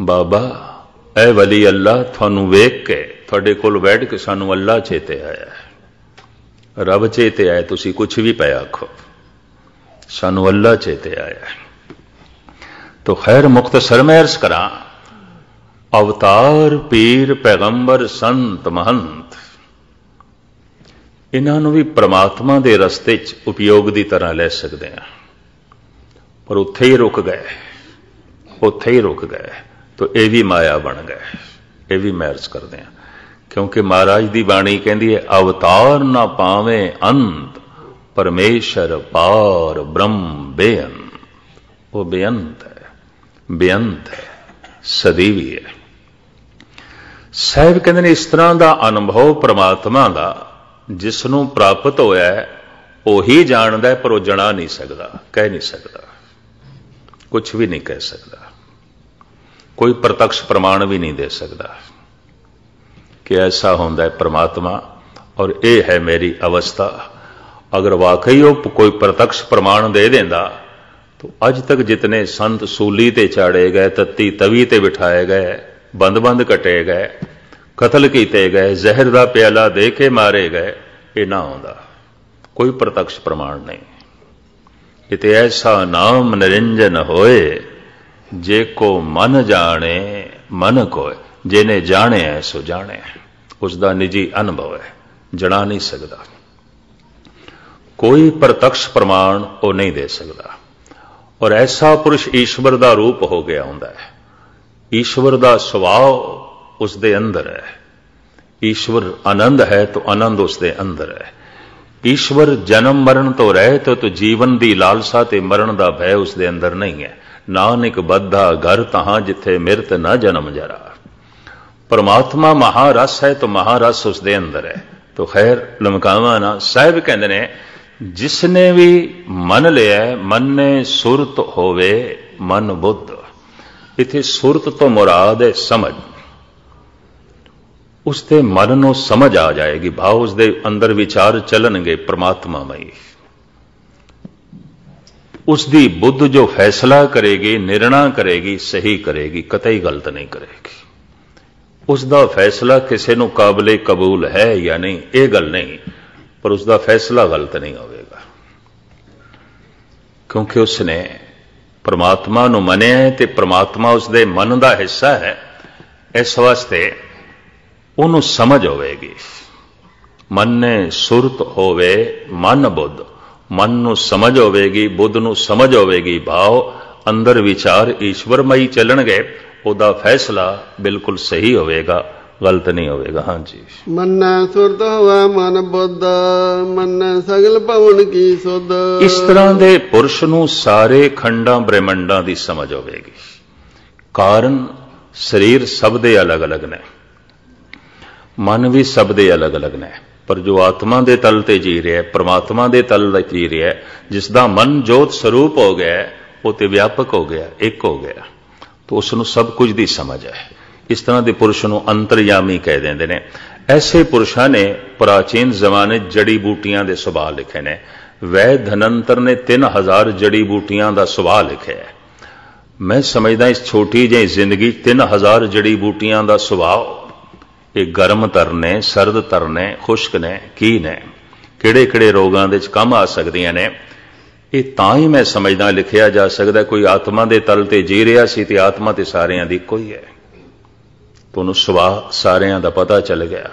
ਬਾਬਾ, ਐ ਵਲੀ ਅੱਲਾ, ਤੁਹਾਨੂੰ ਵੇਖ ਕੇ ਤੁਹਾਡੇ ਕੋਲ ਬੈਠ ਕੇ ਸਾਨੂੰ ਅੱਲਾ ਚੇਤੇ ਆਇਆ ਹੈ। ਰੱਬ ਚੇਤੇ ਆਇਆ, ਤੁਸੀਂ ਕੁਝ ਵੀ ਪਿਆ ਆਖੋ। ਸਾਨੂੰ ਅੱਲਾ ਚੇਤੇ ਆਇਆ ਹੈ। ਤੋ ਖੈਰ ਮੁਖਤਸਰ ਮੈਂ ਅਰਜ਼ ਕਰਾਂ, ਅਵਤਾਰ, ਪੀਰ, ਪੈਗੰਬਰ, ਸੰਤ, ਮਹੰਤ, ਇਹਨਾਂ ਨੂੰ ਵੀ ਪ੍ਰਮਾਤਮਾ ਦੇ ਰਸਤੇ 'ਚ ਉਪਯੋਗ ਦੀ ਤਰ੍ਹਾਂ ਲੈ ਸਕਦੇ ਆ ਪਰ ਉੱਥੇ ਹੀ ਰੁਕ ਗਏ। ਉੱਥੇ ਹੀ ਰੁਕ ਗਏ। ਤੋ ਇਹ ਵੀ ਮਾਇਆ ਬਣ ਗਏ। ਇਹ ਵੀ ਮੈਰਜ ਕਰਦੇ ਆ ਕਿਉਂਕਿ ਮਹਾਰਾਜ ਦੀ ਬਾਣੀ ਕਹਿੰਦੀ ਹੈ, ਅਵਤਾਰ ਨਾ ਪਾਵੇਂ ਅੰਤ, ਪਰਮੇਸ਼ਰ ਪਾਰ ਬ੍ਰਹਮ ਬੇਅੰਤ। ਉਹ ਬੇਅੰਤ ਹੈ ਬੇਅੰਤ ਹੈ, ਸਦੀਵੀ ਹੈ। ਸਾਹਿਬ ਕਹਿੰਦੇ ਨੇ, ਇਸ ਤਰ੍ਹਾਂ ਦਾ ਅਨੁਭਵ ਪ੍ਰਮਾਤਮਾ ਦਾ ਜਿਸ ਨੂੰ ਪ੍ਰਾਪਤ ਹੋਇਆ ਹੈ, ਉਹੀ ਜਾਣਦਾ ਹੈ, ਪਰ ਉਹ ਜਣਾ ਨਹੀਂ ਸਕਦਾ, ਕਹਿ ਨਹੀਂ ਸਕਦਾ। ਕੁਝ ਵੀ ਨਹੀਂ ਕਹਿ ਸਕਦਾ। ਕੋਈ ਪ੍ਰਤੱਖ ਪ੍ਰਮਾਣ ਵੀ ਨਹੀਂ ਦੇ ਸਕਦਾ। ਕਿ ਐਸਾ ਹੁੰਦਾ ਹੈ ਪ੍ਰਮਾਤਮਾ ਔਰ ਇਹ ਹੈ ਮੇਰੀ ਅਵਸਥਾ। ਅਗਰ ਵਾਕਈ ਉਹ ਕੋਈ ਪ੍ਰਤੱਖ ਪ੍ਰਮਾਣ ਦੇ ਦਿੰਦਾ, ਤਾਂ ਅੱਜ ਤੱਕ ਜਿਤਨੇ ਸੰਤ ਸੂਲੀ ਤੇ ਚਾੜੇ ਗਏ, ਤੱਤੀ ਤਵੀ ਤੇ ਬਿਠਾਏ ਗਏ, ਬੰਦ-ਬੰਦ ਕਟੇ ਗਏ, ਕਤਲ ਕੀਤੇ ਗਏ, ਜ਼ਹਿਰ ਦਾ ਪਿਆਲਾ ਦੇ ਕੇ ਮਾਰੇ ਗਏ, ਇਹ ਨਾ ਆਉਂਦਾ ਕੋਈ ਪ੍ਰਤੱਖ ਪ੍ਰਮਾਣ ਨਹੀਂ। ਇਤੇ ਐਸਾ ਨਾਮ ਨਿਰੰਜਨ ਹੋਏ, ਜੇ ਕੋ ਮਨ ਜਾਣੇ, ਮਨ ਕੋਏ। ਜਿਹਨੇ ਜਾਣਿਆ ਸੋ ਜਾਣਿਆ ਉਸ ਦਾ ਨਿੱਜੀ ਅਨੁਭਵ ਹੈ ਜਣਾ ਨਹੀਂ ਸਕਦਾ। ਕੋਈ ਪ੍ਰਤੱਖ ਪ੍ਰਮਾਣ ਉਹ ਨਹੀਂ ਦੇ ਸਕਦਾ। ਔਰ ਐਸਾ ਪੁਰਸ਼ ਈਸ਼ਵਰ ਦਾ ਰੂਪ ਹੋ ਗਿਆ ਹੁੰਦਾ ਹੈ ਈਸ਼ਵਰ ਦਾ ਸੁਭਾਅ ਉਸ ਦੇ ਅੰਦਰ ਹੈ ਈਸ਼ਵਰ ਆਨੰਦ ਹੈ ਤਾਂ ਆਨੰਦ ਉਸ ਦੇ ਅੰਦਰ ਹੈ ਈਸ਼ਵਰ ਜਨਮ ਮਰਨ ਤੋਂ ਰਹਿ ਰਹਿਤ ਤੋ ਜੀਵਨ ਦੀ ਲਾਲਸਾ ਤੇ ਮਰਨ ਦਾ ਭੈ ਉਸ ਦੇ ਅੰਦਰ ਨਹੀਂ ਹੈ ਨਾਨਕ ਬੱਧਾ ਘਰ ਤਹਾਂ ਜਿੱਥੇ ਮਿਰਤ ਨਾ ਜਨਮ ਜਰਾ। ਪਰਮਾਤਮਾ ਮਹਾਰਸ ਹੈ ਤਾਂ ਮਹਾਰਸ ਉਸ ਦੇ ਅੰਦਰ ਹੈ। ਤੋ ਖੈਰ ਲਮਕਾਵਾ ਨਾ ਸਾਹਿਬ ਕਹਿੰਦੇ ਨੇ ਜਿਸ ਨੇ ਵੀ ਮੰਨ ਲਿਆ, ਮਨ ਸੁਰਤ ਹੋਵੇ ਮਨ ਬੁੱਧ। ਇਥੇ ਸੁਰਤ ਤੋਂ ਮੁਰਾਦ ਹੈ ਸਮਝ। ਉਸ ਤੇ ਮਨ ਨੂੰ ਸਮਝ ਆ ਜਾਏਗੀ, ਭਾਵ ਉਸ ਦੇ ਅੰਦਰ ਵਿਚਾਰ ਚੱਲਣਗੇ ਪ੍ਰਮਾਤਮਾਮਈ। ਉਸ ਦੀ ਬੁੱਧ ਜੋ ਫੈਸਲਾ ਕਰੇਗੀ, ਨਿਰਣਾ ਕਰੇਗੀ, ਸਹੀ ਕਰੇਗੀ, ਕਤਈ ਗਲਤ ਨਹੀਂ ਕਰੇਗੀ। ਉਸ ਦਾ ਫੈਸਲਾ ਕਿਸੇ ਨੂੰ ਕਾਬਲੇ ਕਬੂਲ ਹੈ ਜਾਂ ਨਹੀਂ, ਇਹ ਗੱਲ ਨਹੀਂ, ਪਰ ਉਸ ਦਾ ਫੈਸਲਾ ਗਲਤ ਨਹੀਂ ਹੋਵੇਗਾ। ਕਿਉਂਕਿ ਉਸ ਨੇ ਪ੍ਰਮਾਤਮਾ ਨੂੰ ਮੰਨਿਆ ਤੇ ਪਰਮਾਤਮਾ ਉਸ ਦੇ ਮਨ ਦਾ ਹਿੱਸਾ ਹੈ, ਇਸ ਵਾਸਤੇ ਉਹਨੂੰ ਸਮਝ ਹੋਵੇਗੀ। ਮਨ ਨੇ ਸੁਰਤ ਹੋਵੇ, ਮਨ ਬੁੱਧ। ਮਨ ਨੂੰ ਸਮਝ ਹੋਵੇਗੀ, ਬੁੱਧ ਨੂੰ ਸਮਝ ਹੋਵੇਗੀ ਭਾਵ ਅੰਦਰ ਵਿਚਾਰ ਈਸ਼ਵਰਮਈ ਚੱਲਣਗੇ। ਉਹਦਾ ਫੈਸਲਾ ਬਿਲਕੁਲ ਸਹੀ ਹੋਵੇਗਾ ਗਲਤ ਨਹੀਂ ਹੋਵੇਗਾ। ਹਾਂਜੀ ਮਨ ਸੁਰਤ ਹੋਵੇ ਮਨ ਬੁੱਧ ਮਨ ਸਗਲ ਭਵਨ ਕੀ ਸੁਧ। ਇਸ ਤਰ੍ਹਾਂ ਦੇ ਪੁਰਸ਼ ਨੂੰ ਸਾਰੇ ਖੰਡਾਂ ਬ੍ਰਹਿਮੰਡਾਂ ਦੀ ਸਮਝ ਹੋਵੇਗੀ। ਕਾਰਨ ਸਰੀਰ ਸਭ ਦੇ ਅਲੱਗ-ਅਲੱਗ ਨੇ। ਮਨ ਵੀ ਸਭ ਦੇ ਅਲੱਗ-ਅਲੱਗ ਨੇ। ਪਰ ਜੋ ਆਤਮਾ ਦੇ ਤਲ ਤੇ ਜੀ ਰਿਹਾ ਹੈ ਪ੍ਰਮਾਤਮਾ ਦੇ ਤਲ ਤੇ ਜੀ ਰਿਹਾ ਹੈ ਜਿਸ ਦਾ ਮਨ ਜੋਤ ਸਰੂਪ ਹੋ ਗਿਆ ਉਹ ਤੇ ਵਿਆਪਕ ਹੋ ਗਿਆ ਇੱਕ ਹੋ ਗਿਆ। ਤਾਂ ਉਸ ਨੂੰ ਸਭ ਕੁਝ ਦੀ ਸਮਝ ਹੈ। ਇਸ ਤਰ੍ਹਾਂ ਦੇ ਪੁਰਸ਼ ਨੂੰ ਅੰਤਰਯਾਮੀ ਕਹਿ ਦਿੰਦੇ ਨੇ। ਐਸੇ ਪੁਰਸ਼ਾਂ ਨੇ ਪ੍ਰਾਚੀਨ ਜ਼ਮਾਨੇ ਜੜੀ ਬੂਟੀਆਂ ਦੇ ਸੁਭਾਅ ਲਿਖੇ ਨੇ। ਵੈ ਧਨੰਤਰ ਨੇ 3000 ਜੜੀ ਬੂਟੀਆਂ ਦਾ ਸੁਭਾਅ ਲਿਖਿਆ ਹੈ। ਮੈਂ ਸਮਝਦਾ ਇਸ ਛੋਟੀ ਜਿਹੀ ਜ਼ਿੰਦਗੀ 3000 ਜੜੀ ਬੂਟੀਆਂ ਦਾ ਸੁਭਾਅ। ਇਹ ਗਰਮ ਤਰਨੇ ਸਰਦ ਤਰਨੇ ਖੁਸ਼ਕ ਨੇ, ਕੀ ਨੇ? ਕਿਹੜੇ ਕਿਹੜੇ ਰੋਗਾਂ ਦੇ ਵਿੱਚ ਕੰਮ ਆ ਸਕਦੀਆਂ ਨੇ? ਇਹ ਤਾਂ ਹੀ ਮੈਂ ਸਮਝਦਾ ਲਿਖਿਆ ਜਾ ਸਕਦਾ ਕੋਈ ਆਤਮਾ ਦੇ ਤਲ ਤੇ ਜੀ ਰਿਹਾ ਸੀ ਤੇ ਆਤਮਾ ਤੇ ਸਾਰਿਆਂ ਦੀ ਕੋਈ ਹੈ। ਤੁਹਾਨੂੰ ਸੁਭਾਅ ਸਾਰਿਆਂ ਦਾ ਪਤਾ ਚੱਲ ਗਿਆ।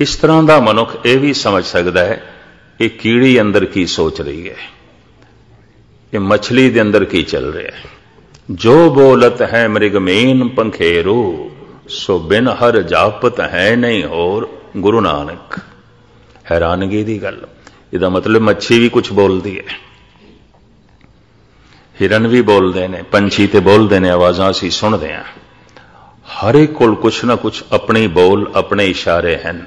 ਇਸ ਤਰ੍ਹਾਂ ਦਾ ਮਨੁੱਖ ਇਹ ਵੀ ਸਮਝ ਸਕਦਾ ਹੈ, ਇਹ ਕੀੜੀ ਅੰਦਰ ਕੀ ਸੋਚ ਰਹੀ ਹੈ, ਇਹ ਮੱਛਲੀ ਦੇ ਅੰਦਰ ਕੀ ਚੱਲ ਰਿਹਾ ਹੈ। ਜੋ ਬੋਲਤ ਹੈ ਮ੍ਰਿਗਮੇਨ ਪੰਖੇਰੂ, ਸੋ ਬਿਨ ਹਰ ਜਾਪਤ ਹੈ ਨਹੀਂ ਹੋਰ ਗੁਰੂ ਨਾਨਕ। ਹੈਰਾਨਗੀ ਦੀ ਗੱਲ। ਇਹਦਾ ਮਤਲਬ ਮੱਛੀ ਵੀ ਕੁਝ ਬੋਲਦੀ ਹੈ। ਹਿਰਨ ਵੀ ਬੋਲਦੇ ਨੇ, ਪੰਛੀ ਤੇ ਬੋਲਦੇ ਨੇ, ਆਵਾਜ਼ਾਂ ਅਸੀਂ ਸੁਣਦੇ ਹਾਂ। ਹਰ ਇੱਕ ਕੋਲ ਕੁਛ ਨਾ ਕੁਛ ਆਪਣੀ ਬੋਲ, ਆਪਣੇ ਇਸ਼ਾਰੇ ਹਨ।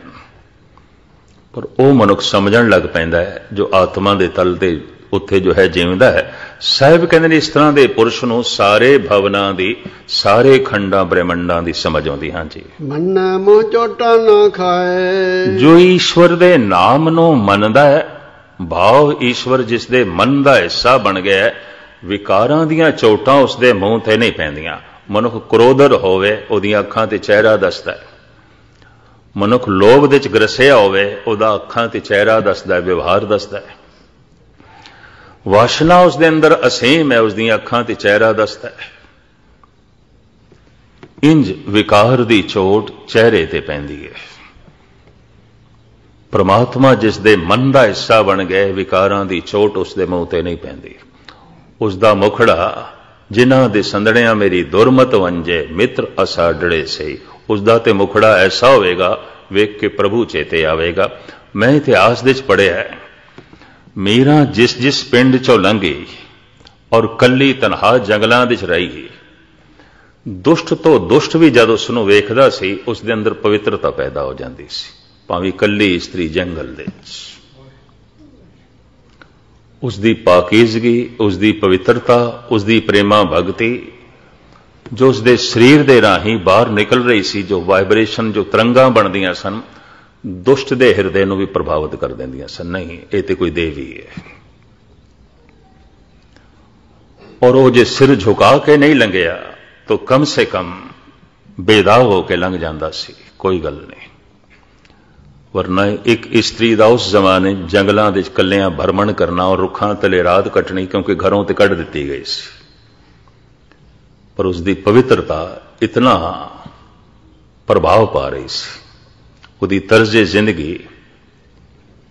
ਪਰ ਉਹ ਮਨੁੱਖ ਸਮਝਣ ਲੱਗ ਪੈਂਦਾ ਹੈ, ਜੋ ਆਤਮਾ ਦੇ ਤਲ ਤੇ ਉੱਥੇ ਜੋ ਹੈ ਜਿਉਂਦਾ ਹੈ। ਸਾਹਿਬ ਕਹਿੰਦੇ ਨੇ ਇਸ ਤਰ੍ਹਾਂ ਦੇ ਪੁਰਸ਼ ਨੂੰ ਸਾਰੇ ਭਵਨਾਂ ਦੀ ਸਾਰੇ ਖੰਡਾਂ ਬ੍ਰਹਿਮੰਡਾਂ ਦੀ ਸਮਝ ਆਉਂਦੀ ਹਾਂਜੀ। ਮਨ ਮੋ ਚੋਟਾ ਨਾ ਖਾਏ। ਜੋ ਈਸ਼ਵਰ ਦੇ ਨਾਮ ਨੂੰ ਮੰਨਦਾ ਹੈ ਭਾਵ ਈਸ਼ਵਰ ਜਿਸ ਦੇ ਮਨ ਦਾ ਹਿੱਸਾ ਬਣ ਗਿਆ ਹੈ ਵਿਕਾਰਾਂ ਦੀਆਂ ਚੋਟਾਂ ਉਸ ਦੇ ਮੂੰਹ ਤੇ ਨਹੀਂ ਪੈਂਦੀਆਂ। ਮਨੁੱਖ ਕ੍ਰੋਧਰ ਹੋਵੇ ਉਹਦੀਆਂ ਅੱਖਾਂ ਤੇ ਚਿਹਰਾ ਦੱਸਦਾ ਹੈ। ਮਨੁੱਖ ਲੋਭ ਦੇ ਚ ਗਰਸਿਆ ਹੋਵੇ ਉਹਦਾ ਅੱਖਾਂ ਤੇ ਚਿਹਰਾ ਦੱਸਦਾ ਹੈ ਵਿਵਹਾਰ ਦੱਸਦਾ ਹੈ। ਵਾਸ਼ਨਾ ਉਸ ਦੇ ਅੰਦਰ ਅਸੀਮ ਹੈ, ਉਸ ਦੀਆਂ ਅੱਖਾਂ ਤੇ ਚਿਹਰਾ ਦੱਸਦਾ ਹੈ। ਇੰਜ ਵਿਕਾਰ ਦੀ ਚੋਟ ਚਿਹਰੇ ਤੇ ਪੈਂਦੀ ਹੈ। ਪ੍ਰਮਾਤਮਾ ਜਿਸ ਦੇ ਮਨ ਦਾ ਹਿੱਸਾ ਬਣ ਗਏ ਵਿਕਾਰਾਂ ਦੀ ਚੋਟ ਉਸ ਦੇ ਮੂੰਹ ਤੇ ਨਹੀਂ ਪੈਂਦੀ। ਉਸ ਦਾ ਮੁਖੜਾ, ਜਿਨ੍ਹਾਂ ਦੇ ਸੰਦੜਿਆਂ ਮੇਰੀ ਦੁਰਮਤ ਵੰਜੇ, ਮਿੱਤਰ ਅਸਾਡੜੇ ਸੇ, ਉਸ ਦਾ ਤੇ ਮੁਖੜਾ ਐਸਾ ਹੋਵੇਗਾ, ਵੇਖ ਕੇ ਪ੍ਰਭੂ ਚੇਤੇ ਆਵੇਗਾ। ਮੈਂ ਇਤਿਹਾਸ ਦੇ ਵਿੱਚ ਪੜਿਆ ਹੈ। ਮੀਰਾ ਜਿਸ ਜਿਸ ਪਿੰਡ ਚੋਂ ਲੰਘੀ ਔਰ ਕੱਲੀ ਤਨਹਾ ਜੰਗਲਾਂ ਵਿੱਚ ਰਹੀ ਦੁਸ਼ਟ ਤੋਂ ਦੁਸ਼ਟ ਵੀ ਜਦ ਉਸ ਨੂੰ ਵੇਖਦਾ ਸੀ, ਉਸ ਦੇ ਅੰਦਰ ਪਵਿੱਤਰਤਾ ਪੈਦਾ ਹੋ ਜਾਂਦੀ ਸੀ, ਭਾਵੇਂ ਕੱਲੀ ਇਸਤਰੀ ਜੰਗਲ ਦੇ ਵਿੱਚ। ਉਸ ਦੀ ਪਾਕੀਜ਼ਗੀ, ਉਸ ਦੀ ਪਵਿੱਤਰਤਾ, ਉਸ ਦੀ ਪ੍ਰੇਮਾ ਭਗਤੀ, ਜੋ ਉਸ ਦੇ ਸਰੀਰ ਦੇ ਰਾਹੀਂ ਬਾਹਰ ਨਿਕਲ ਰਹੀ ਸੀ, ਜੋ ਵਾਈਬ੍ਰੇਸ਼ਨ, ਜੋ ਤਰੰਗਾਂ ਬਣਦੀਆਂ ਸਨ ਦੁਸ਼ਟ ਦੇ ਹਿਰਦੇ ਨੂੰ ਵੀ ਪ੍ਰਭਾਵਿਤ ਕਰ ਦਿੰਦੀਆਂ ਸਨ। ਨਹੀਂ, ਇਹ ਤੇ ਕੋਈ ਦੇਵੀ ਹੈ। ਔਰ ਉਹ ਜੇ ਸਿਰ ਝੁਕਾ ਕੇ ਨਹੀਂ ਲੰਘਿਆ, ਤਾਂ ਕਮ ਸੇ ਕਮ ਬੇਦਾਗ ਹੋ ਕੇ ਲੰਘ ਜਾਂਦਾ ਸੀ। ਕੋਈ ਗੱਲ ਨਹੀਂ। ਵਰਨਾ ਇੱਕ ਇਸਤਰੀ ਦਾ ਉਸ ਜ਼ਮਾਨੇ ਜੰਗਲਾਂ ਦੇ ਕੱਲਿਆਂ ਭਰਮਣ ਕਰਨਾ ਔਰ ਰੁੱਖਾਂ ਤਲੇ ਰਾਤ ਕੱਟਣੀ ਕਿਉਂਕਿ ਘਰੋਂ ਤੇ ਕੱਢ ਦਿੱਤੀ ਗਈ ਸੀ। ਪਰ ਉਸ ਦੀ ਪਵਿੱਤਰਤਾ ਇਤਨਾ ਪ੍ਰਭਾਵ ਪਾ ਰਹੀ ਸੀ। ਉਹਦੀ ਤਰਜ਼ ਜ਼ਿੰਦਗੀ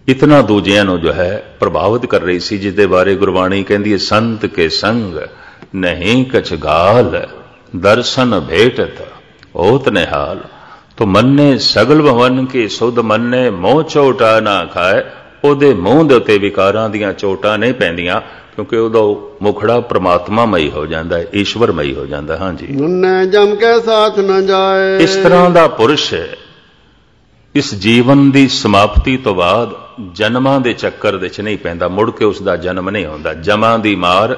ਇਤਨਾ ਦੂਜਿਆਂ ਨੂੰ ਜੋ ਹੈ ਪ੍ਰਭਾਵਿਤ ਕਰ ਰਹੀ ਸੀ ਜਿਸ ਦੇ ਬਾਰੇ ਗੁਰਬਾਣੀ ਕਹਿੰਦੀ ਹੈ ਸੰਤ ਕੇ ਸੰਗ ਨਹੀਂ ਕਛ ਗਾਲ ਦਰਸ਼ਨ ਭੇਟਤ ਹੋਤ ਨਿਹਾਲ। ਤੋ ਮੰਨੇ ਸਗਲ ਭਵਨ ਕੇ ਸੁਧ ਮੰਨੇ ਮੋਹ ਚੋਟਾ ਨਾ ਖਾਏ। ਉਹਦੇ ਮੂੰਹ ਦੇ ਉੱਤੇ ਵਿਕਾਰਾਂ ਦੀਆਂ ਚੋਟਾਂ ਨਹੀਂ ਪੈਂਦੀਆਂ ਕਿਉਂਕਿ ਉਹਦਾ ਮੁਖੜਾ ਪ੍ਰਮਾਤਮਾ ਮਈ ਹੋ ਜਾਂਦਾ ਹੈ ਈਸ਼ਵਰ ਮਈ ਹੋ ਜਾਂਦਾ ਹਾਂਜੀ। ਮੁੰਨੇ ਜਮ ਕੇ ਸਾਥ ਨਾ ਜਾਏ। ਇਸ ਤਰ੍ਹਾਂ ਦਾ ਪੁਰਸ਼ ਇਸ ਜੀਵਨ ਦੀ ਸਮਾਪਤੀ ਤੋਂ ਬਾਅਦ ਜਨਮਾਂ ਦੇ ਚੱਕਰ ਵਿੱਚ ਨਹੀਂ ਪੈਂਦਾ ਮੁੜ ਕੇ ਉਸ ਦਾ ਜਨਮ ਨਹੀਂ ਹੁੰਦਾ। ਜਮਾਂ ਦੀ ਮਾਰ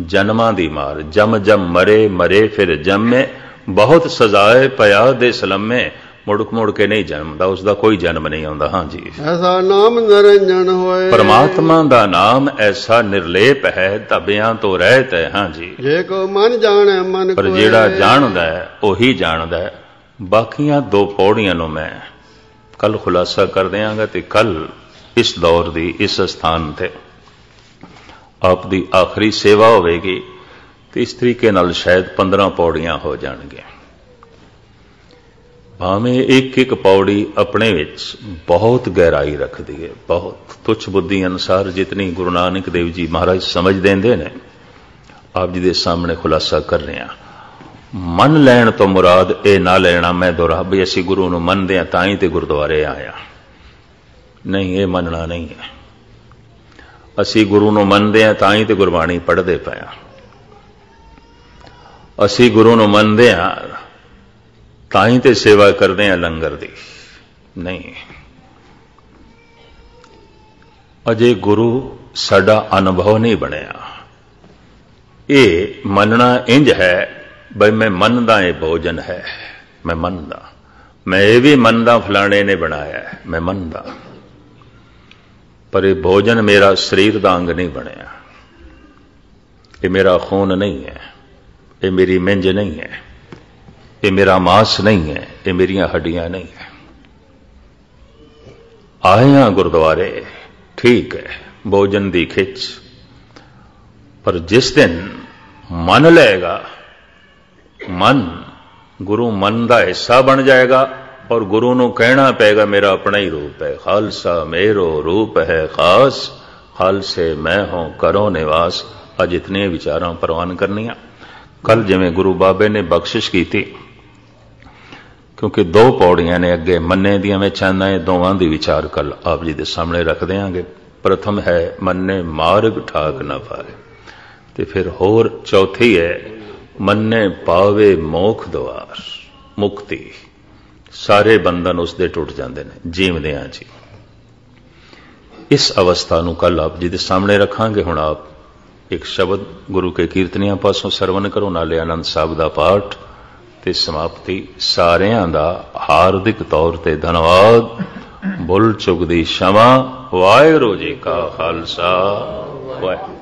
ਜਨਮਾਂ ਦੀ ਮਾਰ। ਜਮ ਜਮ ਮਰੇ ਮਰੇ ਫਿਰ ਜੰਮੇ। ਬਹੁਤ ਸਜ਼ਾਏ ਪਿਆ ਦੇ ਸਲਮੇ ਮੁੜ ਮੁੜ ਕੇ ਨਹੀਂ ਜਨਮਦਾ। ਉਸ ਦਾ ਕੋਈ ਜਨਮ ਨਹੀਂ ਆਉਂਦਾ। ਹਾਂਜੀ ਐਸਾ ਨਾਮ ਨਿਰੰਜਨ ਹੋਏ। ਪਰਮਾਤਮਾ ਦਾ ਨਾਮ ਐਸਾ ਨਿਰਲੇਪ ਹੈ ਤਬਿਆਂ ਤੋਂ ਰਹਿਤ ਹੈ। ਹਾਂਜੀ ਜੇ। ਕੋ ਮਨ ਜਾਣੈ ਮਨ ਪਰ ਕੋਏ। ਜਿਹੜਾ ਜਾਣਦਾ ਹੈ ਉਹੀ ਜਾਣਦਾ ਹੈ। ਬਾਕੀਆਂ ਦੋ ਪੌੜੀਆਂ ਨੂੰ ਮੈਂ ਕੱਲ ਖੁਲਾਸਾ ਕਰ ਦਿਆਂਗਾ ਤੇ ਕੱਲ ਇਸ ਦੌਰ ਦੀ, ਇਸ ਸਥਾਨ ਤੇ ਆਪ ਦੀ ਆਖਰੀ ਸੇਵਾ ਹੋਵੇਗੀ ਤੇ ਇਸ ਤਰੀਕੇ ਨਾਲ ਸ਼ਾਇਦ 15 ਪੌੜੀਆਂ ਹੋ ਜਾਣਗੀਆਂ। ਭਾਵੇਂ ਇੱਕ ਇੱਕ ਪੌੜੀ ਆਪਣੇ ਵਿੱਚ ਬਹੁਤ ਗਹਿਰਾਈ ਰੱਖਦੀ ਹੈ, ਬਹੁਤ ਤੁੱਛ ਬੁੱਧੀ ਅਨਸਾਰ ਜਿਤਨੀ ਗੁਰੂ ਨਾਨਕ ਦੇਵ ਜੀ ਮਹਾਰਾਜ ਸਮਝ ਦਿੰਦੇ ਨੇ, ਆਪ ਜੀ ਦੇ ਸਾਹਮਣੇ ਖੁਲਾਸਾ ਕਰ ਰਹੇ ਹਾਂ। ਮੰਨ ਲੈਣ ਤੋਂ ਮੁਰਾਦ ਇਹ ਨਾ ਲੈਣਾ ਮੈਂ ਦੁਰਾ ਵੀ ਅਸੀਂ ਗੁਰੂ ਨੂੰ ਮੰਨਦੇ ਹਾਂ, ਤਾਂ ਹੀ ਤੇ ਗੁਰਦੁਆਰੇ ਆਇਆ। ਨਹੀਂ, ਇਹ ਮੰਨਣਾ ਨਹੀਂ ਹੈ। ਅਸੀਂ ਗੁਰੂ ਨੂੰ ਮੰਨਦੇ ਹਾਂ, ਤਾਂ ਹੀ ਤੇ ਗੁਰਬਾਣੀ ਪੜ੍ਹਦੇ ਪਏ ਹਾਂ। ਅਸੀਂ ਗੁਰੂ ਨੂੰ ਮੰਨਦੇ ਹਾਂ, ਤਾਂ ਹੀ ਤੇ ਸੇਵਾ ਕਰਦੇ ਹਾਂ ਲੰਗਰ ਦੀ। ਨਹੀਂ। ਅਜੇ ਗੁਰੂ ਸਾਡਾ ਅਨੁਭਵ ਨਹੀਂ ਬਣਿਆ। ਇਹ ਮੰਨਣਾ ਇੰਜ ਹੈ ਬਈ ਮੈਂ ਮੰਨਦਾ ਇਹ ਭੋਜਨ ਹੈ, ਮੈਂ ਮੰਨਦਾ। ਮੈਂ ਇਹ ਵੀ ਮੰਨਦਾ ਫਲਾਣੇ ਨੇ ਬਣਾਇਆ ਮੈਂ ਮੰਨਦਾ। ਪਰ ਇਹ ਭੋਜਨ ਮੇਰਾ ਸਰੀਰ ਦਾ ਅੰਗ ਨਹੀਂ ਬਣਿਆ। ਇਹ ਮੇਰਾ ਖੂਨ ਨਹੀਂ ਹੈ, ਇਹ ਮੇਰੀ ਮਿੰਜ ਨਹੀਂ ਹੈ, ਇਹ ਮੇਰਾ ਮਾਸ ਨਹੀਂ ਹੈ, ਇਹ ਮੇਰੀਆਂ ਹੱਡੀਆਂ ਨਹੀਂ ਹੈ। ਆਇਆ ਗੁਰਦੁਆਰੇ, ਠੀਕ ਹੈ, ਭੋਜਨ ਦੀ ਖਿੱਚ। ਪਰ ਜਿਸ ਦਿਨ ਮੰਨ ਲਏਗਾ ਮਨ, ਗੁਰੂ ਮਨ ਦਾ ਹਿੱਸਾ ਬਣ ਜਾਏਗਾ ਔਰ ਗੁਰੂ ਨੂੰ ਕਹਿਣਾ ਪਏਗਾ, ਮੇਰਾ ਆਪਣਾ ਹੀ ਰੂਪ ਹੈ, ਖਾਲਸਾ ਮੇਰੋ ਰੂਪ ਹੈ ਖਾਸ, ਖਾਲਸੇ ਮੈਂ ਹਾਂ, ਕਰੋ ਨਿਵਾਸ। ਅੱਜ ਇਤਨੇ ਵਿਚਾਰਾਂ ਪ੍ਰਵਾਨ ਕਰਨੀਆਂ। ਕੱਲ ਜਿਵੇਂ ਗੁਰੂ ਬਾਬੇ ਨੇ ਬਖਸ਼ਿਸ਼ ਕੀਤੀ, ਕਿਉਂਕਿ ਦੋ ਪੌੜੀਆਂ ਨੇ ਅੱਗੇ, ਮੰਨੇ ਦੀਆਂ ਮੈਂ ਆਂਦਾ ਇਹ ਦੋਵਾਂ ਦੀ ਵਿਚਾਰ ਕੱਲ ਆਪ ਜੀ ਦੇ ਸਾਹਮਣੇ ਰੱਖ ਦੇਾਂਗੇ ਪ੍ਰਥਮ ਹੈ, ਮੰਨੇ ਮਾਰਗ ਠਾਕ ਨਾ ਪਾਏ। ਤੇ ਫਿਰ ਹੋਰ ਚੌਥੀ ਹੈ ਮੰਨੇ ਪਾਵੇ ਮੋਖ ਦਵਾਰ, ਮੁਕਤੀ। ਸਾਰੇ ਬੰਧਨ ਉਸ ਦੇ ਟੁੱਟ ਜਾਂਦੇ ਨੇ ਜੀਵਦਿਆਂ ਜੀ। ਇਸ ਅਵਸਥਾ ਨੂੰ ਕੱਲ ਆਪ ਜੀ ਦੇ ਸਾਹਮਣੇ ਰੱਖਾਂਗੇ। ਹੁਣ ਆਪ ਇੱਕ ਸ਼ਬਦ ਗੁਰੂ ਕੇ ਕੀਰਤਨੀਆਂ ਪਾਸੋਂ ਸਰਵਨ ਕਰੋ, ਨਾਲੇ ਆਨੰਦ ਸਾਹਿਬ ਦਾ ਪਾਠ ਤੇ ਸਮਾਪਤੀ। ਸਾਰਿਆਂ ਦਾ ਹਾਰਦਿਕ ਤੌਰ ਤੇ ਧੰਨਵਾਦ। ਬੁੱਲ ਚੁਗਦੀ ਸ਼ਮਾ। ਵਾਹਿਗੁਰੂ ਜੀ ਕਾ ਖਾਲਸਾ। ਵਾਹਿਗੁਰੂ